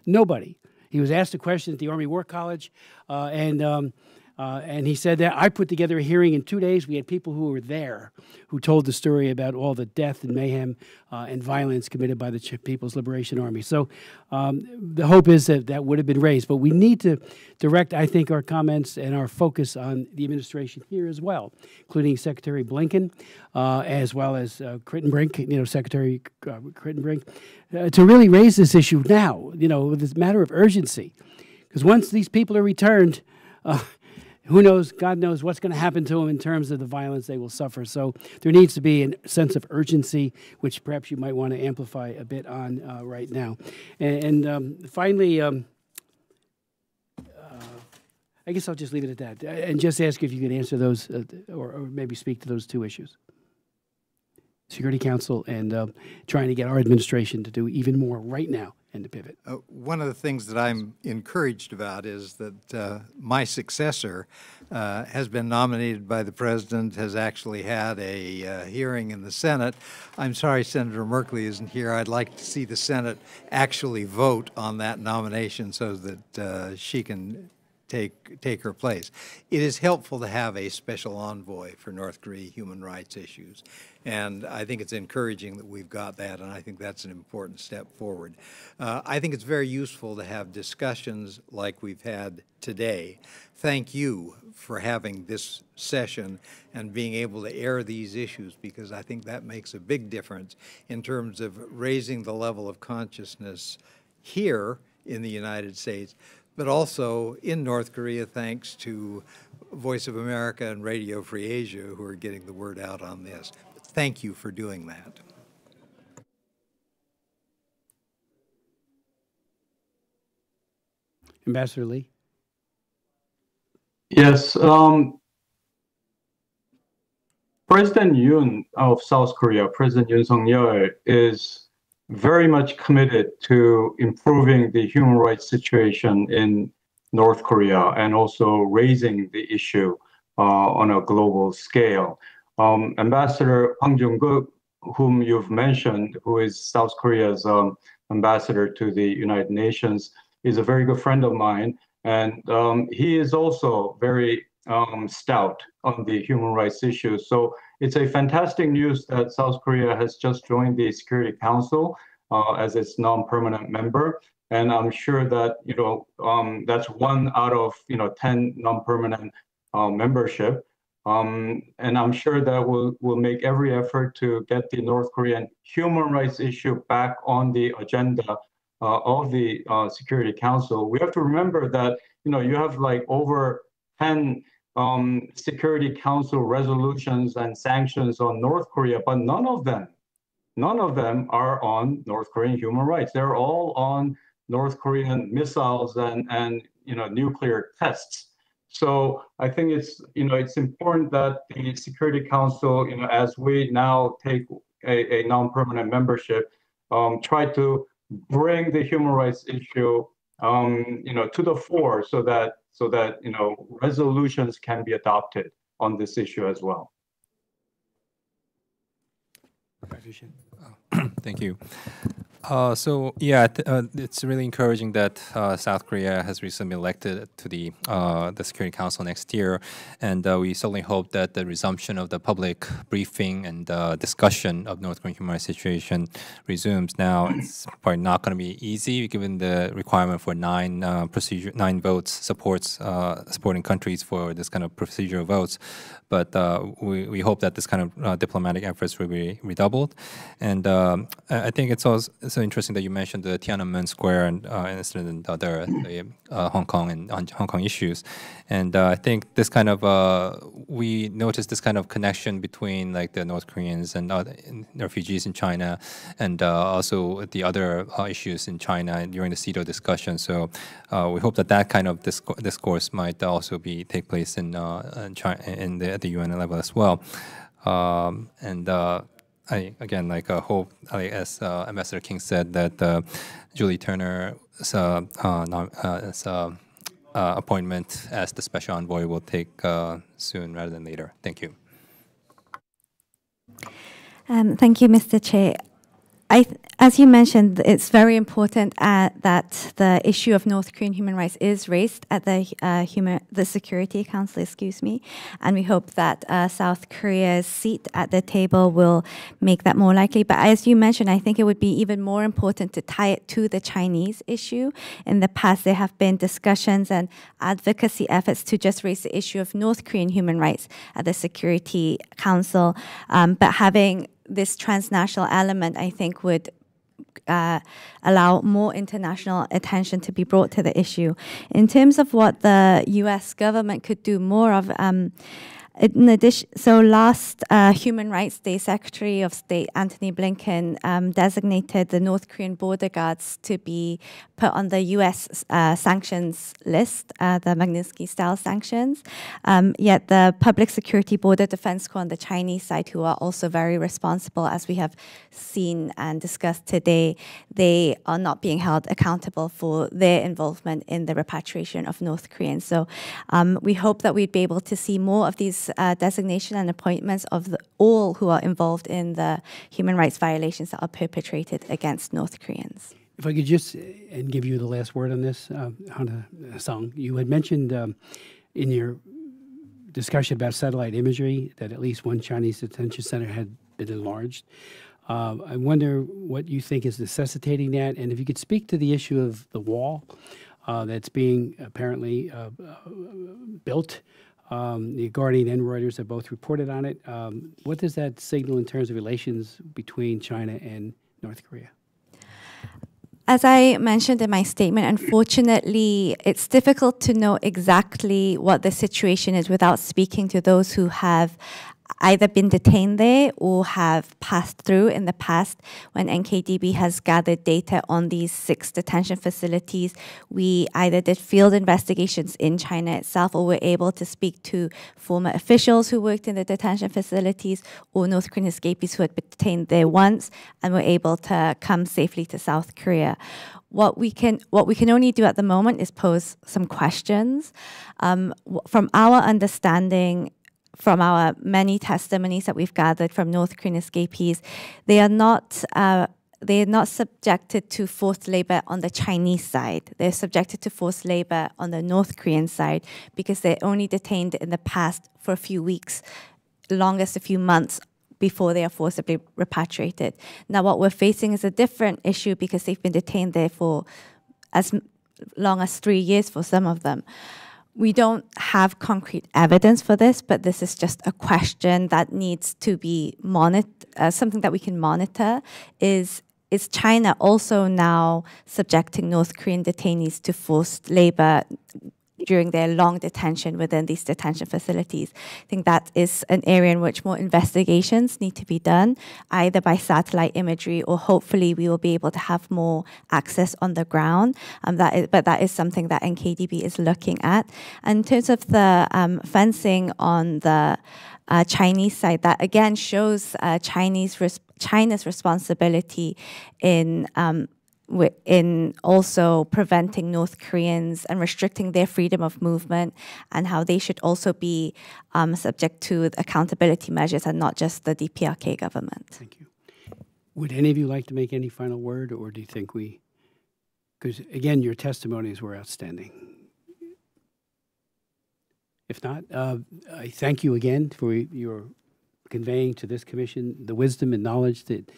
Nobody. He was asked a question at the Army War College, uh, and um, uh, and he said that I put together a hearing in two days. We had people who were there who told the story about all the death and mayhem uh, and violence committed by the Ch- People's Liberation Army. So um, the hope is that that would have been raised. But we need to direct, I think, our comments and our focus on the administration here as well, including Secretary Blinken, uh, as well as uh, Kritenbrink, you know, Secretary uh, Kritenbrink, uh, to really raise this issue now, you know, with this matter of urgency. Because once these people are returned, who knows, God knows what's going to happen to them in terms of the violence they will suffer. So there needs to be a sense of urgency, which perhaps you might want to amplify a bit on uh, right now. And, and um, finally, um, uh, I guess I'll just leave it at that and just ask if you could answer those uh, or, or, maybe speak to those two issues. Security Council and um, trying to get our administration to do even more right now and to pivot. Uh, one of the things that I'm encouraged about is that uh, my successor uh, has been nominated by the president, has actually had a uh, hearing in the Senate. I'm sorry Senator Merkley isn't here. I'd like to see the Senate actually vote on that nomination so that uh, she can take take her place. It is helpful to have a special envoy for North Korea human rights issues. And I think it's encouraging that we've got that, and I think that's an important step forward. Uh, I think it's very useful to have discussions like we've had today. Thank you for having this session and being able to air these issues because I think that makes a big difference in terms of raising the level of consciousness here in the United States, but also in North Korea, thanks to Voice of America and Radio Free Asia, who are getting the word out on this thank you for doing that. Ambassador Lee? Yes. Um, President Yoon of South Korea, President Yoon Suk-yeol, is very much committed to improving the human rights situation in North Korea and also raising the issue uh, on a global scale. Um, Ambassador Hwang Joon-kook, whom you've mentioned, who is South Korea's um, ambassador to the United Nations, is a very good friend of mine. And um, he is also very um, stout on the human rights issues. So it's a fantastic news that South Korea has just joined the Security Council uh, as its non-permanent member. And I'm sure that, you know, um, that's one out of, you know, 10 non-permanent uh, membership. Um, and I'm sure that we'll, we'll make every effort to get the North Korean human rights issue back on the agenda uh, of the uh, Security Council. We have to remember that, you know, you have like over 10 um, Security Council resolutions and sanctions on North Korea, but none of them, none of them are on North Korean human rights. They're all on North Korean missiles and, and you know, nuclear tests. So I think it's you know it's important that the Security Council, you know, as we now take a, a non-permanent membership, um, try to bring the human rights issue, um, you know, to the fore, so that so that you know resolutions can be adopted on this issue as well. Thank you. Uh, so yeah, uh, it's really encouraging that uh, South Korea has recently elected to the uh, the Security Council next year, and uh, we certainly hope that the resumption of the public briefing and uh, discussion of North Korean human rights situation resumes. Now, it's probably not going to be easy given the requirement for nine procedure nine votes supports supporting countries for this kind of procedural votes, but we we hope that this kind of diplomatic efforts will be redoubled, and um, I think it's also so interesting that you mentioned the Tiananmen Square and uh, incident and other uh, Hong Kong and Hong Kong issues, and uh, I think this kind of uh, we noticed this kind of connection between like the North Koreans and refugees in China, and uh, also the other uh, issues in China during the CEDAW discussion. So we hope that that kind of discourse might also be take place in in, China, in the, at the UN level as well. Um, and I again like uh, hope, like, as uh, Ambassador King said, that uh, Julie Turner's uh, uh, uh, appointment as the special envoy will take soon rather than later. Thank you. Um, thank you, Mr. Chair. I, as you mentioned, it's very important uh, that the issue of North Korean human rights is raised at the uh, human, the Security Council. Excuse me, and we hope that uh, South Korea's seat at the table will make that more likely. But as you mentioned, I think it would be even more important to tie it to the Chinese issue. In the past, there have been discussions and advocacy efforts to just raise the issue of North Korean human rights at the Security Council, um, but having this transnational element, I think, would uh, allow more international attention to be brought to the issue. In terms of what the U.S. government could do more of, um, in addition, so last uh, Human Rights Day, Secretary of State Antony Blinken um, designated the North Korean border guards to be put on the U.S. Uh, sanctions list, uh, the Magnitsky-style sanctions. Um, yet the Public Security Border Defense Corps on the Chinese side, who are also very responsible, as we have seen and discussed today, they are not being held accountable for their involvement in the repatriation of North Koreans. So um, we hope that we'd be able to see more of these uh, designation and appointments of the, all who are involved in the human rights violations that are perpetrated against North Koreans. If I could just uh, and give you the last word on this, uh, Hana Song, you had mentioned um, in your discussion about satellite imagery that at least one Chinese detention center had been enlarged. Uh, I wonder what you think is necessitating that, and if you could speak to the issue of the wall uh, that's being apparently uh, uh built um, the Guardian and Reuters have both reported on it. Um, what does that signal in terms of relations between China and North Korea? As I mentioned in my statement, unfortunately, it's difficult to know exactly what the situation is without speaking to those who have either been detained there or have passed through in the past when NKDB has gathered data on these six detention facilities. We either did field investigations in China itself or were able to speak to former officials who worked in the detention facilities or North Korean escapees who had been detained there once and were able to come safely to South Korea what we can what we can only do at the moment is pose some questions. Um, from our understanding, from our many testimonies that we've gathered from North Korean escapees, they are not uh, they are not subjected to forced labor on the Chinese side. They're subjected to forced labor on the North Korean side because they're only detained in the past for a few weeks, longest a few months before they are forcibly repatriated. Now, what we're facing is a different issue because they've been detained there for as long as three years for some of them we don't have concrete evidence for this, but this is just a question that needs to be monitored, uh, something that we can monitor is is China also now subjecting North Korean detainees to forced labor during their long detention within these detention facilities. I think that is an area in which more investigations need to be done, either by satellite imagery or hopefully we will be able to have more access on the ground. Um, that is, but that is something that NKDB is looking at. And in terms of the um, fencing on the uh, Chinese side, that again shows uh, Chinese res China's responsibility in um, in also preventing North Koreans and restricting their freedom of movement, and how they should also be um, subject to accountability measures and not just the DPRK government. Thank you. Would any of you like to make any final word, or do you think we? Because again, your testimonies were outstanding. If not, uh, I thank you again for your conveying to this commission the wisdom and knowledge that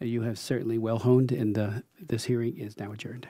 you have certainly well honed, and uh, this hearing is now adjourned.